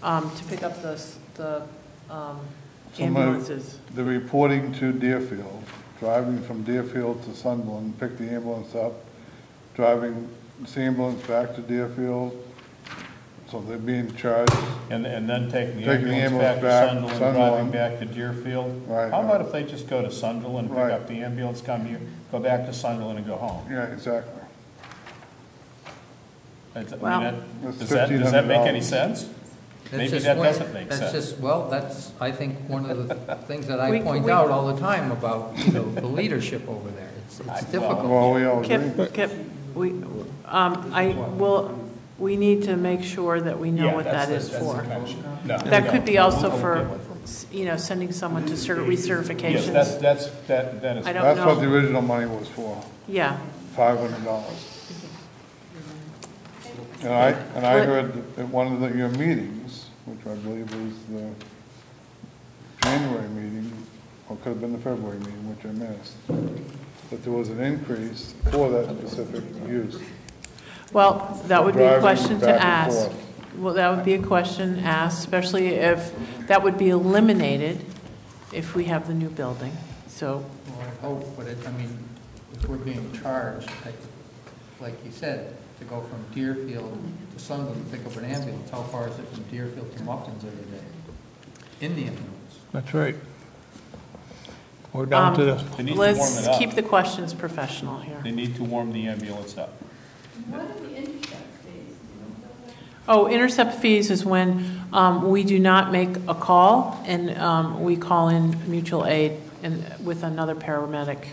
um, to pick up the, the um, So my- ambulances. The reporting to Deerfield, driving from Deerfield to Sunderland, pick the ambulance up, driving the ambulance back to Deerfield, so they're being charged. And, and then taking the Taking the ambulance back to ambulance back, Sunderland, driving Sunderland. back to Deerfield. Right, How about if they just go to Sunderland, pick Right. up the ambulance, come here, go back to Sunderland and go home? Yeah, exactly. That's- I mean, Well- that- That's Does that, does that make any $1,500. sense? That's Maybe just that one- doesn't make That's sense. just, well, that's, I think, one of the things that We- I point we- out all the time about, you know, the leadership over there. It's it's difficult. Well, we all agree. Kip, Kip, we, um, I will, we need to make sure that we know Yeah, what that's that the- is that's the for. connection. No, That no, could be also for, you know, sending someone to cert, Yes, recertifications. that's, that's, that, that is. I don't That's what know. the original money was for, Yeah, five hundred dollars. And I, and I But- heard at one of the, your meetings, which I believe was the January meeting, or could have been the February meeting, which I missed, that there was an increase for that specific use. Well, that would be a question to back and ask. forth. Well, that would be a question asked, especially if, that would be eliminated if we have the new building, so, Well, I hope, but it, I mean, if we're being charged, like, like you said, to go from Deerfield to Sunderland, to pick up an ambulance, how far is it from Deerfield to Muffins every day? In the ambulance. That's right. We're down to Um, the, They need to warm let's up. keep the questions professional here. They need to warm the ambulance up. What are the intercept fees? Oh, intercept fees is when um, we do not make a call, and um, we call in mutual aid and with another paramedic.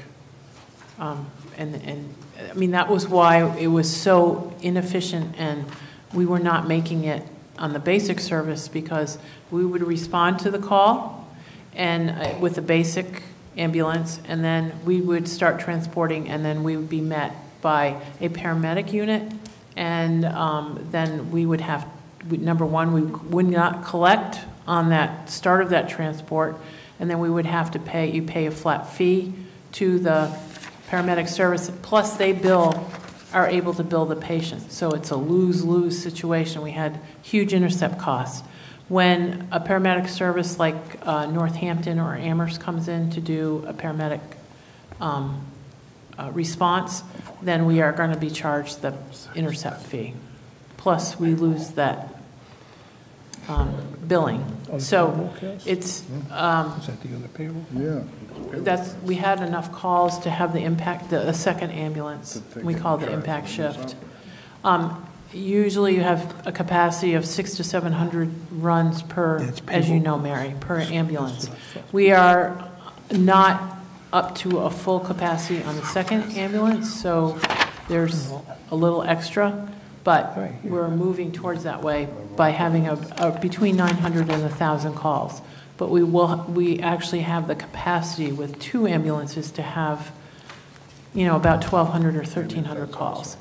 Um, And, and, I mean, that was why it was so inefficient, and we were not making it on the basic service, because we would respond to the call, and uh, with the basic ambulance, and then we would start transporting, and then we would be met by a paramedic unit, and um, then we would have, we- number one, we would not collect on that start of that transport, and then we would have to pay, you pay a flat fee to the paramedic service, plus they bill, are able to bill the patient. So it's a lose-lose situation. We had huge intercept costs. When a paramedic service like uh, Northampton or Amherst comes in to do a paramedic um, uh, response, then we are going to be charged the intercept fee. Plus, we lose that um, billing. So it's, um, is that the other payroll? Yeah. that's, we had enough calls to have the impact, the, a second ambulance. We call it the impact shift. Um, Usually you have a capacity of six to 700 runs per, as you know, Mary, per ambulance. We are not up to a full capacity on the second ambulance, so there's a little extra, but we're moving towards that way by having a, a, between 900 and 1,000 calls. But we will, we actually have the capacity with two ambulances to have, you know, about 1,200 or 1,300 calls,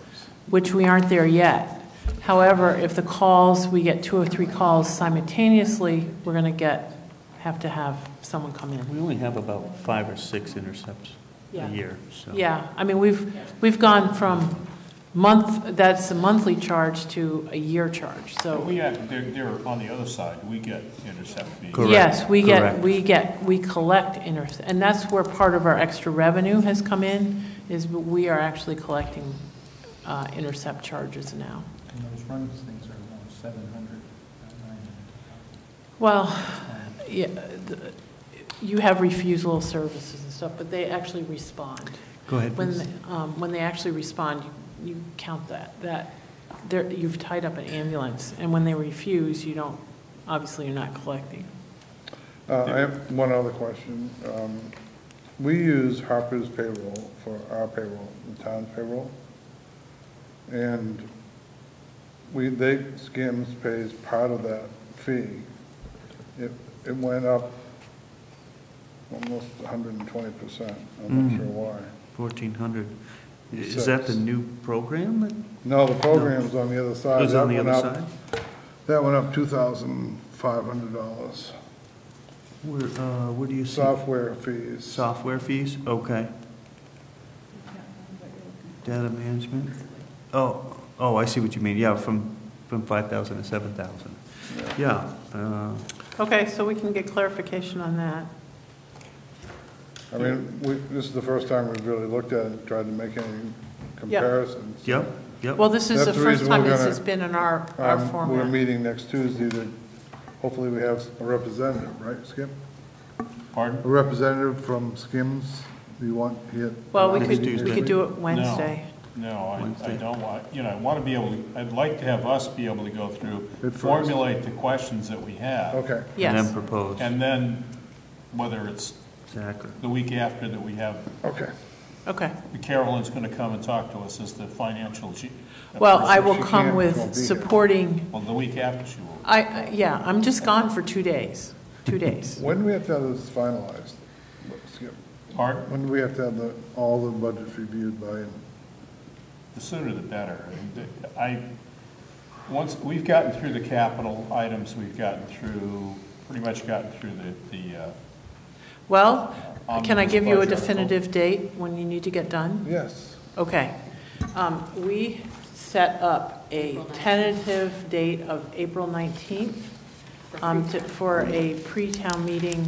which we aren't there yet. However, if the calls, we get two or three calls simultaneously, we're going to get, have to have someone come in. We only have about five or six intercepts Yeah. a year, so. Yeah, I mean, we've, we've gone from month, that's a monthly charge to a year charge, so. we had, they're, they're on the other side, we get intercept fees. Correct. Yes, we get, correct. we get, we collect inter, and that's where part of our extra revenue has come in, is we are actually collecting uh, intercept charges now. And those runs things are around 700, 900. Well, yeah, the- you have refusal of services and stuff, but they actually respond. Go ahead, When, please. um, when they actually respond, you you count that, that, they're, you've tied up an ambulance, and when they refuse, you don't, obviously, you're not collecting. Uh, I have one other question. Um, We use Harper's payroll for our payroll, the town's payroll. And we, they, SCEMS pays part of that fee. It, went up almost hundred and twenty percent. I'm not Mm. sure why. Fourteen hundred. Is that the new program? that- No, the program's on the other side. It's on That the went other up- side? That went up two thousand five hundred dollars. Where, uh, where do you see? Software fees. Software fees, okay. Data management? Oh, oh, I see what you mean, yeah, from, from five thousand to seven thousand. Yeah, uh, Okay, so we can get clarification on that. I mean, we, this is the first time we've really looked at it, tried to make any comparisons. yep, yep. Well, this is the the first reason time we're this gonna- has been in our, our Um, We're format. meeting next Tuesday to, hopefully we have a representative, right, Skip? Pardon? A representative from SCEMS, do you want here? Well, we Next could, we Tuesday. could do it Wednesday. No, I, I Wednesday. don't want, you know, I want to be able, to. I'd like to have us be able to go through, At first. formulate the questions that we have. Okay, And Yes. then propose, And then, whether it's exactly. the week after that we have, okay. Okay. Carolyn's going to come and talk to us as the financial chief. Well, I will she come can't, with won't be here. supporting, Well, the week after she will. I, I- yeah, I'm just gone for two days, two days. When do we have to have this finalized? Skip, Pardon? when do we have to have the, all the budgets reviewed by? The sooner the better. And I, once, we've gotten through the capital items, we've gotten through, pretty much gotten through the, the, uh, Well, can I Omnibus give you a budget. definitive date when you need to get done? Yes. Okay. Um, We set up a tentative date of April 19th um, to- for a pre-town meeting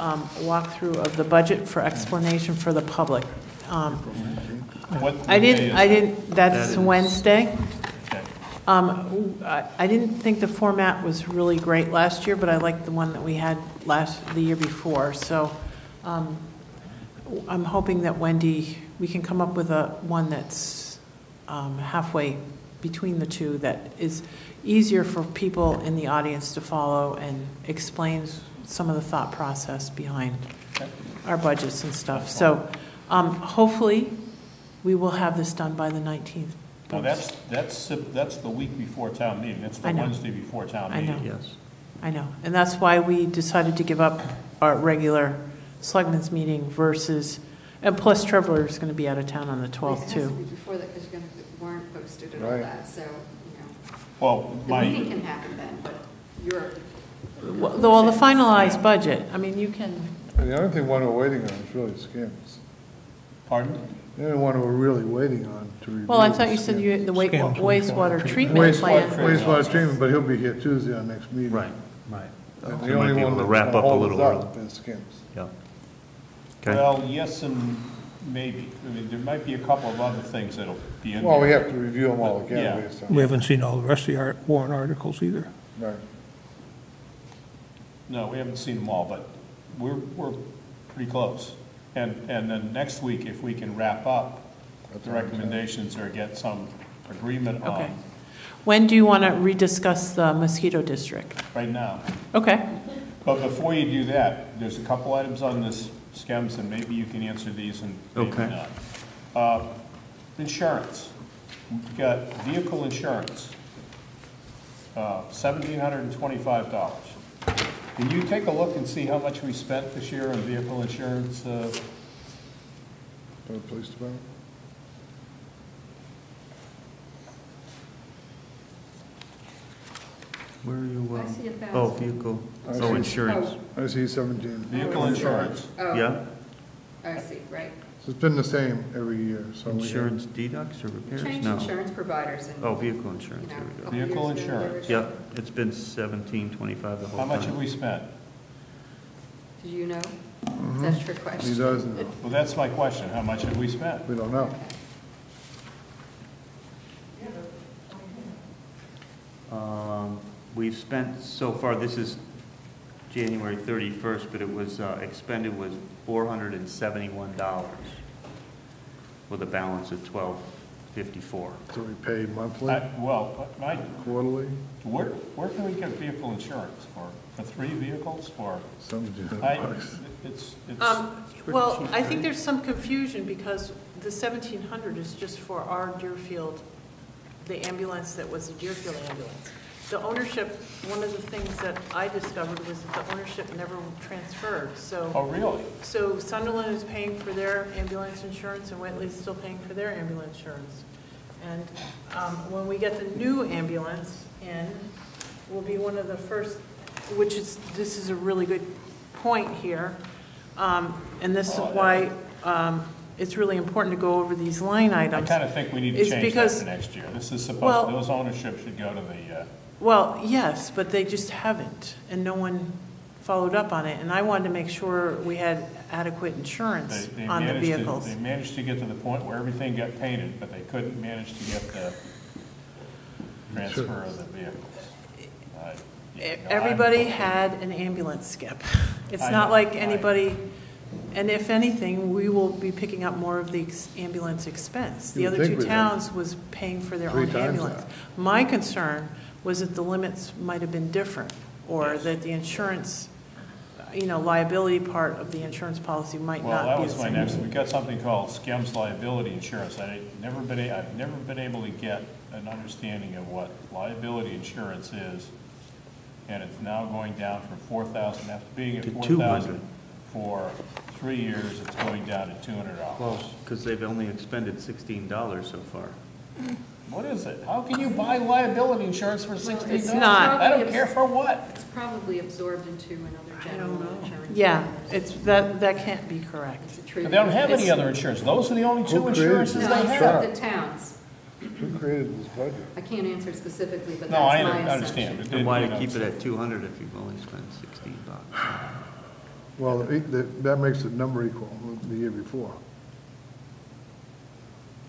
um, walkthrough of the budget for explanation for the public. Um, what? I day didn't, is I that? didn't, that's That is- Wednesday. Okay. Um, I I didn't think the format was really great last year, but I liked the one that we had last, the year before. So um, I'm hoping that Wendy, we can come up with a, one that's um, halfway between the two that is easier for people in the audience to follow and explains some of the thought process behind our budgets and stuff. So um, hopefully, we will have this done by the 19th. Now, that's, that's, that's the week before town meeting. That's the I know. Wednesday before town I know. meeting. Yes. I know, and that's why we decided to give up our regular selectmen's meeting versus, and plus Trevor is going to be out of town on the 12th, too. Before that, because you're going to, warrant posted and all Right. that, so, you know, Well, the meeting my, can happen then, but you're, Well, the- well, the finalized budget, I mean, you can, The only thing one we're waiting on is really SCEMS. pardon? The only one we're really waiting on to review. well, I thought you is said SCEMS. you, the wa- Scans, wastewater wastewater treatment Wastewater, plan. wastewater treatment, but he'll be here Tuesday on next meeting. Right, right. And So the might only be able one to that's wrap gonna up a hold little us early. up is SCEMS. Yeah. Okay. Well, yes and maybe. I mean, there might be a couple of other things that'll be in there. Well, we have to review them all Yeah. again based on. We haven't seen all the rest of the art- warrant articles either. Right. No, we haven't seen them all, but we're, we're pretty close. And, and then next week, if we can wrap up the recommendations or get some agreement Okay. on, When do you want to rediscuss the mosquito district? right now. Okay, But before you do that, there's a couple items on this SCEMS, and maybe you can answer these and maybe Okay. not. Uh, Insurance. We've got vehicle insurance, uh, $1,725. Can you take a look and see how much we spent this year on vehicle insurance? uh, For the police department? Where are you? I um, see a thousand. Oh, vehicle, I see. oh, insurance. I see seventeen. Vehicle insurance. oh, Yeah, I see, right. So it's been the same every year, so. we insurance deducts or repairs? Changed No. insurance providers and. Oh, vehicle you insurance, know, there a we go. couple years Vehicle ago, they insurance. were- Yeah, it's been seventeen twenty-five the whole time. How time. much have we spent? Did you know? Mhm. That's your He question. does know. Well, that's my question. How much have we spent? We don't know. Um, We've spent, so far, this is January 31st, but it was, uh, expended was $471. with a balance of twelve fifty-four. So we pay monthly, I- Well, my, quarterly, where, where can we get vehicle insurance? For, for three vehicles, for, seventeen I, bucks. it's, it's. Um, Well, I think there's some confusion because the 1,700 is just for our Deerfield, the ambulance that was a Deerfield ambulance. The ownership, one of the things that I discovered was that the ownership never transferred, so. Oh, really? So Sunderland is paying for their ambulance insurance, and Whately's still paying for their ambulance insurance. And um, when we get the new ambulance in, we'll be one of the first, which is, this is a really good point here, um, and this is why um, it's really important to go over these line items. I items. kind of think we need to It's change that because- for next year. This is supposed, Well- those ownership should go to the, uh, Well, yes, but they just haven't, and no one followed up on it. And I wanted to make sure we had adequate insurance they, they on the managed to, vehicles. they managed to get to the point where everything got painted, but they couldn't manage to get the transfer of the vehicles. Uh, you know, I'm- Everybody had an ambulance skip. It's I not know, like I- anybody, and if anything, we will be picking up more of the ex- ambulance expense. The You would other think two we'd towns was paying for their Three own times ambulance. My concern was that the limits might have been different, or that the insurance, you know, liability part of the insurance policy might Well, not that be the was my next, we got something called SCEMS liability insurance. I never been, a- I've never been able to get an understanding of what liability insurance is. And it's now going down from four thousand, after being at To four 200. thousand for three years, it's going down to two hundred dollars. Well, because they've only expended sixteen dollars so far. What is it? How can you buy liability insurance for sixteen dollars? It's not. I don't care for what. It's probably absorbed into another general insurance. Yeah, it's, that, that can't be correct. They don't have any other insurance. Those are the only two Who created insurances they No, have. it's the towns. Who created this budget? I can't answer specifically, but No, I that's my under- understand. assumption. but Then why you to know, keep it at two hundred if you've only spent sixteen bucks? Well, it- that, that makes the number equal the year before.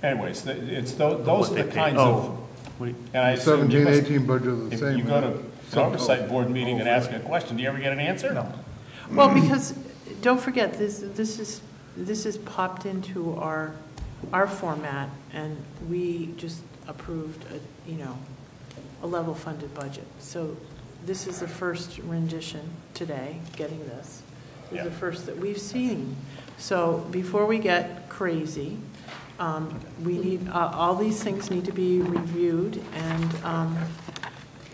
Anyways, th- it's, tho- those are the kinds oh, of, what do you- and I assume you 17, must- 18 budget are the If same. you go to right? an oversight board meeting and ask oh, a question, do you ever get an answer? No. Well, hmm. because, don't forget, this, this is, this is popped into our, our format, and we just approved a, you know, a level-funded budget. So this is the first rendition today, getting this. This is the first that we've seen. So before we get crazy, um, we need, uh, all these things need to be reviewed, and, um,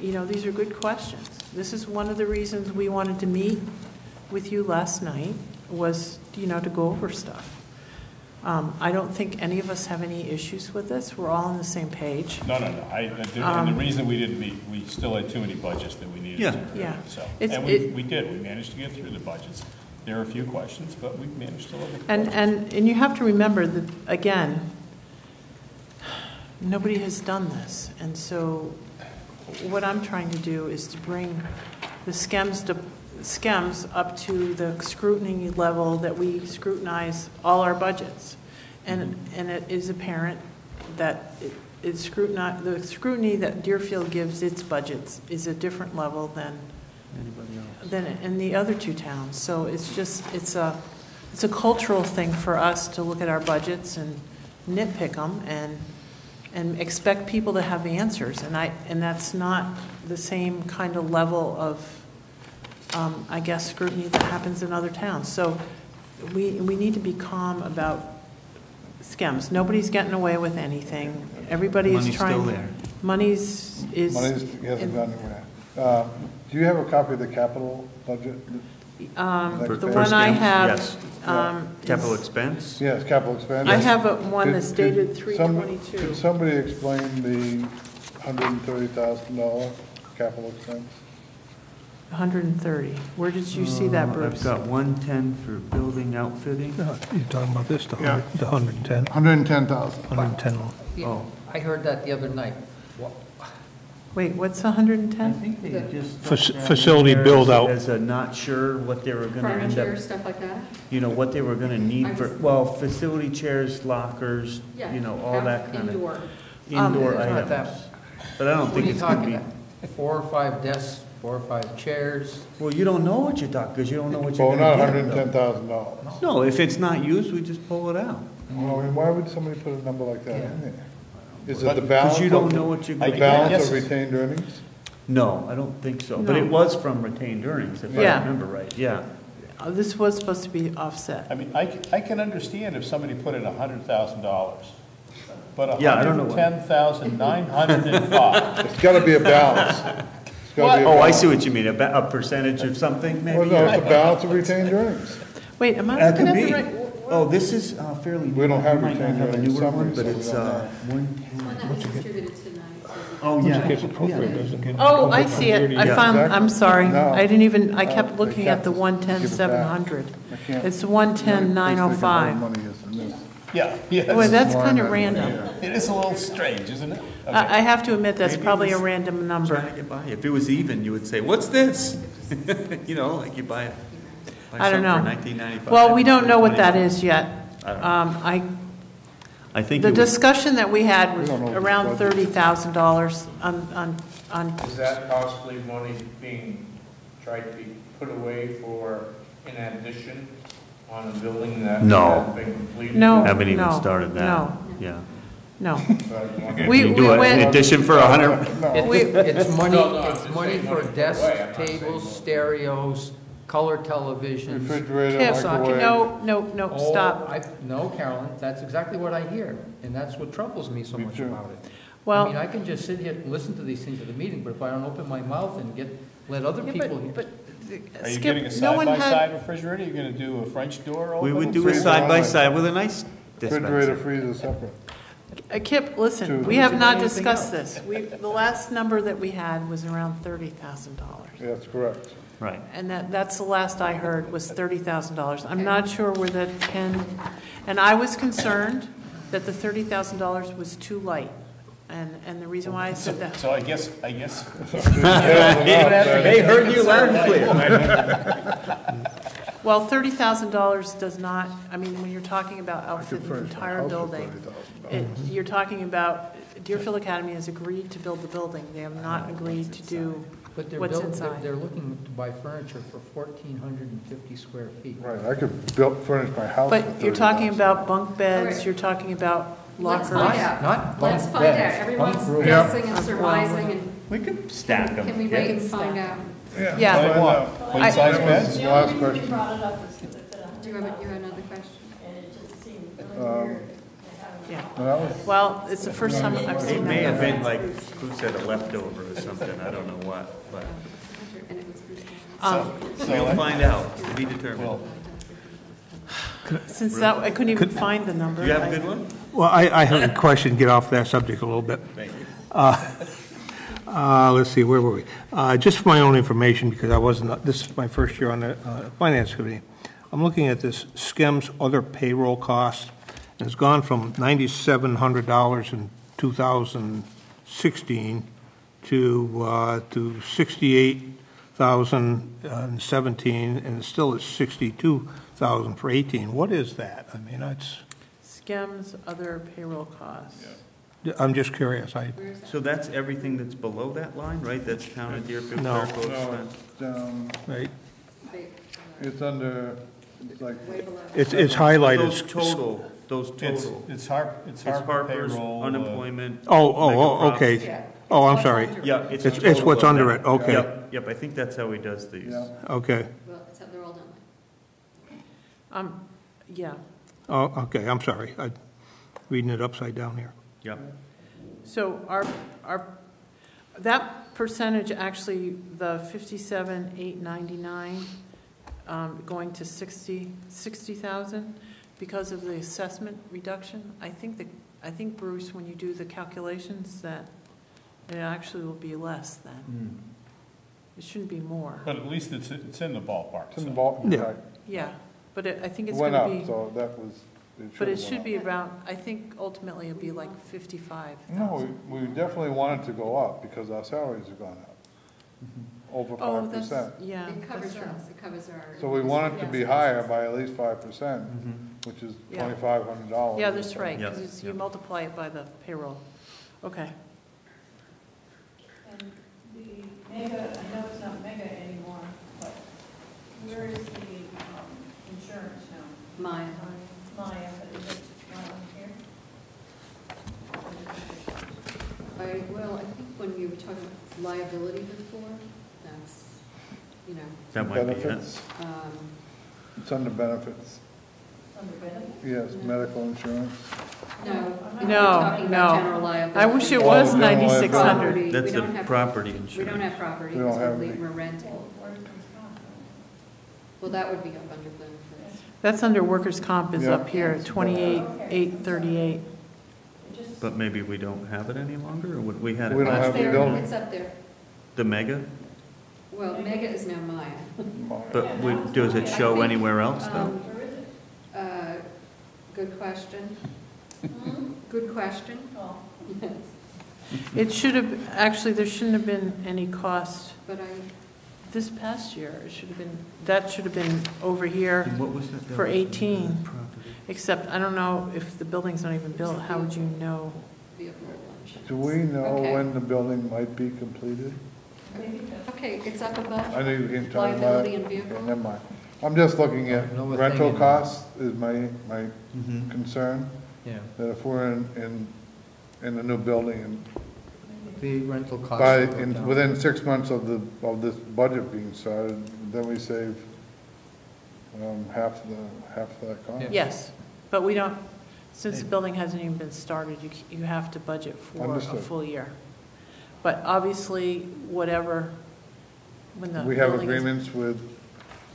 you know, these are good questions. This is one of the reasons we wanted to meet with you last night, was, you know, to go over stuff. Um, I don't think any of us have any issues with this. We're all on the same page. No, no, no. I, the- and the Um, reason we didn't meet, we still had too many budgets that we needed Yeah. to review. Yeah. So, It's- and we, it- we did. We managed to get through the budgets. There are a few questions, but we've managed to the And, and, and you have to remember that, again, nobody has done this. And so what I'm trying to do is to bring the SCEMS, to- SCEMS up to the scrutiny level that we scrutinize all our budgets. And, mm-hmm. and it is apparent that it- it's scrutiny, the scrutiny that Deerfield gives its budgets is a different level than Anybody else? than in the other two towns. So it's just, it's a, it's a cultural thing for us to look at our budgets and nitpick them and, and expect people to have answers. And I, and that's not the same kind of level of, um, I guess, scrutiny that happens in other towns. So we, we need to be calm about SCEMS. Nobody's getting away with anything. Everybody is Money's trying. still there. Money's is. Money's, hasn't gone anywhere. Uh, Do you have a copy of the capital budget? Um, For- The for one I SCEMS? have. Yes. um, Capital is- expense? Yes, capital expense. I have a one Could- that's could dated some- 3/22. Could somebody explain the $130,000 capital expense? 130. Where did you see that, Uh, Bruce? I've got one-ten for building outfitting. No, You're talking about this, the Yeah. hundred- the 110, 110,000. 110. Oh, I heard that the other night. Wait, what's I 110? think they just. Fac- left that facility there build-out. As a not sure what they were gonna end Furniture, up, stuff like that? you know, what they were gonna need for, well, facility chairs, lockers, Yeah. you know, all that kind of Indoor. indoor um, It's not that- items. But I don't What are think you it's gonna talking be, about? Four or five desks, four or five chairs? well, you don't know what you're talking, because you don't know what you're Well, gonna not get. though. $110,000. No, if it's not used, we just pull it out. Well, I mean, why would somebody put a number like that in there? Is it the balance? Because you don't know what you're The gonna get. balance get. of retained earnings? No, I don't think so, but it No. was from retained earnings, if I Yeah. remember right, yeah. Uh, This was supposed to be offset. I mean, I, c- I can understand if somebody put in a hundred thousand dollars, but a Yeah, I don't hundred know and what- ten thousand nine hundred and five. It's gotta be a balance. It's gotta be a Oh, I balance. see what you mean, a, ba- a percentage of something, maybe? Well, no, it's the balance of retained earnings. Wait, am I That looking could at the be. right? Oh, this is uh, fairly. We don't new. have You might not retained have a earnings newer one, summary, but so we it's, don't uh, one One that was distributed tonight. Oh, yeah. Gets appropriate, doesn't get. Oh, I see it. I Yeah. found, I'm sorry. No. I didn't even, I No, kept they looking at the can't. one ten Give it back. hundred. I can't- It's one ten nine oh Please think of five. what money is in this. Yeah, yes. That's kind of random. It is a little strange, isn't it? Okay. I, I have to admit, that's Maybe probably a was random number. Trying to get by. If it was even, you would say, what's this? You know, like you buy it. Buy I don't know. For. Well, we don't know what that is yet. I. Um, I, I think the it was, discussion that we had was don't know what around thirty thousand dollars on, on, on, Is that possibly money being tried to be put away for an addition on a building that No. has been completed? No. haven't even no, started that. no. Yeah. no. So I was We, You we do an went, addition for a hundred, We- It's it's money, No, no, I'm it's just money saying for money put desks, away. I'm not saying tables, money. stereos, color televisions. Refrigerator, Kip, microwave. no, no, no, Oh, stop. I, no, Carolyn, that's exactly what I hear, and that's what troubles me so Me much too. about it. I Well, mean, I can just sit here and listen to these things at the meeting, but if I don't open my mouth and get, let other yeah, people hear. but, but, Are you Skip, getting a no one had, side-by-side refrigerator? You're gonna do a French door open? we would do a Freezer side by only. side with a nice Refrigerator, dispenser. freezer separate. Uh, Kip, listen, Two. we have not Anything discussed else? this. We, the last number that we had was around thirty thousand dollars. That's correct. Right. And that, that's the last I heard was thirty thousand dollars. I'm not sure where that ten, and I was concerned that the thirty thousand dollars was too light. And, and the reason why I said that, So I guess, I guess. They heard you loud and clear. well, thirty thousand dollars does not, I mean, when you're talking about outfitting the entire building, it, you're talking about, Deerfield Academy has agreed to build the building. They have not ah, agreed to do But they're what's built, they're, inside. they're looking to buy furniture for fourteen hundred and fifty square feet. Right, I could build, furnish my house for But you're talking about bunk beds, Alright. you're talking about Let's lockers. find out. Not Let's bunk find out. beds, Everyone's bunk rooms. guessing and surmising, and We could stack them. can we wait and find out? Yeah. Find What? out. Queen-size beds? the The last reason we question. brought it up is because it fit a Do you hundred have, a- you have another question? and it just seemed Um, weird to have Yeah. Well, Well, it's the first time I've seen It seen may have that. been like, who said a leftover or something, I don't know what, but And it was. Um, we'll find out, to be determined. Since that, I couldn't even find the number. Do you have a I- good one? Well, I, I have a question, get off that subject a little bit. Thank you. Uh, let's see, where were we? Uh, just for my own information, because I wasn't, this is my first year on the, uh, finance committee. I'm looking at this SCEMS other payroll costs, and it's gone from ninety-seven hundred dollars in two thousand sixteen to, uh, to sixty-eight thousand and seventeen, and it still is sixty-two thousand for eighteen. What is that? I mean, it's, SCEMS, other payroll costs. I'm just curious, I, So that's everything that's below that line, right? That's town of Deerfield No. clerical No, expense? it's down, right? it's under, it's like, It's, it's highlighted. Those total, those It's, total. it's Harp, it's It's Harper Harper's payroll. uh, unemployment. Oh, oh, oh, profit. okay. Oh, I'm sorry. Yeah, it's. It's- a it's total what's of under that. it, okay. Yep, Yep, I think that's how he does these. yeah. Okay. Well, it's, they're all done. Um, yeah, Oh, okay, I'm sorry. I'm reading it upside down here. Yep. so our, our, that percentage, actually, the fifty-seven, eight ninety-nine, um, going to sixty, sixty thousand, because of the assessment reduction, I think that, I think, Bruce, when you do the calculations, that it actually will be less than. Hmm. It shouldn't be more. But at least it's, it's in the ballpark. It's in the so. ball, Yeah. right. Yeah, but it, I think it's went gonna up, be, so that was, it but it should've should went be up. about, I think ultimately it'll be like fifty-five No, thousand. we, we definitely it to go up because our salaries have gone up. Over Oh, five that's, percent. yeah, It that's covers true. us, it covers our. So we wanted to be higher by at least five percent, Mhm which is twenty-five hundred dollars. Yeah, that's right, because you multiply it by the payroll. Okay, And the mega, I know it's not mega anymore, but where is the um, insurance now? Maya. Maya, but is it not on here? I, well, I think when you were talking liability before, that's, you know, That might be it. Benefits, um, it's under benefits. Under benefits? Yes, medical insurance. no. I we're No, talking about no. general liability. I wish it Oh, was general 9,600. Property, That's we the don't have- property We insurance. don't have property, We don't because have we're any. we're renting. Well, that would be up under benefits. That's under workers' comp is Yeah. up here, 28,838. But maybe we don't have it any longer, or would we had it We don't last have It's the year? there, building. it's up there. The mega? Well, Mega is now Maya. But we, does it show anywhere else, though? Um, Good question. Hmm? Good question. Oh, yes, It should have, actually, there shouldn't have been any cost But I, this past year. It should have been, that should have been over here And what was that? that for was 18. property. Except, I don't know if the building's not even built, how would you know? vehicle lunch. Do we know Okay. when the building might be completed? Okay, it's up above. I know you can tell me. Liability and Okay, vehicle. Never mind. I'm just looking at Another thing rental in- costs is my, my Mhm. concern, Yeah, that if we're in, in, in a new building and the rental costs. by, will go in, down. within six months of the, of this budget being started, then we save, um, half the, half that cost. Yeah. Yes, but we don't, since the building hasn't even been started, you, c- you have to budget for a Understood. full year. But obviously, whatever, when the We have building is- agreements with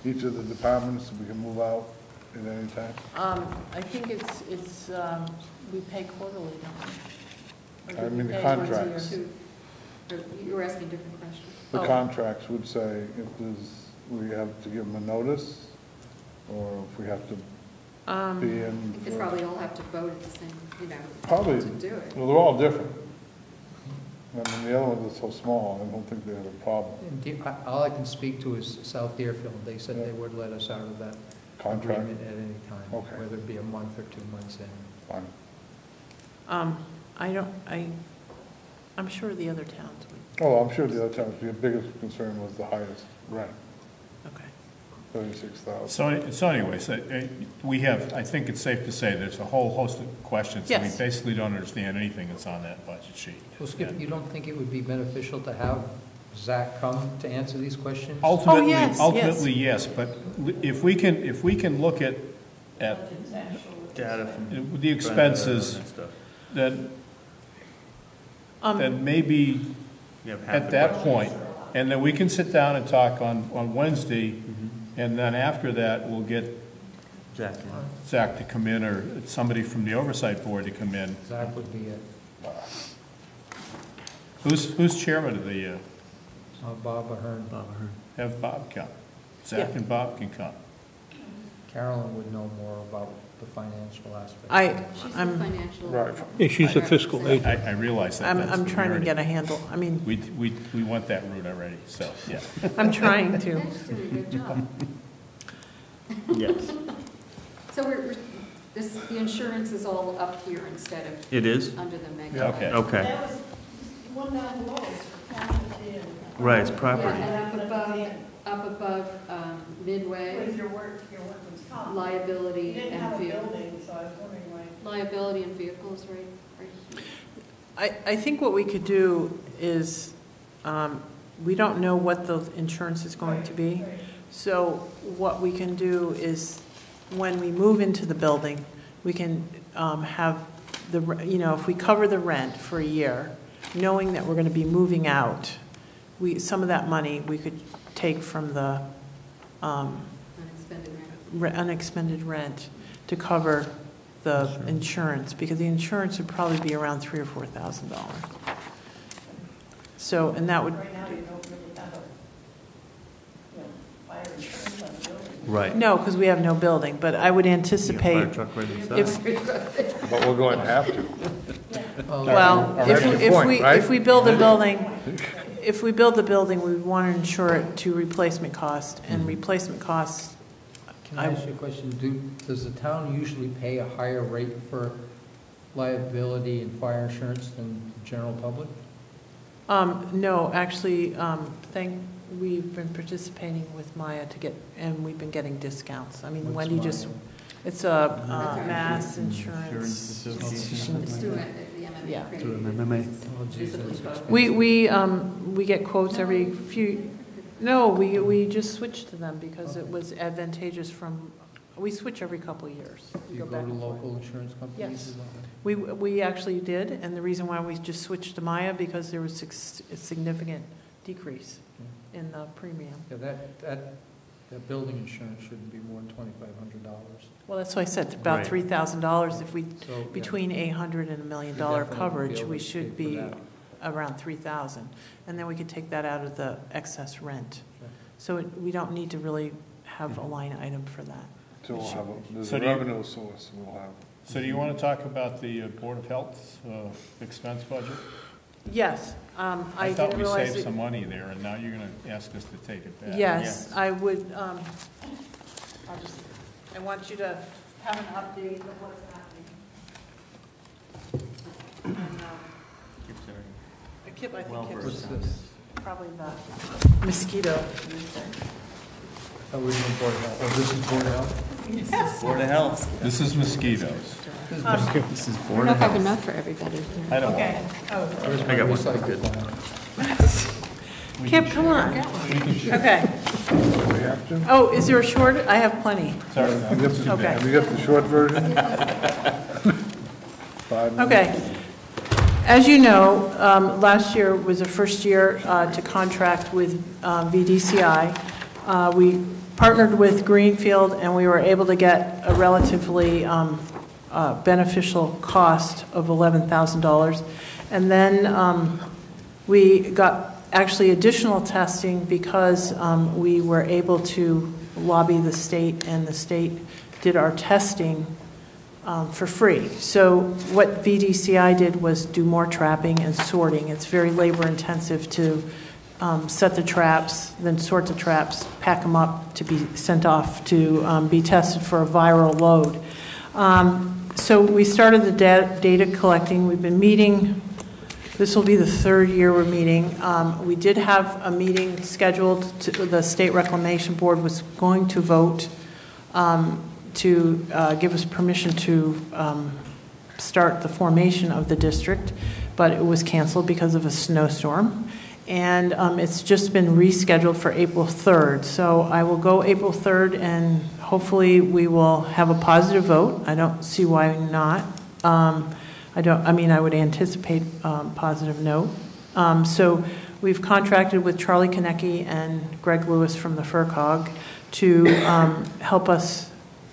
each of the departments, so we can move out at any time. Um, I think it's, it's, um, we pay quarterly, don't we? Or I we mean, the pay once a year? contracts. Two. You were asking a different question. The Oh. contracts would say if there's, we have to give them a notice, or if we have to be Um, in. You could for- probably all have to vote at the same, you know, Probably, to do it. well, they're all different. I mean, the other ones are so small, I don't think they had a problem. And do- I- All I can speak to is South Deerfield. They said they would let us out of that Contract, agreement at any time. Okay. Whether it be a month or two months in. fine. Um, I don't, I, I'm sure the other towns would, Oh, I'm sure the other towns, the biggest concern was the highest rent, okay. Thirty-six thousand. So, so anyways, uh, uh, we have, I think it's safe to say there's a whole host of questions. and Yes. We basically don't understand anything that's on that budget sheet. Well, Skip, you don't think it would be beneficial to have Zach come to answer these questions? Ultimately, Oh, yes, yes. ultimately, yes, but if we can, if we can look at, at Data from. the expenses, and stuff. then, Um, then maybe You have half at that questions. point, and then we can sit down and talk on, on Wednesday. And then after that, we'll get Jack, yeah. Zach to come in, or somebody from the oversight board to come in. Zach would be it. Who's, who's chairman of the, uh, Uh, Bob Ahern. Bob Ahern. have Bob come? Zach Yeah. and Bob can come. Carolyn would know more about the financial aspect. I, She's the I'm, financial. Right. Yeah, she's the fiscal agent. I, I realize that. I'm, that's I'm the trying to rarity. get a handle, I mean, We, we, we want that route already, so, yeah. I'm trying to. Yeah, she's doing a good job. Yes. So we're, we're- this, the insurance is all up here instead of It is? under the mega. Yeah. Okay. Okay, That was one down below, it's for and. Right, it's Yeah, property. and up above, up above um, Midway, Where's your work, your workman's comp? You liability didn't and have a vehicle. building, so I was wondering why. Liability and vehicles, right, right here. I, I think what we could do is, um, we don't know what the insurance is going to be. So what we can do is, when we move into the building, we can um, have the, re- you know, if we cover the rent for a year, knowing that we're going to be moving out, we, some of that money we could take from the um, Unexpended rent. Re- unexpended rent to cover the insurance, because the insurance would probably be around three or four thousand dollars. So, and that would, Right now, you don't really have a, you know, fire insurance on the building. Right. no, because we have no building, but I would You got a anticipate, Fire truck ready to if, But we're going to have to. well, Or if, that's we- your if point, we, right? if we build a building, if we build the building, we want to insure it to replacement cost, and mm-hmm. replacement costs, Can I ask you a question? Do, does the town usually pay a higher rate for liability and fire insurance than the general public? um, no, actually, um, thank, we've been participating with Maya to get, and we've been getting discounts. I mean, What's Wendy just Maya? It's a uh, mass insurance. Yeah. Through an MMA. We, we, um, we get quotes every few, no, we, we just switched to them because it was advantageous from, we switch every couple of years. We You go back to and forth. local insurance companies? Yes. We, we actually did, and the reason why we just switched to Maya, because there was sig- a significant decrease hmm. in the premium. Yeah, that, that, that building insurance shouldn't be more than twenty-five hundred dollars. Well, that's why I said, about Right. three thousand dollars, if we, So, yeah. between eight hundred and a million We dollar definitely coverage, be able we to should pay for be that. Around three thousand. And then we could take that out of the excess rent. Sure. So it- we don't need to really have a line item for that. So we'll have, a- there's So a do you- revenue source we'll have. So do you want to talk about the uh, Board of Health's uh, expense budget? Yes, um, I I thought didn't we realize. saved it- some money there, and now you're going to ask us to take it back. Yes, I would, um, I'll just, I want you to have an update of what's happening. And, um, I keep, I think What's it's probably the mosquito. Oh, we're doing Board of Health. Oh, this is Board of Health? Board of Health. This is mosquitoes. This is I Board don't know of if I have enough for everybody. I don't want Okay, oh, Where's my I got one. recycle plan? Kip, come on. Okay. We have to? Oh, is there a short? I have plenty. Sorry. Have you got the- Okay. have you got the short version? Five minutes? Okay. As you know, um, last year was the first year uh, to contract with um, VDCI. Uh, We partnered with Greenfield, and we were able to get a relatively um, uh, beneficial cost of $11,000. And then um, we got actually additional testing because um, we were able to lobby the state, and the state did our testing um, for free. So what VDCI did was do more trapping and sorting. It's very labor-intensive to um, set the traps, then sort the traps, pack them up to be sent off to um, be tested for a viral load. Um, So we started the da- data collecting. We've been meeting, this will be the third year we're meeting. Um, We did have a meeting scheduled, to- the State Reclamation Board was going to vote um, to uh, give us permission to um, start the formation of the district, but it was canceled because of a snowstorm. And um, it's just been rescheduled for April 3rd. So I will go April 3rd, and hopefully we will have a positive vote. I don't see why not. Um, I don't, I mean, I would anticipate um, positive note. Um, So we've contracted with Charlie Konecki and Greg Lewis from the FRCOG to um, help us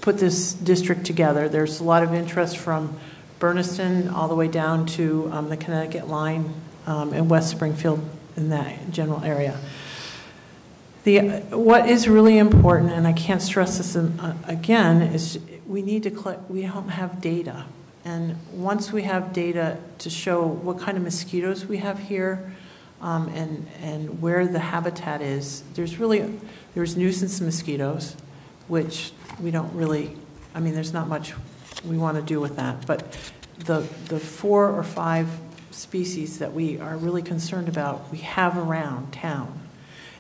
put this district together. There's a lot of interest from Bernardston all the way down to um, the Connecticut line um, in West Springfield in that general area. The, what is really important, and I can't stress this en- uh, again, is we need to collect, we don't have data. And once we have data to show what kind of mosquitoes we have here um, and, and where the habitat is, there's really, there's nuisance mosquitoes, which we don't really, I mean, there's not much we want to do with that. But the, the four or five species that we are really concerned about, we have around town.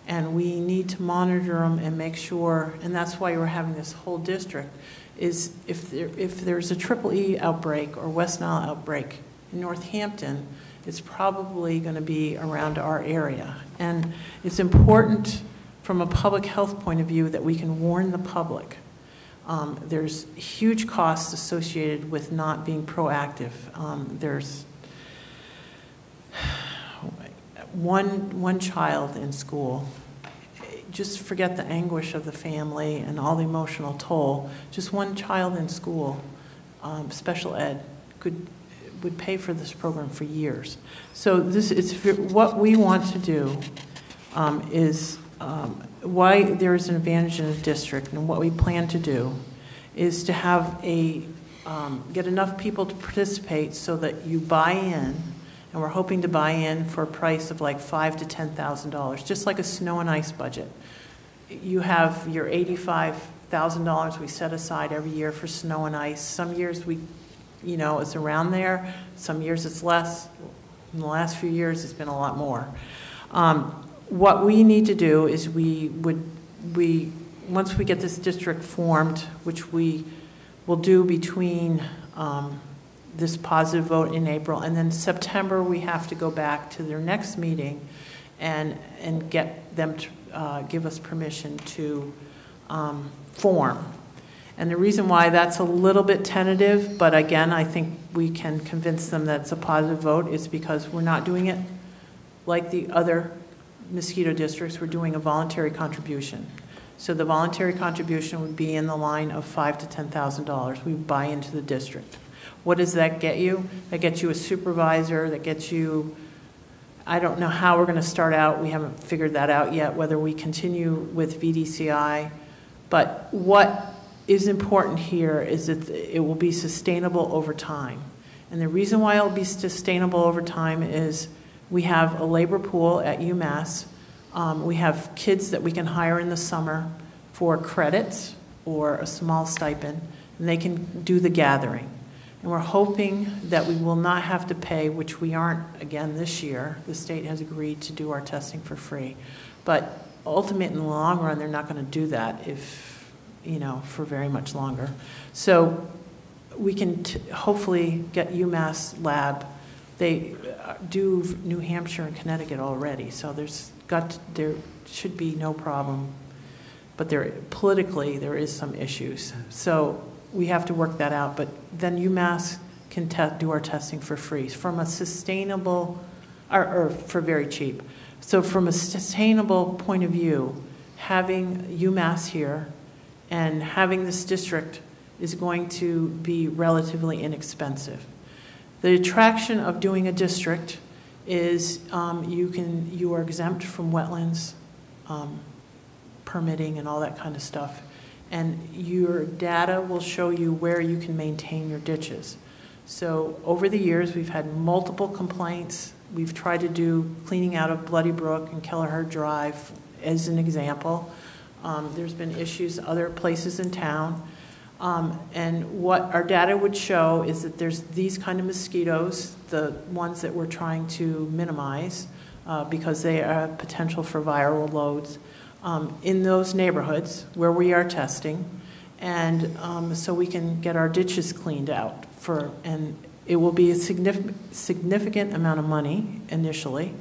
And we need to monitor them and make sure, and that's why we're having this whole district, is if there, if there's a triple E outbreak or West Nile outbreak in Northampton, it's probably going to be around our area. And it's important from a public health point of view that we can warn the public. Um, There's huge costs associated with not being proactive. Um, There's one, one child in school, just forget the anguish of the family and all the emotional toll. Just one child in school, um, special ed, could, would pay for this program for years. So this, it's, what we want to do um, is, why there is an advantage in a district and what we plan to do is to have a, um, get enough people to participate so that you buy in, and we're hoping to buy in for a price of like five to ten thousand dollars, just like a snow and ice budget. You have your eighty-five thousand dollars we set aside every year for snow and ice. Some years we, you know, it's around there. Some years it's less. In the last few years, it's been a lot more. Um, what we need to do is we would we once we get this district formed, which we we'll do between um, this positive vote in April, and then September, we have to go back to their next meeting and, and get them to uh, give us permission to um, form. And the reason why that's a little bit tentative, but again, I think we can convince them that it's a positive vote, is because we're not doing it like the other mosquito districts, we're doing a voluntary contribution. So the voluntary contribution would be in the line of five to ten thousand dollars. We buy into the district. What does that get you? That gets you a supervisor, that gets you, I don't know how we're gonna start out, we haven't figured that out yet, whether we continue with VDCI. But what is important here is that it will be sustainable over time. And the reason why it'll be sustainable over time is we have a labor pool at UMass. Um, we have kids that we can hire in the summer for credits or a small stipend, and they can do the gathering. And we're hoping that we will not have to pay, which we aren't again this year. The state has agreed to do our testing for free. But ultimately, in the long run, they're not going to do that if, you know, for very much longer. So we can hopefully get UMass Lab. They uh, do New Hampshire and Connecticut already, so there's got to, there should be no problem. But there politically there is some issues, so we have to work that out. But then UMass can do our testing for free from a sustainable, or, or for very cheap. So from a sustainable point of view, having UMass here and having this district is going to be relatively inexpensive. The attraction of doing a district is um, you can you are exempt from wetlands um, permitting and all that kind of stuff, and your data will show you where you can maintain your ditches. So over the years, we've had multiple complaints. We've tried to do cleaning out of Bloody Brook and Kelleher Drive as an example. Um, there's been issues other places in town. Um, and what our data would show is that there's these kind of mosquitoes, the ones that we're trying to minimize uh, because they are potential for viral loads um, in those neighborhoods where we are testing. And um, so we can get our ditches cleaned out for, and it will be a significant, significant amount of money initially.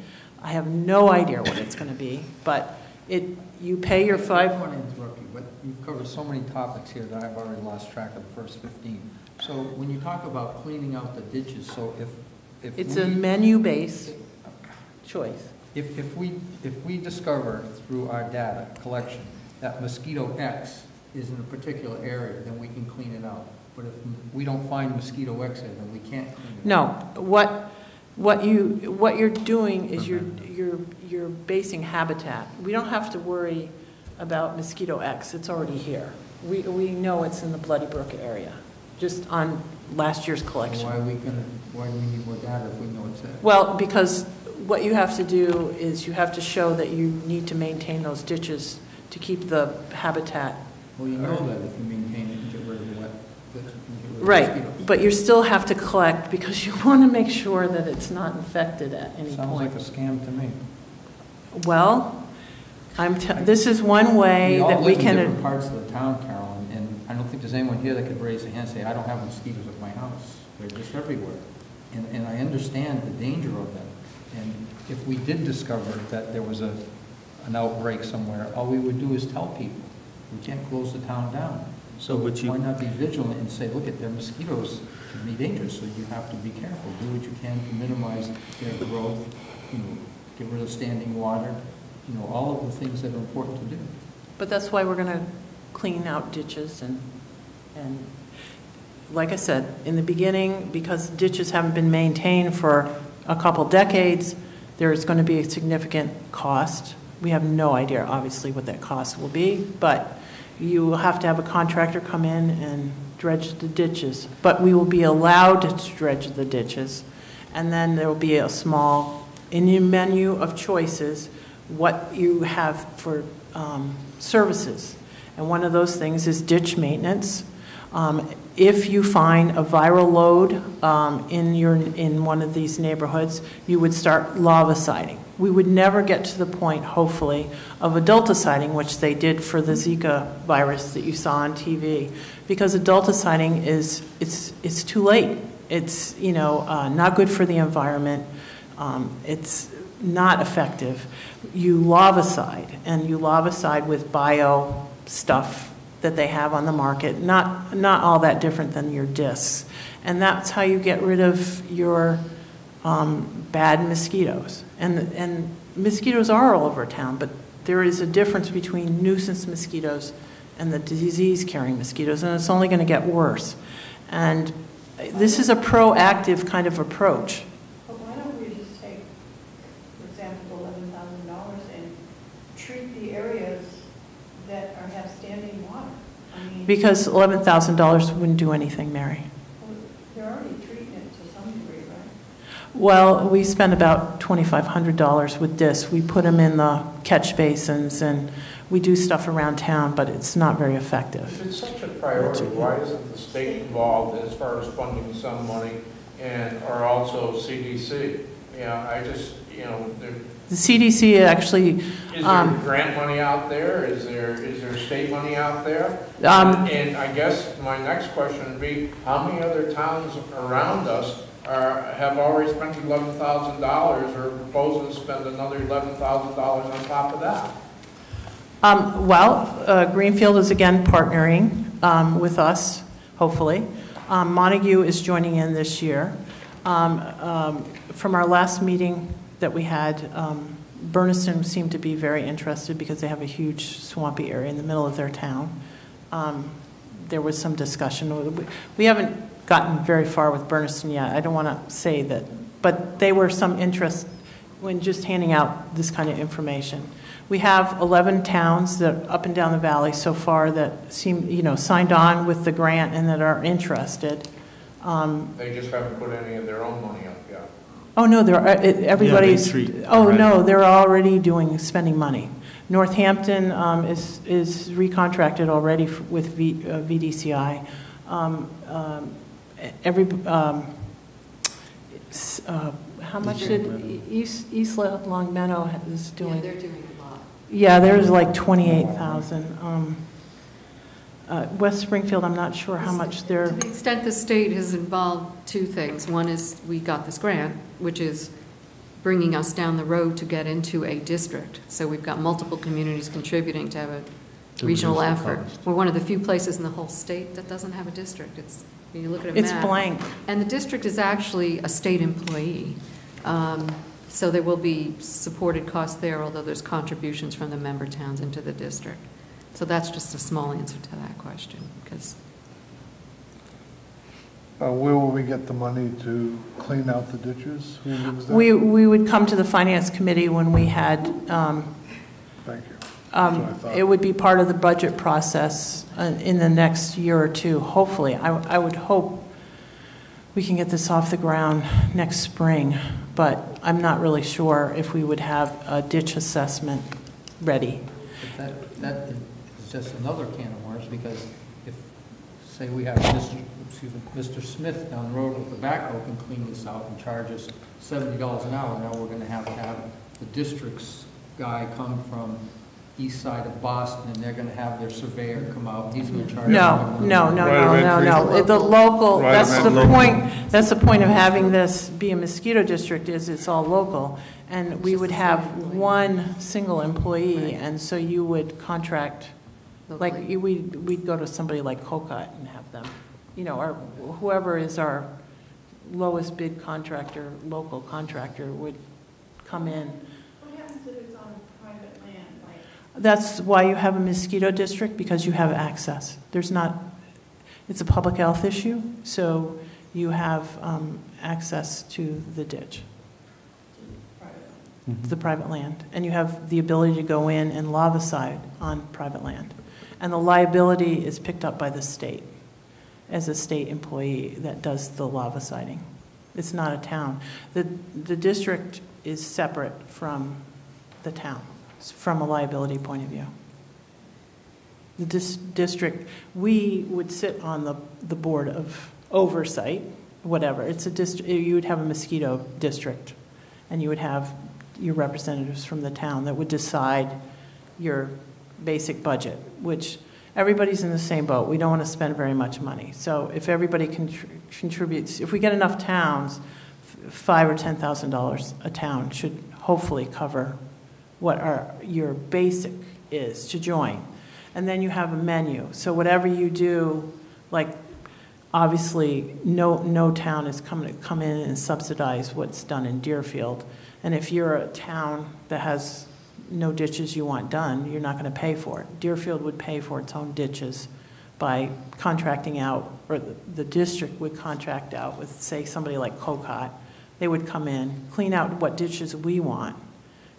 I have no idea what it's going to be, but it, you pay your five. I don't want to interrupt you, but you've covered so many topics here that I've already lost track of the first 15. So when you talk about cleaning out the ditches, so if, if It's we- a menu-based choice. If, if we, if we discover through our data collection that mosquito X is in a particular area, then we can clean it out. But if we don't find mosquito X there, then we can't clean it out. No, what, what you, what you're doing is you're, you're, you're basing habitat. We don't have to worry about mosquito X, it's already here. We, we know it's in the Bloody Brook area, just on last year's collection. Why are we gonna, why do we need more data if we know it's there? Well, because what you have to do is you have to show that you need to maintain those ditches to keep the habitat. Well, you know that if you maintain it and get rid of the wet, that you can get rid of Right, but you still have to collect because you want to make sure that it's not infected at any point. Sounds like a scam to me. Well, I'm, te- this is one way that we We all live in can. different parts of the town, Carolyn, and I don't think there's anyone here that could raise a hand and say, I don't have mosquitoes at my house. They're just everywhere. And, and I understand the danger of them. And if we did discover that there was a, an outbreak somewhere, all we would do is tell people. We can't close the town down. So would you- Why not be vigilant and say, look, at their mosquitoes can be dangerous, so you have to be careful. Do what you can to minimize their growth, you know, get rid of standing water, you know, all of the things that are important to do. But that's why we're going to clean out ditches and, and like I said, in the beginning, because ditches haven't been maintained for a couple decades, there is going to be a significant cost. We have no idea, obviously, what that cost will be, but you will have to have a contractor come in and dredge the ditches. But we will be allowed to dredge the ditches, and then there will be a small, menu of choices, what you have for um, services. And one of those things is ditch maintenance. Um, If you find a viral load um, in your, in one of these neighborhoods, you would start larviciding. we would never get to the point, hopefully, of adulticiding, which they did for the Zika virus that you saw on TV, because adulticiding is it's it's too late. It's you know uh, not good for the environment. Um, it's not effective. You larvicide, and you larvicide with bio stuff that they have on the market. Not not all that different than your discs, and that's how you get rid of your um, bad mosquitoes. And, and mosquitoes are all over town, but there is a difference between nuisance mosquitoes and the disease-carrying mosquitoes, and it's only going to get worse. And this is a proactive kind of approach. But why don't we just take, for example, eleven thousand dollars and treat the areas that are, have standing water? I mean, Because $11,000 wouldn't do anything, Mary. they're already treating it to some degree, right? Well, we spend about $2,500 with this. We put them in the catch basins, and we do stuff around town, but it's not very effective. If it's such a priority, why isn't the state involved as far as funding some money and, or also CDC? You know, I just, you know, there, The CDC actually, is there um, grant money out there? Is there, is there state money out there? Um, And I guess my next question would be, how many other towns around us are, have already spent eleven thousand dollars or proposing to spend another eleven thousand dollars on top of that? Um, Well, uh, Greenfield is again partnering um, with us, hopefully. Um, Montague is joining in this year. Um, um, From our last meeting that we had, um, seemed to be very interested because they have a huge swampy area in the middle of their town. Um, There was some discussion. We- haven't gotten very far with Bernardston yet. I don't want to say that, but they were some interest when just handing out this kind of information. We have 11 towns that, up and down the valley so far that seem, you know, signed on with the grant and that are interested. Um, They just haven't put any of their own money up. Oh, no, there, are- it- everybody's, treat oh, the no, they're already doing, spending money. Northampton um, is, is recontracted already f- with V- uh, VDCI. Um, um, Every, um, it's, uh, how much did East, East Longmeadow is doing? Yeah, they're doing a lot. Yeah, there's like 28,000. Um, uh, West Springfield, I'm not sure how much they're, To the extent the state has involved two things. One is we got this grant, which is bringing us down the road to get into a district. So we've got multiple communities contributing to have a regional effort. We're one of the few places in the whole state that doesn't have a district. It's, when you look at a map. it's blank. And the district is actually a state employee. Um, So there will be supported costs there, although there's contributions from the member towns into the district. So that's just a small answer to that question, because Uh, Where will we get the money to clean out the ditches? Who moves that? We, we would come to the finance committee when we had, um, Thank you. um, That's what I thought. it would be part of the budget process uh, in the next year or two, hopefully. I, I would hope we can get this off the ground next spring, but I'm not really sure if we would have a ditch assessment ready. But that, that is just another can of worms, because if, say we have Mr., excuse me, Mr. Smith down the road with the backhoe can clean this out and charge us seventy dollars an hour, now we're gonna have to have the district's guy come from east side of Boston, and they're gonna have their surveyor come out, and he's gonna charge. No, them. no, no, Right of no, no, entry. no. The local, Right of that's the entry. point, that's the point of having this be a mosquito district, is it's all local. And we would have one single employee, and so you would contract, like, locally. we'd, we'd go to somebody like Colcott and have them, you know, or whoever is our lowest bid contractor, local contractor would come in. What happens if it's on private land, like, That's why you have a mosquito district, because you have access. There's not, it's a public health issue, so you have um, access to the ditch, private? the private land, and you have the ability to go in and larvicide on private land. And the liability is picked up by the state, as a state employee that does the larviciding. It's not a town. The, the district is separate from the town, from a liability point of view. The dis- district, we would sit on the, the board of oversight, whatever. It's a dist, you would have a mosquito district, and you would have your representatives from the town that would decide your basic budget, which everybody's in the same boat. We don't want to spend very much money. So if everybody contr- contributes, if we get enough towns, five or ten thousand dollars a town should hopefully cover what our, your basic is to join. And then you have a menu. So whatever you do, like, obviously, no, no town is coming to come in and subsidize what's done in Deerfield. And if you're a town that has no ditches you want done, you're not going to pay for it. Deerfield would pay for its own ditches by contracting out, or the, the district would contract out with, say, somebody like COCOT. They would come in, clean out what ditches we want,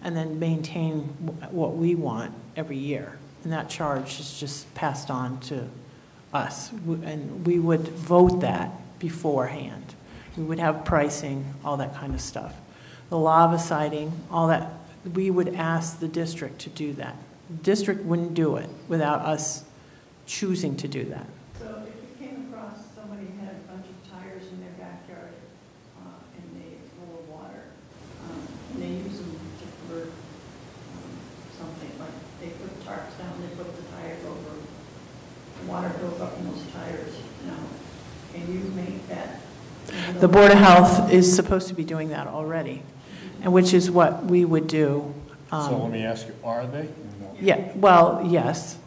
and then maintain wh- what we want every year. And that charge is just passed on to us. And we would vote that beforehand. We would have pricing, all that kind of stuff. The larviciding, all that, we would ask the district to do that. The District wouldn't do it without us choosing to do that. So if you came across somebody had a bunch of tires in their backyard, uh, and they full of water, um, and they use them to convert, um, something, like they put tarps down, they put the tires over, the water goes up in those tires, you know, can you make that? The Board of Health is supposed to be doing that already, and which is what we would do. um, So let me ask you, are they? Yeah, well, yes.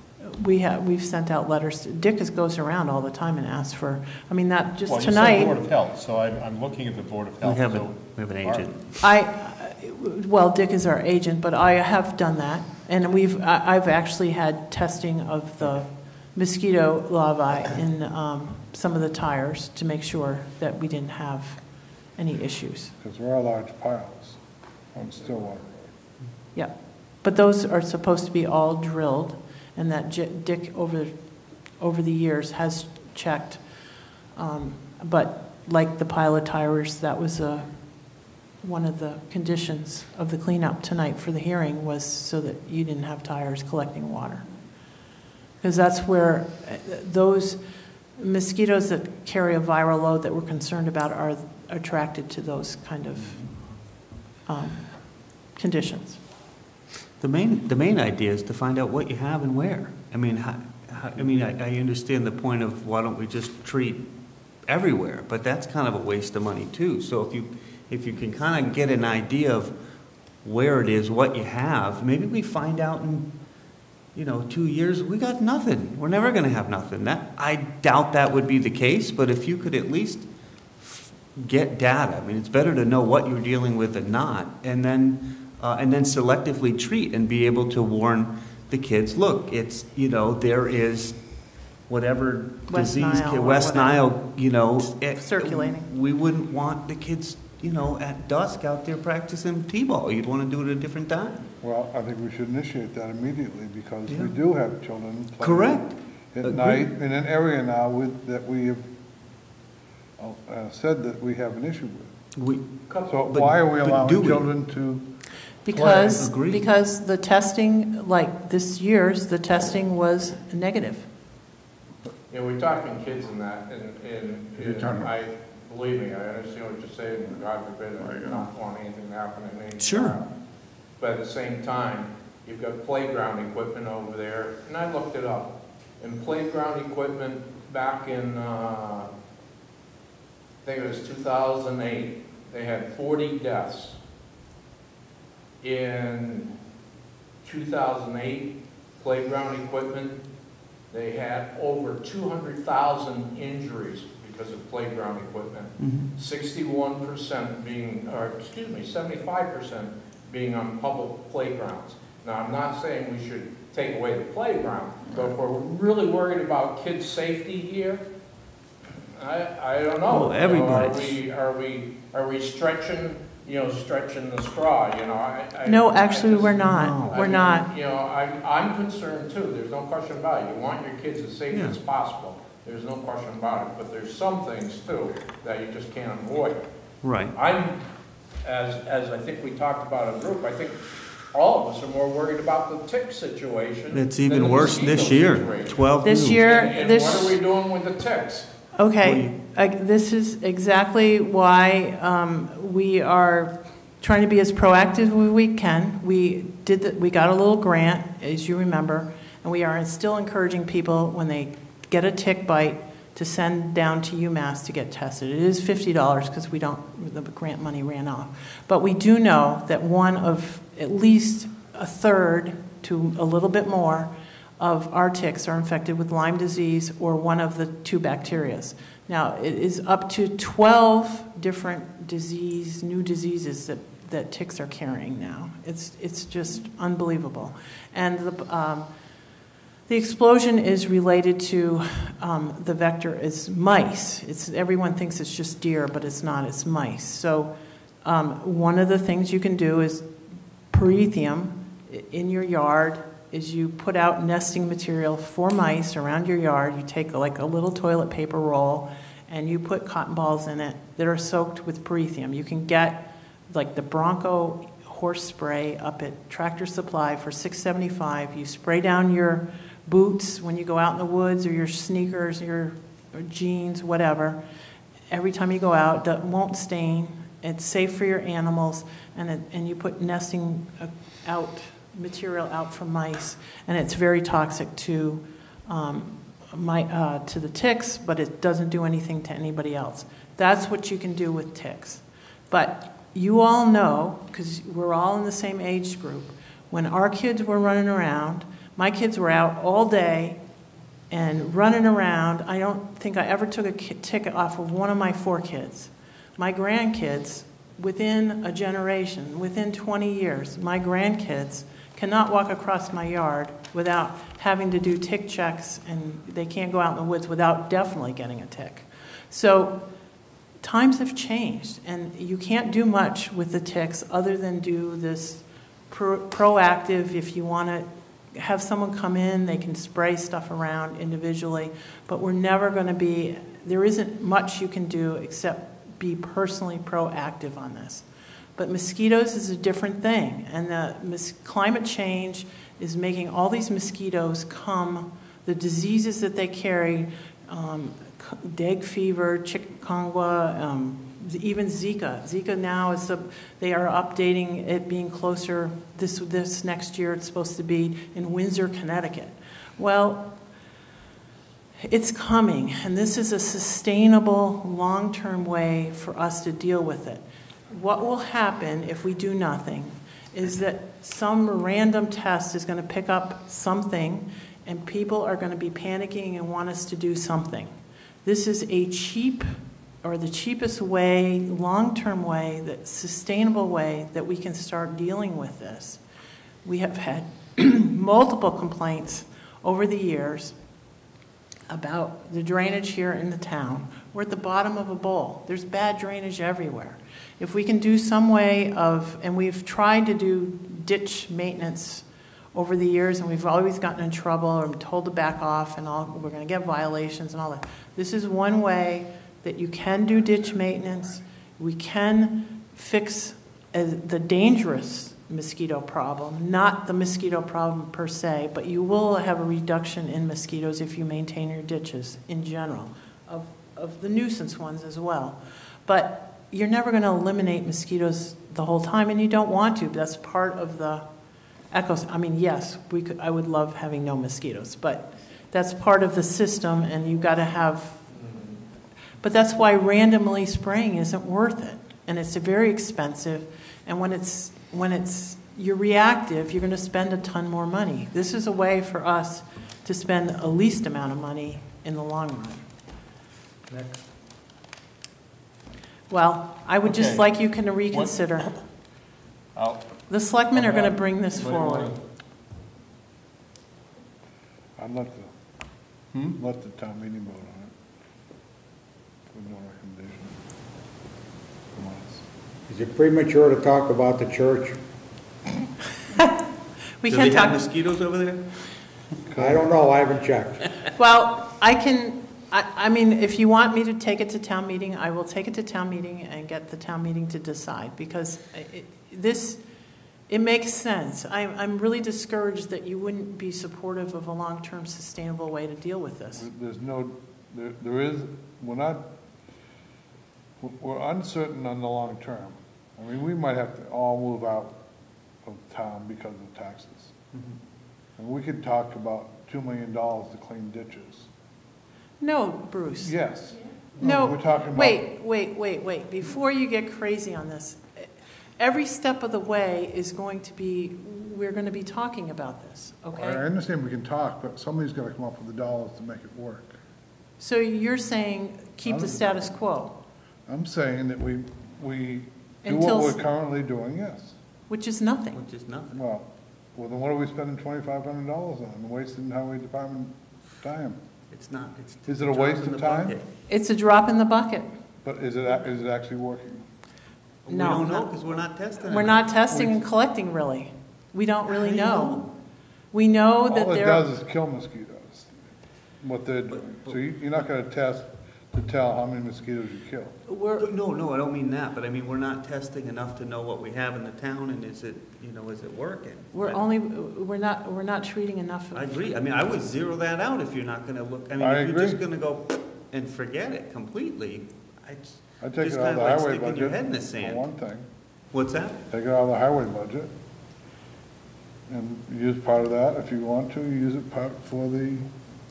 We have, we've sent out letters. to- Dick is- goes around all the time and asks for, I mean, that, just Well, you said Board tonight, of Health, so I'm, I'm looking at the Board of Health. We Health. have, a- so we have an are- agent. I, well, Dick is our agent, but I have done that. And we've, I- I've actually had testing of the mosquito larvae in um, some of the tires to make sure that we didn't have any issues. Because we're a large piles on Stillwater Road. Yeah, but those are supposed to be all drilled, and that Dick, over, over the years, has checked. Um, But like the pile of tires, that was a, one of the conditions of the cleanup tonight for the hearing was so that you didn't have tires collecting water. Because that's where uh, those mosquitoes that carry a viral load that we're concerned about are attracted to those kind of um, conditions. The main, the main idea is to find out what you have and where. I mean, how, how- I mean, I, I understand the point of why don't we just treat everywhere, but that's kind of a waste of money too. So if you, if you can kind of get an idea of where it is, what you have, maybe we find out in, you know, two years, we got nothing. We're never gonna have nothing. That, I doubt that would be the case, but if you could at least get data. I mean, it's better to know what you're dealing with than not, and then, uh, and then selectively treat and be able to warn the kids, look, it's, you know, there is whatever West disease, Nile West whatever. Nile, you know. it- Circulating. We wouldn't want the kids, you know, at dusk out there practicing T-ball. You'd want to do it at a different time. Well, I think we should initiate that immediately because Yeah. we do have children playing. Correct. At Agreed. night in an area now with, that we have uh, said that we have an issue with. We, So But- why are we but allowing we? children to? Because, Agreed. because the testing, like this year's, the testing was negative. Yeah, we're talking kids in that, and, and, You're and talking- I, believe me, I understand what you're saying, and God forbid, I don't want anything to happen to any Sure. But at the same time, you've got playground equipment over there, and I looked it up. And playground equipment back in, uh, I think it was two thousand eight, they had forty deaths. In two thousand eight, playground equipment, they had over two hundred thousand injuries because of playground equipment. Mhm. Sixty-one percent being, or excuse me, seventy-five percent being on public playgrounds. Now, I'm not saying we should take away the playground, but if we're really worried about kids' safety here, I, I don't know. Well, You know, Are we, are we, are we stretching, you know, stretching the straw, you know? I- I- No, I actually, just- we're not. I We're mean, not. You know, I'm, I'm concerned too, there's no question about it. You want your kids as safe Yeah. as possible, there's no question about it. But there's some things too that you just can't avoid. right. I'm, as, as I think we talked about in group, I think all of us are more worried about the tick situation. It's than even the worse this year, situation. 12 This new. year, And, and this. what are we doing with the ticks? Okay, I- this is exactly why um, we are trying to be as proactive as we can. We did, the- we got a little grant, as you remember, and we are still encouraging people when they get a tick bite to send down to UMass to get tested. It is $50 because we don't, the grant money ran off. But we do know that one of, at least a third to a little bit more of our ticks are infected with Lyme disease or one of the two bacterias. Now, it is up to 12 different disease, new diseases that, that ticks are carrying now. It's, it's just unbelievable. And the, um, the explosion is related to um, the vector is mice. It's, everyone thinks it's just deer, but it's not, it's mice. So, um, one of the things you can do is pyrethrum in your yard is you put out nesting material for mice around your yard. You take like a little toilet paper roll and you put cotton balls in it that are soaked with pyrethrum. You can get like the Bronco horse spray up at Tractor Supply for 6.75. You spray down your boots when you go out in the woods or your sneakers, your or jeans, whatever. Every time you go out, it won't stain. It's safe for your animals, and it, and you put nesting uh, out material out from mice, and it's very toxic to um, my, uh, to the ticks, but it doesn't do anything to anybody else. That's what you can do with ticks. But you all know, because we're all in the same age group, when our kids were running around, my kids were out all day and running around. I don't think I ever took a ticket off of one of my four kids. My grandkids, within a generation, within 20 years, my grandkids cannot walk across my yard without having to do tick checks, and they can't go out in the woods without definitely getting a tick. So times have changed, and you can't do much with the ticks other than do this pro- proactive, if you want to have someone come in, they can spray stuff around individually, but we're never going to be, there isn't much you can do except be personally proactive on this. But mosquitoes is a different thing, and the mos- climate change is making all these mosquitoes come, the diseases that they carry, um, dengue fever, chikungunya, um, even Zika. Zika now is, a, they are updating it being closer, this, this next year it's supposed to be in Windsor, Connecticut. Well, it's coming, and this is a sustainable, long term way for us to deal with it. What will happen if we do nothing is that some random test is going to pick up something, and people are going to be panicking and want us to do something. This is a cheap or the cheapest way, long term way, the sustainable way that we can start dealing with this. We have had multiple complaints over the years about the drainage here in the town. We're at the bottom of a bowl. There's bad drainage everywhere. If we can do some way of, and we've tried to do ditch maintenance over the years, and we've always gotten in trouble or told to back off, and all, we're going to get violations and all that. This is one way that you can do ditch maintenance. We can fix uh, the dangerous mosquito problem, not the mosquito problem per se, but you will have a reduction in mosquitoes if you maintain your ditches in general, of, of the nuisance ones as well. But you're never going to eliminate mosquitoes the whole time, and you don't want to. But That's part of the ecosystem. I mean, yes, we could, I would love having no mosquitoes, but that's part of the system, and you've got to have. But that's why randomly spraying isn't worth it, and it's very expensive. And when it's when it's you're reactive, you're going to spend a ton more money. This is a way for us to spend a least amount of money in the long run. Next. Well, I would just Okay. like you can reconsider. I'll- The selectmen are going to not- bring this what do you want? forward. I'd let the, Hmm? let the town meeting vote on it. With no recommendation. From us. Is it premature to talk about the church? We Do can they have talk, mosquitoes over there? I don't know, I haven't checked. well, I can, I, I mean, if you want me to take it to town meeting, I will take it to town meeting and get the town meeting to decide, because it- this, it makes sense. I'm, I'm really discouraged that you wouldn't be supportive of a long-term sustainable way to deal with this. There's no, there, there is, we're not, we're uncertain on the long term I mean, we might have to all move out of town because of taxes. Mm-hmm. And we could talk about two million dollars to clean ditches. No, Bruce. Yes. No, We're talking about. wait, wait, wait, wait. Before you get crazy on this, every step of the way is going to be, we're going to be talking about this, Okay. I okay? understand we can talk, but somebody's gotta come up with the dollars to make it work. So you're saying keep the status quo, I'm saying that we, we do Until what we're currently doing, yes. which is nothing. Which is nothing. Well, well, then what are we spending twenty-five hundred dollars on, wasting highway department time? It's not, it's. Is it a drop waste in of the time? bucket. It's a drop in the bucket. But is it, ac- is it actually working? We No, don't know, no. because we're not testing. We're it. not testing and collecting, really. We don't How really do you know. We know that All it there. does is kill mosquitoes, what they're doing. So you, you're not gonna test to tell how many mosquitoes you kill. We're, No, no, I don't mean that, but I mean, we're not testing enough to know what we have in the town, and is it, you know, is it working? we're I- only, we're not, we're not treating enough. of- I agree, I mean, I would zero that out if you're not gonna look, I mean, I if you're just agree. gonna go and forget it completely, I just, I take just it out kinda the like highway sticking your head in the for sand. one thing. What's that? Take it out of the highway budget. And use part of that, if you want to, use it part for the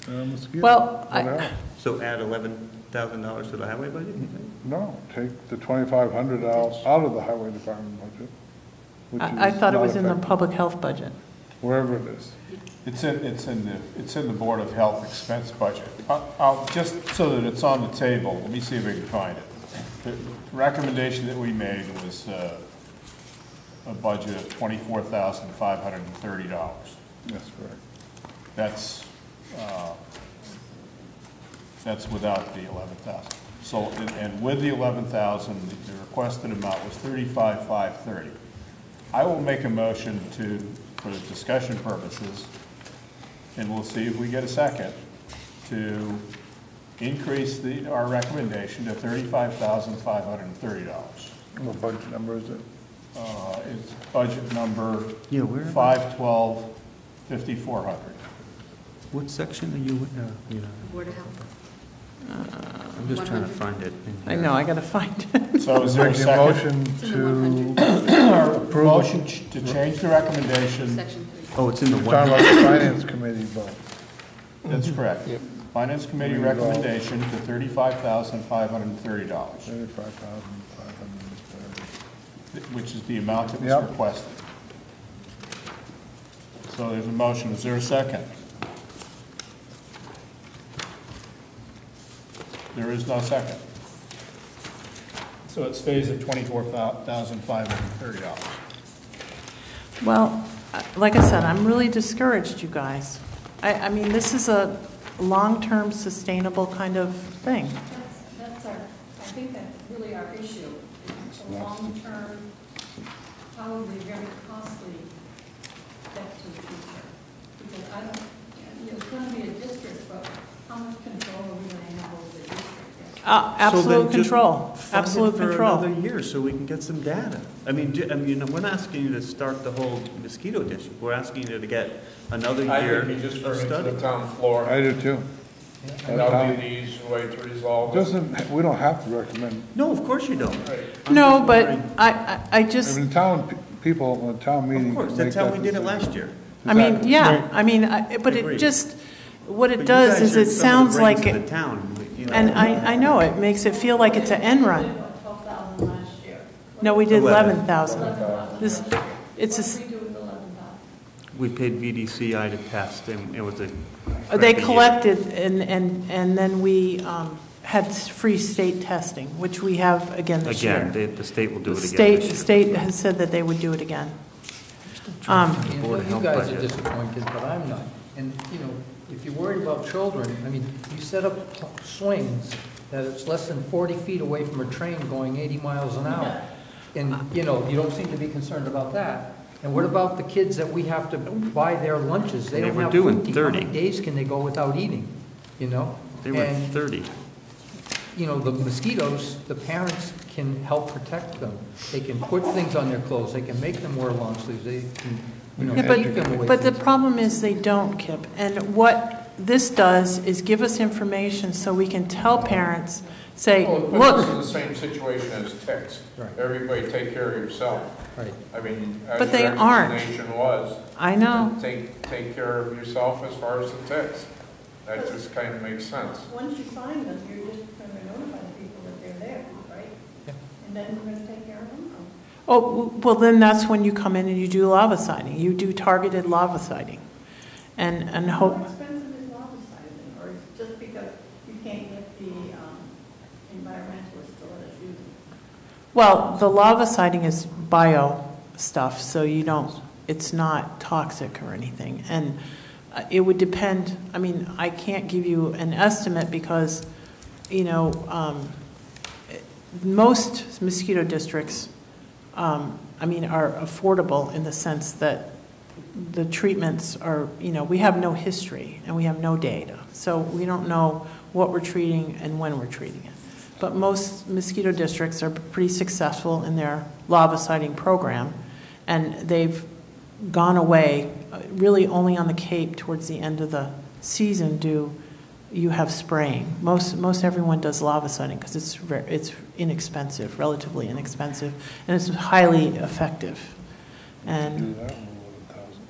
uh, mosquito. Well, I- whatever. So add eleven thousand dollars to the highway budget, you think? No, take the twenty-five hundred out, out of the highway department budget. which I, I is thought it not was in the affected, public health budget. Wherever it is. It's in, it's in the, it's in the Board of Health expense budget. I'll- I'll, just so that it's on the table, let me see if I can find it. The recommendation that we made was uh, a budget of twenty-four thousand five hundred and thirty dollars. That's correct. That's, uh, that's without the eleven thousand. So, and- and with the eleven thousand, the requested amount was thirty-five, five thirty. I will make a motion to, for discussion purposes, and we'll see if we get a second, to increase the, our recommendation to thirty-five thousand, five hundred and thirty dollars. What budget number is it? Uh, it's budget number Yeah, where? five twelve, fifty-four hundred. What section are you, in? uh, you know, Board of Health. I'm just trying to find it. in I here. know, I gotta find it. So is there a Making a second? motion It's in the to approve. Motion ch- to change the recommendation, Section three. Oh, it's in the Talking one, about the finance committee vote. that's correct. Finance Committee There you go. recommendation to thirty-five thousand five hundred and thirty dollars, Thirty-five thousand, five hundred and thirty. which is the amount that was Yep. requested. So there's a motion, is there a second? There is no second. So it stays at twenty-four thousand five hundred and thirty dollars. Well, uh, like I said, I'm really discouraged, you guys. I, I mean, this is a long-term sustainable kind of thing. That's, that's our, I think that's really our issue. It's a long-term, probably very costly step to the future. Because I don't, there's going to be a district, but how much control are we going to have over the district? Uh, So then Absolute just control, fund it absolute For control. another year, so we can get some data. I mean, do- I mean, we're not asking you to start the whole mosquito district, we're asking you to get another year of study. town floor, I do too. that'll be the easy way to resolve it. Doesn't, we don't have to recommend, No, of course you don't. No, but I, I, I I just, mean, town, pe- people, in a town meeting. Of course, can that's how that we did it decision. last year. I mean, Exactly. yeah, I mean, I- but it Agreed. just, what But it you does guys is are it some of the sounds brains like, of it- the town, you know. And I, I know, it makes it feel like it's an end run. About twelve thousand last year. No, we did Eleven. eleven thousand. Eleven thousand. This, it's a What s do we do with eleven thousand? We paid VDCI to test, and it was a. They collected, and, and, and then we um, had s- free state testing, which we have again this year. Again, the, the state will do The it again state, this year. state has said that they would do it again. Um, You Board know, of you Health guys are budget. disappointed, but I'm not. And, you know, if you're worried about children, I mean, you set up swings that it's less than 40 feet away from a train going 80 miles an hour. And, you know, you don't seem to be concerned about that. And what about the kids that we have to buy their lunches? They They don't were have doing food. to eat. How many 30. days can they go without eating, you know? They were And thirty. you know, the mosquitoes, the parents can help protect them. They can put things on their clothes, they can make them wear long sleeves, they can, you know, Yeah, keep them away. but, but the from- problem is they don't, Kip. And what this does is give us information so we can tell parents, say, Well, but look. this is the same situation as ticks. Right. Everybody take care of yourself. Right. I mean, as But they your aren't. explanation was. I know. Take, take care of yourself as far as the ticks. That just kind of makes sense. Once you find them, you're just going to notify the people that they're there, right? And then we're going to take care of them? Oh, well, then that's when you come in and you do larviciding. You do targeted larviciding. And, and How hope, expensive is lava siding, or is it just because you can't get the um, environmentalists to let us use it? Well, the larviciding is bio stuff, so you don't, it's not toxic or anything. And uh, it would depend, I mean, I can't give you an estimate because, you know, um, most mosquito districts, um, I mean, are affordable in the sense that the treatments are, you know, we have no history and we have no data. So we don't know what we're treating and when we're treating it. But most mosquito districts are pretty successful in their larviciding program. And they've gone away, uh, really only on the Cape towards the end of the season do you have spraying. Most, most everyone does larviciding because it's, it's inexpensive, relatively inexpensive, and it's highly effective. And that with 11,000.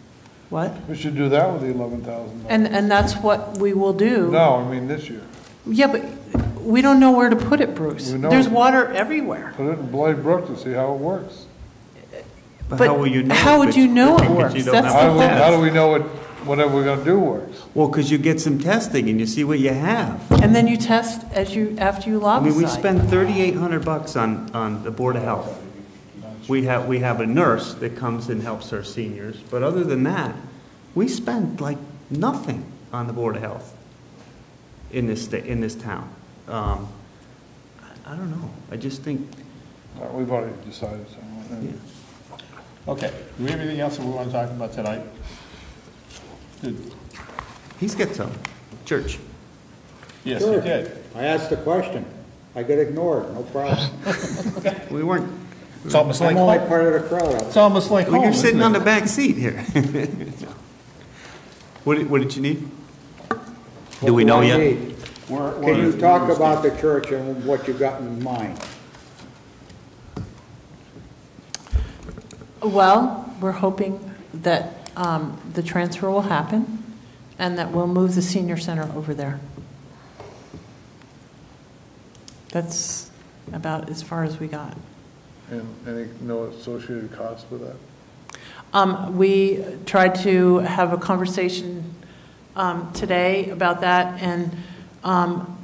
what? We should do that with the eleven thousand. And, and that's what we will do. No, I mean this year. Yeah, but we don't know where to put it, Bruce. We know. There's water everywhere. Put it in Blade Brook to see how it works. But how will you know how if would you know it works? you don't That's How the do we, how do we know what, whatever we're gonna do works? Well, because you get some testing and you see what you have. And then you test as you, after you I lava mean, we side. spend thirty-eight hundred bucks on, on the Board of Health. We have, we have a nurse that comes and helps our seniors, but other than that, we spend like nothing on the Board of Health in this sta, in this town. Um, I I don't know, I just think, Uh, We've already decided something. yeah. Okay, do we have anything else that we want to talk about tonight? Did- He's got some, church. Yes, you Sure. did. I asked the question. I get ignored, no problem. We weren't, It's almost like I'm only home. part of the crowd. It's almost like well, home, you're isn't sitting it? on the back seat here. What did, what did you need? Do we What know I yet? need? We're- Can we're- you talk about the church and what you've got in mind? Well, we're hoping that um, the transfer will happen and that we'll move the senior center over there. That's about as far as we got. And any, no associated costs with that? Um, We tried to have a conversation um, today about that, and um,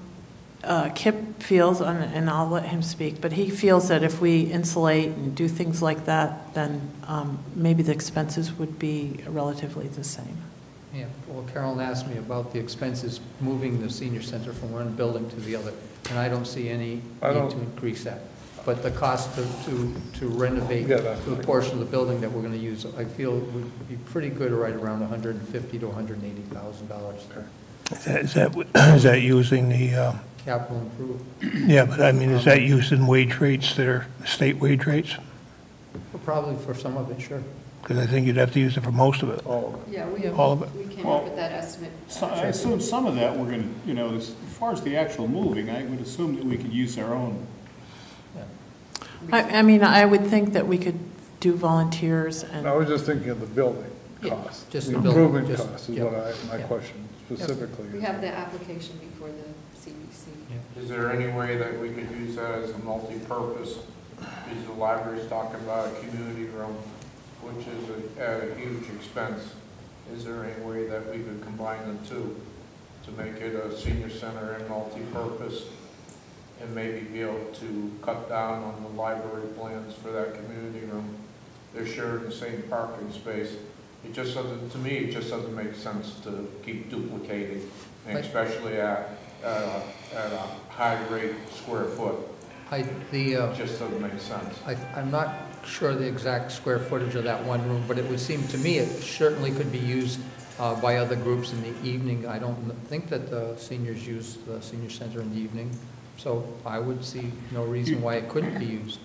uh, Kip feels, and and I'll let him speak, but he feels that if we insulate and do things like that, then um, maybe the expenses would be relatively the same. Yeah, well, Carolyn asked me about the expenses moving the senior center from one building to the other, and I don't see any I need don't- to increase that. But the cost to, to to renovate Yeah, that's the fine. portion of the building that we're gonna use, I feel would be pretty good, right around hundred and fifty to hundred and eighty thousand dollars. Is that- Is that, is that using the, uh, Capital improvement, yeah, but I mean, is that using wage rates that are state wage rates? probably for some of it, sure. Because I think you'd have to use it for most of it. All of it. Yeah, we, All of it. we came Well, up with that estimate. So I assume some of that we're going to, you know, as far as the actual moving, I would assume that we could use our own. I I mean, I would think that we could do volunteers and. I was just thinking of the building Yeah, costs. just The the building, improvement just- costs is yeah. what I, my Yeah. question specifically. We have the application before the CPC. Is there any way that we could use that as a multi-purpose? Because the library's talking about a community room, which is a- at a huge expense. Is there any way that we could combine the two to make it a senior center and multi-purpose? And maybe be able to cut down on the library plans for that community room? They're sharing the same parking space. It just doesn't, to me, it just doesn't make sense to keep duplicating, and Right. especially at, at a, at a high rate square foot. I, the, uh, It just doesn't make sense. I, I'm not sure the exact square footage of that one room, but it would seem to me it certainly could be used uh, by other groups in the evening. I don't think that the seniors use the senior center in the evening, so I would see no reason why it couldn't be used.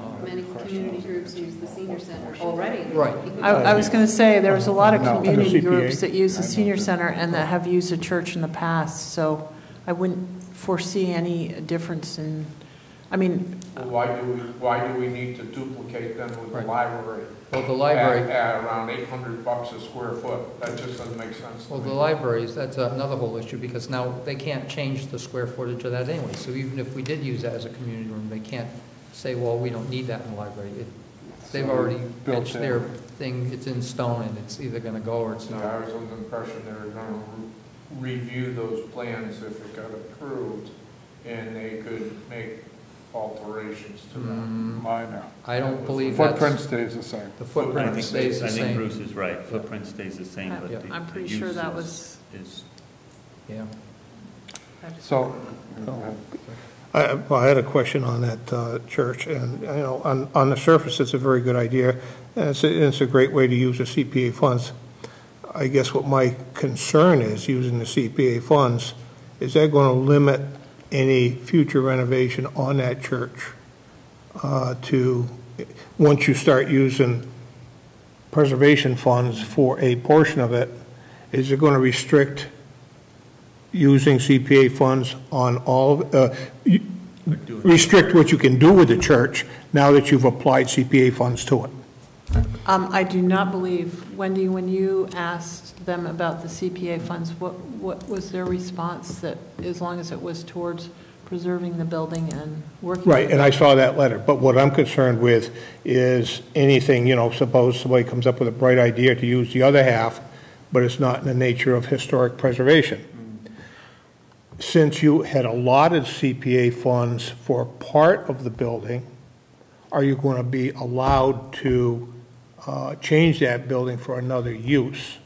Um, many community groups use the senior center already. Right. I, I was going to say, there was a lot of No. community CPA. groups that use the senior center and that have used the church in the past, so I wouldn't foresee any difference in, I mean, Well, why do we, why do we need to duplicate them with the Right. library? Well, the library- At, at around eight hundred bucks a square foot, that just doesn't make sense to Well, me. the libraries, that's another whole issue, because now they can't change the square footage of that anyway. So even if we did use that as a community room, they can't say, well, we don't need that in the library. It- They've already Built pitched in. their thing, it's in stone, and it's either gonna go or it's So not. I was under the impression they were gonna re- review those plans if it got approved, and they could make alterations to them. Mm-hmm. Minor. I don't believe that's. Footprint stays the same. The I footprint think, stays the I think same. Bruce is right, footprint stays the same, but Yeah. the I'm the pretty sure use that is- was- Is, Yeah. I just- So, I, well, I had a question on that uh, church, and, you know, on, on the surface, it's a very good idea, and it's, a- it's a great way to use the CPA funds. I guess what my concern is, using the CPA funds, is that going to limit any future renovation on that church uh, to, once you start using preservation funds for a portion of it, is it going to restrict using CPA funds on all, uh, restrict what you can do with the church now that you've applied CPA funds to it. Um, I do not believe, Wendy, when you asked them about the CPA funds, what, what was their response that as long as it was towards preserving the building and working? Right, and I saw that letter, but what I'm concerned with is anything, you know, suppose somebody comes up with a bright idea to use the other half, but it's not in the nature of historic preservation. Since you had allotted CPA funds for part of the building, are you going to be allowed to uh, change that building for another use?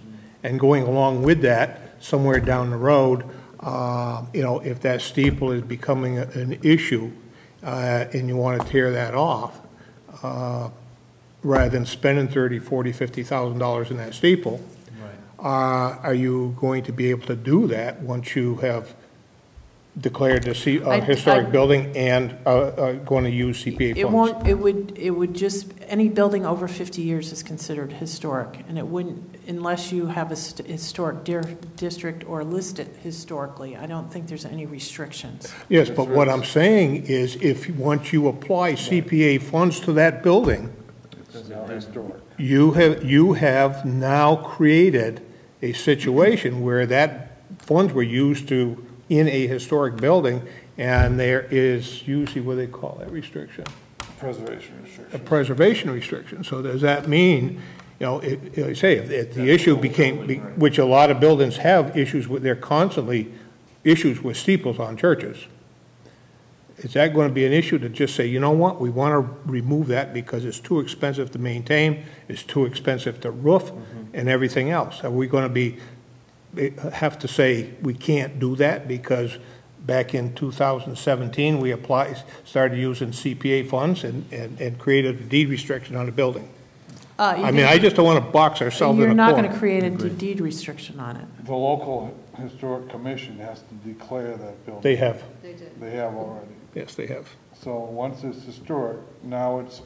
And going along with that, somewhere down the road, uh, you know, if that steeple is becoming a- an issue uh, and you want to tear that off, uh, rather than spending 30, 40, 50,000 dollars in that steeple, uh, are you going to be able to do that once you have declared the C- uh, I- historic I- building and uh, uh, going to use CPA funds? It won't, it would, it would just, any building over 50 years is considered historic, and it wouldn't, unless you have a st- historic dir- district or list it historically, I don't think there's any restrictions. Yes, but what I'm saying is if, once you apply CPA funds to that building, it's now historic. you have, you have now created a situation where that funds were used to, in a historic building, and there is usually what they call that restriction, Preservation restriction. a restriction. preservation restriction. So does that mean, you know, it, like I say, if, if the issue became, be- which a lot of buildings have issues with, they're constantly issues with steeples on churches. Is that going to be an issue to just say, you know what, we want to remove that because it's too expensive to maintain, it's too expensive to roof, mm-hmm. and everything else? Are we going to be, have to say, we can't do that because back in 2017, we applied, started using CPA funds and, and and created a deed restriction on the building? Uh, I mean, I just don't want to box ourselves in a You're corner. not going to create a de- deed restriction on it. The local historic commission has to declare that building. They have, They did. They have already. yes, they have. So once it's historic, now it's,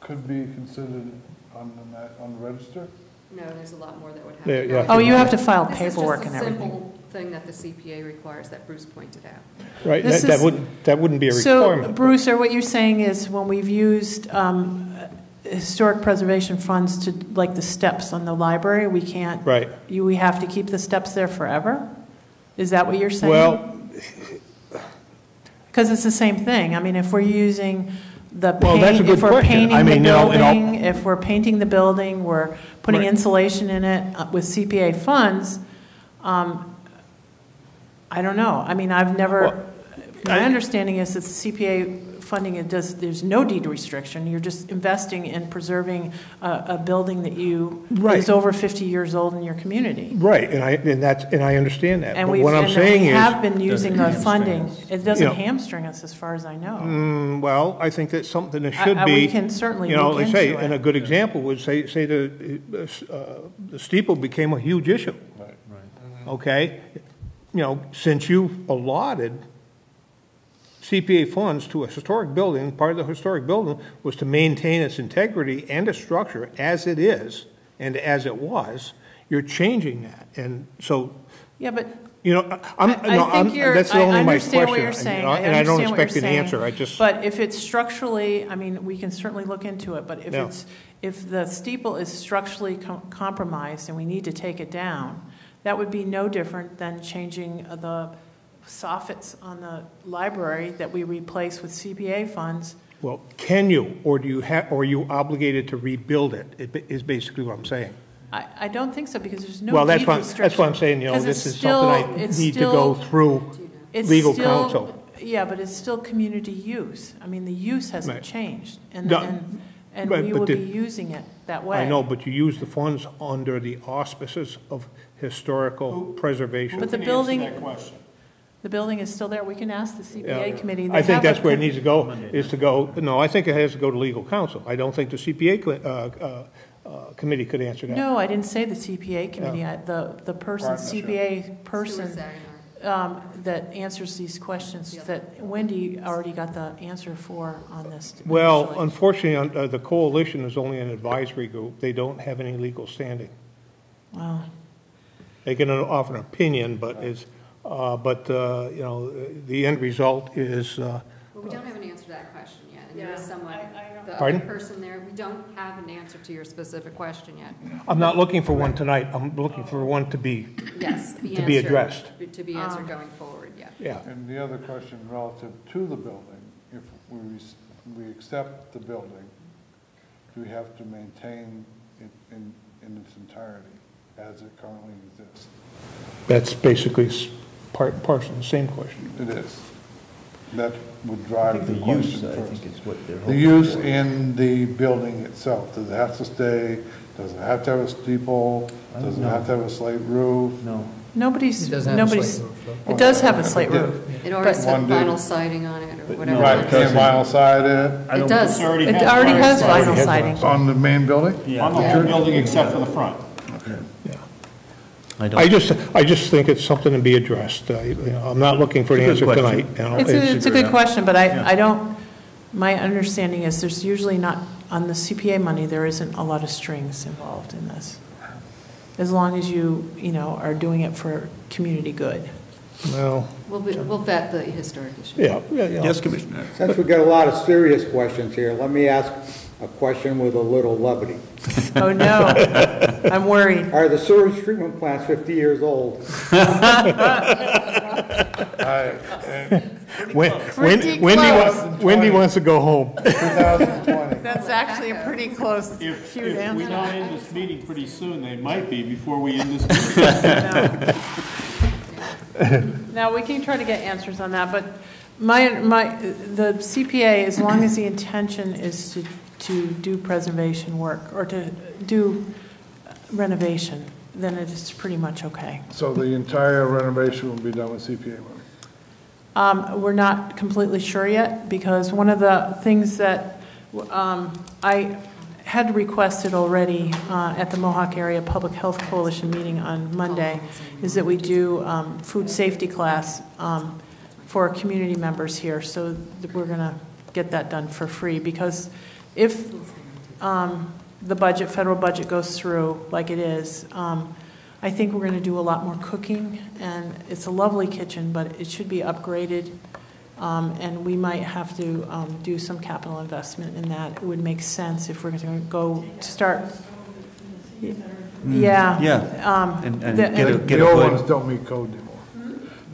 could be considered on the, na- on the register? No, there's a lot more that would have Yeah, to yeah. go. Oh, you have to file This is just paperwork a and everything. simple thing that the CPA requires that Bruce pointed out. Right, This that that is- wouldn't, that wouldn't be a So, requirement. Bruce, or what you're saying is when we've used um, historic preservation funds to, like the steps on the library, we can't? Right. You, we have to keep the steps there forever? Is that what you're saying? Well, Because it's the same thing. I mean, if we're using the Well, that's a paint, good if we're question. I painting the mean, you know, building, if we're painting the building, we're putting Right. insulation in it uh, with CPA funds, um, I don't know. I mean, I've never, Well, my I- understanding is that the CPA funding, it does, there's no deed restriction. You're just investing in preserving a, a building that you, Right. is over 50 years old in your community. right, and I, and that's, and I understand that. And But we've, what I'm and saying we is, have been using the funding. us. It doesn't You know- hamstring us as far as I know. mm, well, I think that's something that should I- be. we can certainly You know, look like say, into and a good example would say, say the, uh, the steeple became a huge issue. Right. okay? You know, since you've allotted CPA funds to a historic building, part of the historic building was to maintain its integrity and its structure as it is and as it was, you're changing that. And so, Yeah, but You know, I'm, I- no, I you're, that's I only my understand what question. you're saying. Uh, and I don't expect an answer. I just, But if it's structurally, I mean, we can certainly look into it, but if Yeah. it's, if the steeple is structurally com- compromised and we need to take it down, that would be no different than changing uh, the soffits on the library that we replace with CPA funds. well, can you, or do you have, or are you obligated to rebuild it, It is basically what I'm saying. I, I don't think so, because there's no Well, that's deed what, that's what I'm saying, you know this it's is something I it's need to go through It's legal still- counsel. Yeah, but it's still community use. I mean, the use hasn't Right. changed, and, No, and, and but- we will the- be using it that way. I know, but you use the funds under the auspices of historical preservation. But the Who can answer building- that question? The building is still there. We can ask the Yeah. CPA committee. They I think have a that's where it needs to go, is to go, no, I think it has to go to legal counsel. I don't think the CPA cl- uh, uh, uh, committee could answer that. No, I didn't say the CPA committee. I- The, the person, Partnership. CPA person um, that answers these questions, that Wendy already got the answer for on this. Well, initially. unfortunately, on- uh, the coalition is only an advisory group. They don't have any legal standing. Wow. They can offer an opinion, but it's, uh, but, uh, you know, the end result is, uh, Well, we don't have an answer to that question yet, and there is Yeah, someone, I- I don't- the other Pardon? person there, we don't have an answer to your specific question yet. I'm not looking for one tonight. I'm looking for one to be, Yes, be To be addressed. To be answered going forward, yeah. yeah. And the other question relative to the building, if we, we accept the building, do we have to maintain it in, in its entirety as it currently exists? That's basically s- part, parcel, the same question. It is. That would drive the The question use, I first. think is what they're The hoping use for. in the building itself, does it have to stay, does it have to have a steeple? I Does it don't have to have a slate roof? No. Nobody's, It doesn't have a nobody's, slate roof, though. it does have a slate roof. It already But- said One did. vinyl siding on it, or But whatever. no, Right, it can doesn't. vinyl side it It does. It already has vinyl has siding. on the main building? On the whole building except for the front. I I don't, just, I just think it's something to be addressed. I- you know, I'm not looking for an It's a answer good question. tonight. you know, It's a, it's a good question, but Yeah. I, I don't, my understanding is there's usually not, on the CPA money, there isn't a lot of strings involved in this. As long as you, you know, are doing it for community good. Well, We'll, be- we'll vet the historic issue. yeah, yeah, yeah. yes, Commissioner. Since we've got a lot of serious questions here, let me ask a question with a little levity. Oh, no, I'm worried. Are the sewage treatment plants 50 years old? Wen- Pretty Wen- Wendy, close. Wendy wants to go home. 2020. That's actually a pretty close, If, cute if we answer. don't end this meeting pretty soon, they might be before we end this meeting. Now, we can try to get answers on that, but my, my, the CPA, as long as the intention is to, to do preservation work or to do renovation, then it is pretty much okay. So the entire renovation will be done with CPA money? Um, We're not completely sure yet, because one of the things that um, I had requested already uh, at the Mohawk Area Public Health Coalition meeting on Monday is that we do um, food safety class um, for community members here, so we're going to get that done for free, because if um, the budget, federal budget goes through like it is, um, I think we're going to do a lot more cooking, and it's a lovely kitchen, but it should be upgraded, um, and we might have to um, do some capital investment in that. It would make sense if we're going to go to start. Yeah. Yeah. um, And- and the- get a- The old ones don't meet code anymore.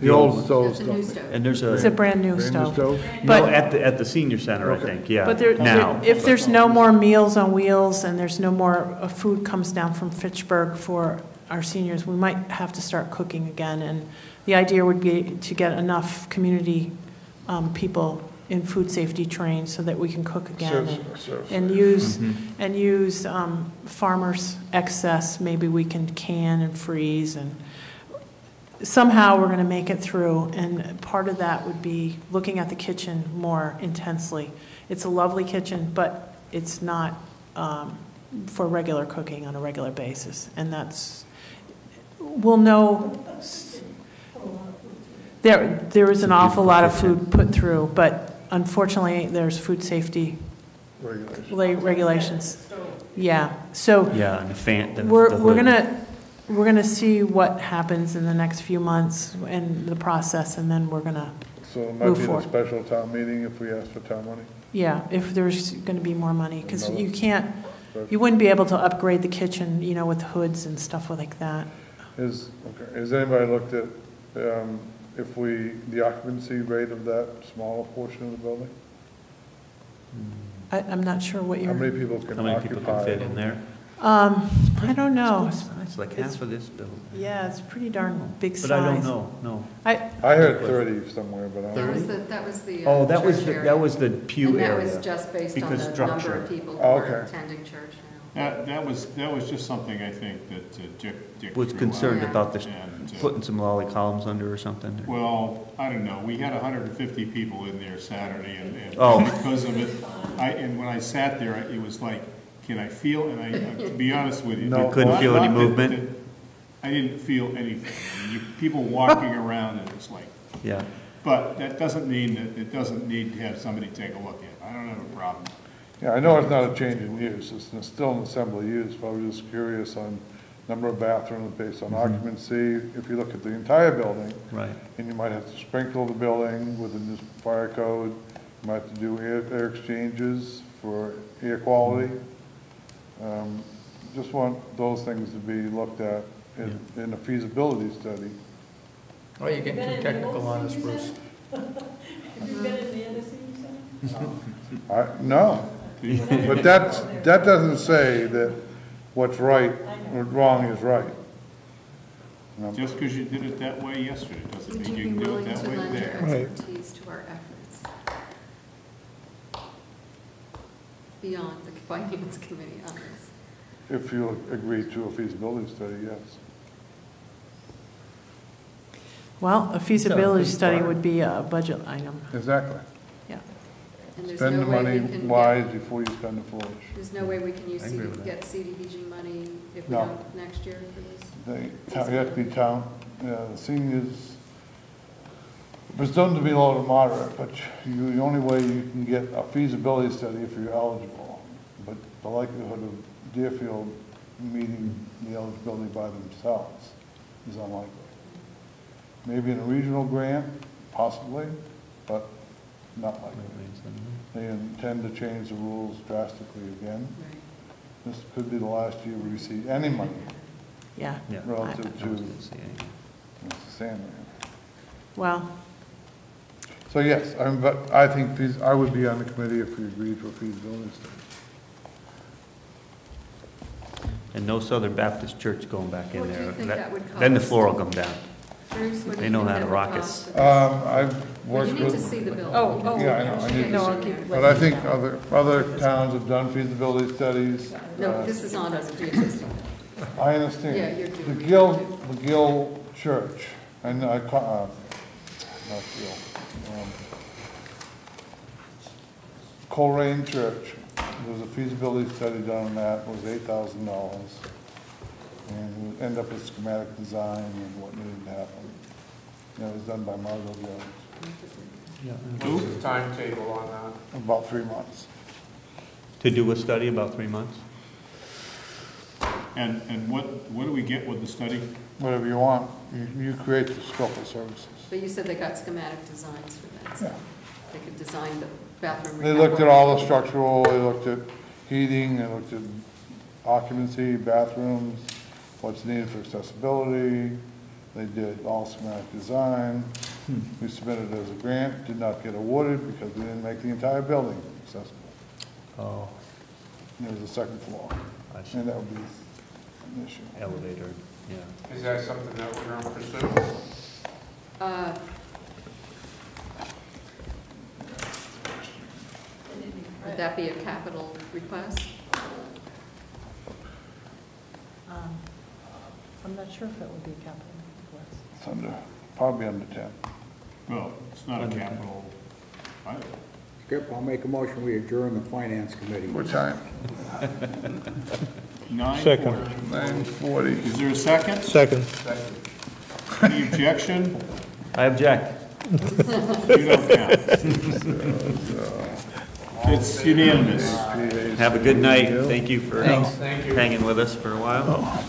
The old stoves It's a new stove. And there's It's a a, brand-new Brand new stove. stove? no, But- at the, at the senior center, I think, yeah. But there, Now. there- if there's no more Meals on Wheels and there's no more uh, food comes down from Fitchburg for our seniors, we might have to start cooking again. And the idea would be to get enough community um, people in food safety trained so that we can cook again. Serve- and- serve And safe. use, Mhm. and use um, farmers' excess, maybe we can can and freeze and somehow we're going to make it through, and part of that would be looking at the kitchen more intensely. It's a lovely kitchen, but it's not um, for regular cooking on a regular basis, and that's, we'll know, there, there is an awful lot of food put through, but unfortunately, there's food safety Regulations. regulations. Yeah, so Yeah, and the fan. the- we're, the we're gonna we're going to see what happens in the next few months and the process, and then we're going to, So it might Move be the forward. special town meeting if we ask for town money? yeah, if there's going to be more money, because Another you can't, you wouldn't be able to upgrade the kitchen, you know, with hoods and stuff like that. Is, okay, has anybody looked at, um, if we, the occupancy rate of that smaller portion of the building? I, I'm not sure what How you're, many people can How many people occupy? can fit in there? Um, I don't know. It's like half of this building. Yeah, it's pretty darn big size. But I don't know, no. I, I heard thirty somewhere, but I That was don't. the, that was the. uh, Oh, that was, church the- area. that was the pew And that area. was just based on because the number structure. of people who Oh, were okay. attending church now. That, that was, that was just something I think that uh, Dick, Dick. Was threw concerned about the, And, uh, putting some lally columns under or something. Well, I don't know, we had hundred and fifty people in there Saturday, and, and Oh. because of it, I, and when I sat there, it was like, can I feel, and I, to be honest with you. No. You couldn't not- feel any not that- movement? that- I didn't feel anything, I mean, you, people walking around, and it's like, Yeah. but that doesn't mean that it doesn't need to have somebody take a look at it, I don't have a problem. Yeah, I know it's not a change in use, it's n- still an assembly use, but I was just curious on number of bathrooms based on Mm-hmm. occupancy. If you look at the entire building, Right. and you might have to sprinkle the building within new fire code, you might have to do air, air exchanges for air quality. Um, Just want those things to be looked at in, in a feasibility study. Oh, you're getting too technical on us, Bruce. Have you been in the Anderson Center? I, no, but that's, that doesn't say that what's right or wrong is right. You Just because you did it that way yesterday, doesn't Would mean you you be can do it willing that to way lend your there. Right. expertise to our efforts? Beyond the finance committee on this? If you agree to a feasibility study, yes. well, a feasibility study would be a budget item, Exactly. yeah. And there's Spend no the way money we can wise get, before you spend the foolish. there's no way we can use, I agree CD with get CDBG money if we No. don't next year for this? They, you have to be town, yeah, the seniors, presumed to be low to moderate, but you, the only way you can get a feasibility study if you're eligible. But the likelihood of Deerfield meeting the eligibility by themselves is unlikely. Maybe in a regional grant, possibly, but not likely. They intend to change the rules drastically again. This could be the last year we see any money Yeah, Yeah. relative to was Mr. Sandman. well, So yes, I'm, but I think feas, I would be on the committee if we agreed to a feasibility study. And no Southern Baptist church going back in What do you there. think that would Then the cost? floor will come down. Bruce, what do They you know think how to would rock cost? us. for? Um, I've Well, worked you need to with, see the building. Oh, oh, yeah, I know, I need to No, I'll see. keep but I think know. other, other towns have done feasibility studies. No, Uh, this is on us, pre-existing. I understand. Yeah, you're doing- The Gill, the Gill Church, and I, ca- uh, not Gill, um, Colrain Church, there was a feasibility study done on that, it was eight thousand dollars. And we end up with schematic design and what needed to happen. And it was done by Margo Jones, What's the timetable on that? about three months. To do a study about three months? And, and what, what do we get with the study? Whatever you want, you, you create the scope of services. But you said they got schematic designs for that, so Yeah. they could design the bathroom. They looked at all the structural, they looked at heating, they looked at occupancy, bathrooms, what's needed for accessibility. They did all schematic design. We submitted it as a grant, did not get awarded because we didn't make the entire building accessible. Oh, And There was a second floor, I see. and that would be an issue. Elevator, yeah. Is that something that we're going to pursue? Uh, Would that be a capital request? um, I'm not sure if it would be a capital request. It's under, probably under ten. Well, it's not a capital item. Skip, I'll make a motion, we adjourn the finance committee. What time? Nine Second. forty. Nine forty. Is there a second? Second. Any objection? I object. You don't count. It's unanimous. Have a good night. Thank you for hanging with us for a while. Oh.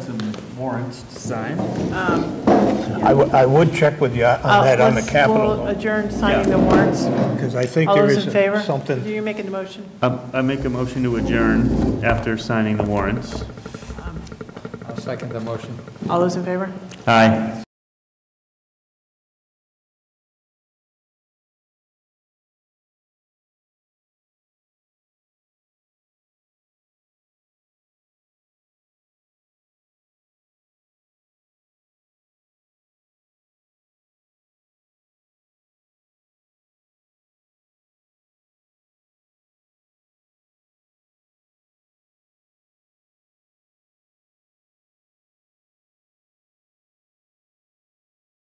That's to sign. Um, I I would check with you on oh, that, on the capital, We'll adjourn signing the warrants. because I think there is something. Do in favor? you make a motion? Um, I make a motion to adjourn after signing the warrants. Um, I'll second the motion. All those in favor? Aye.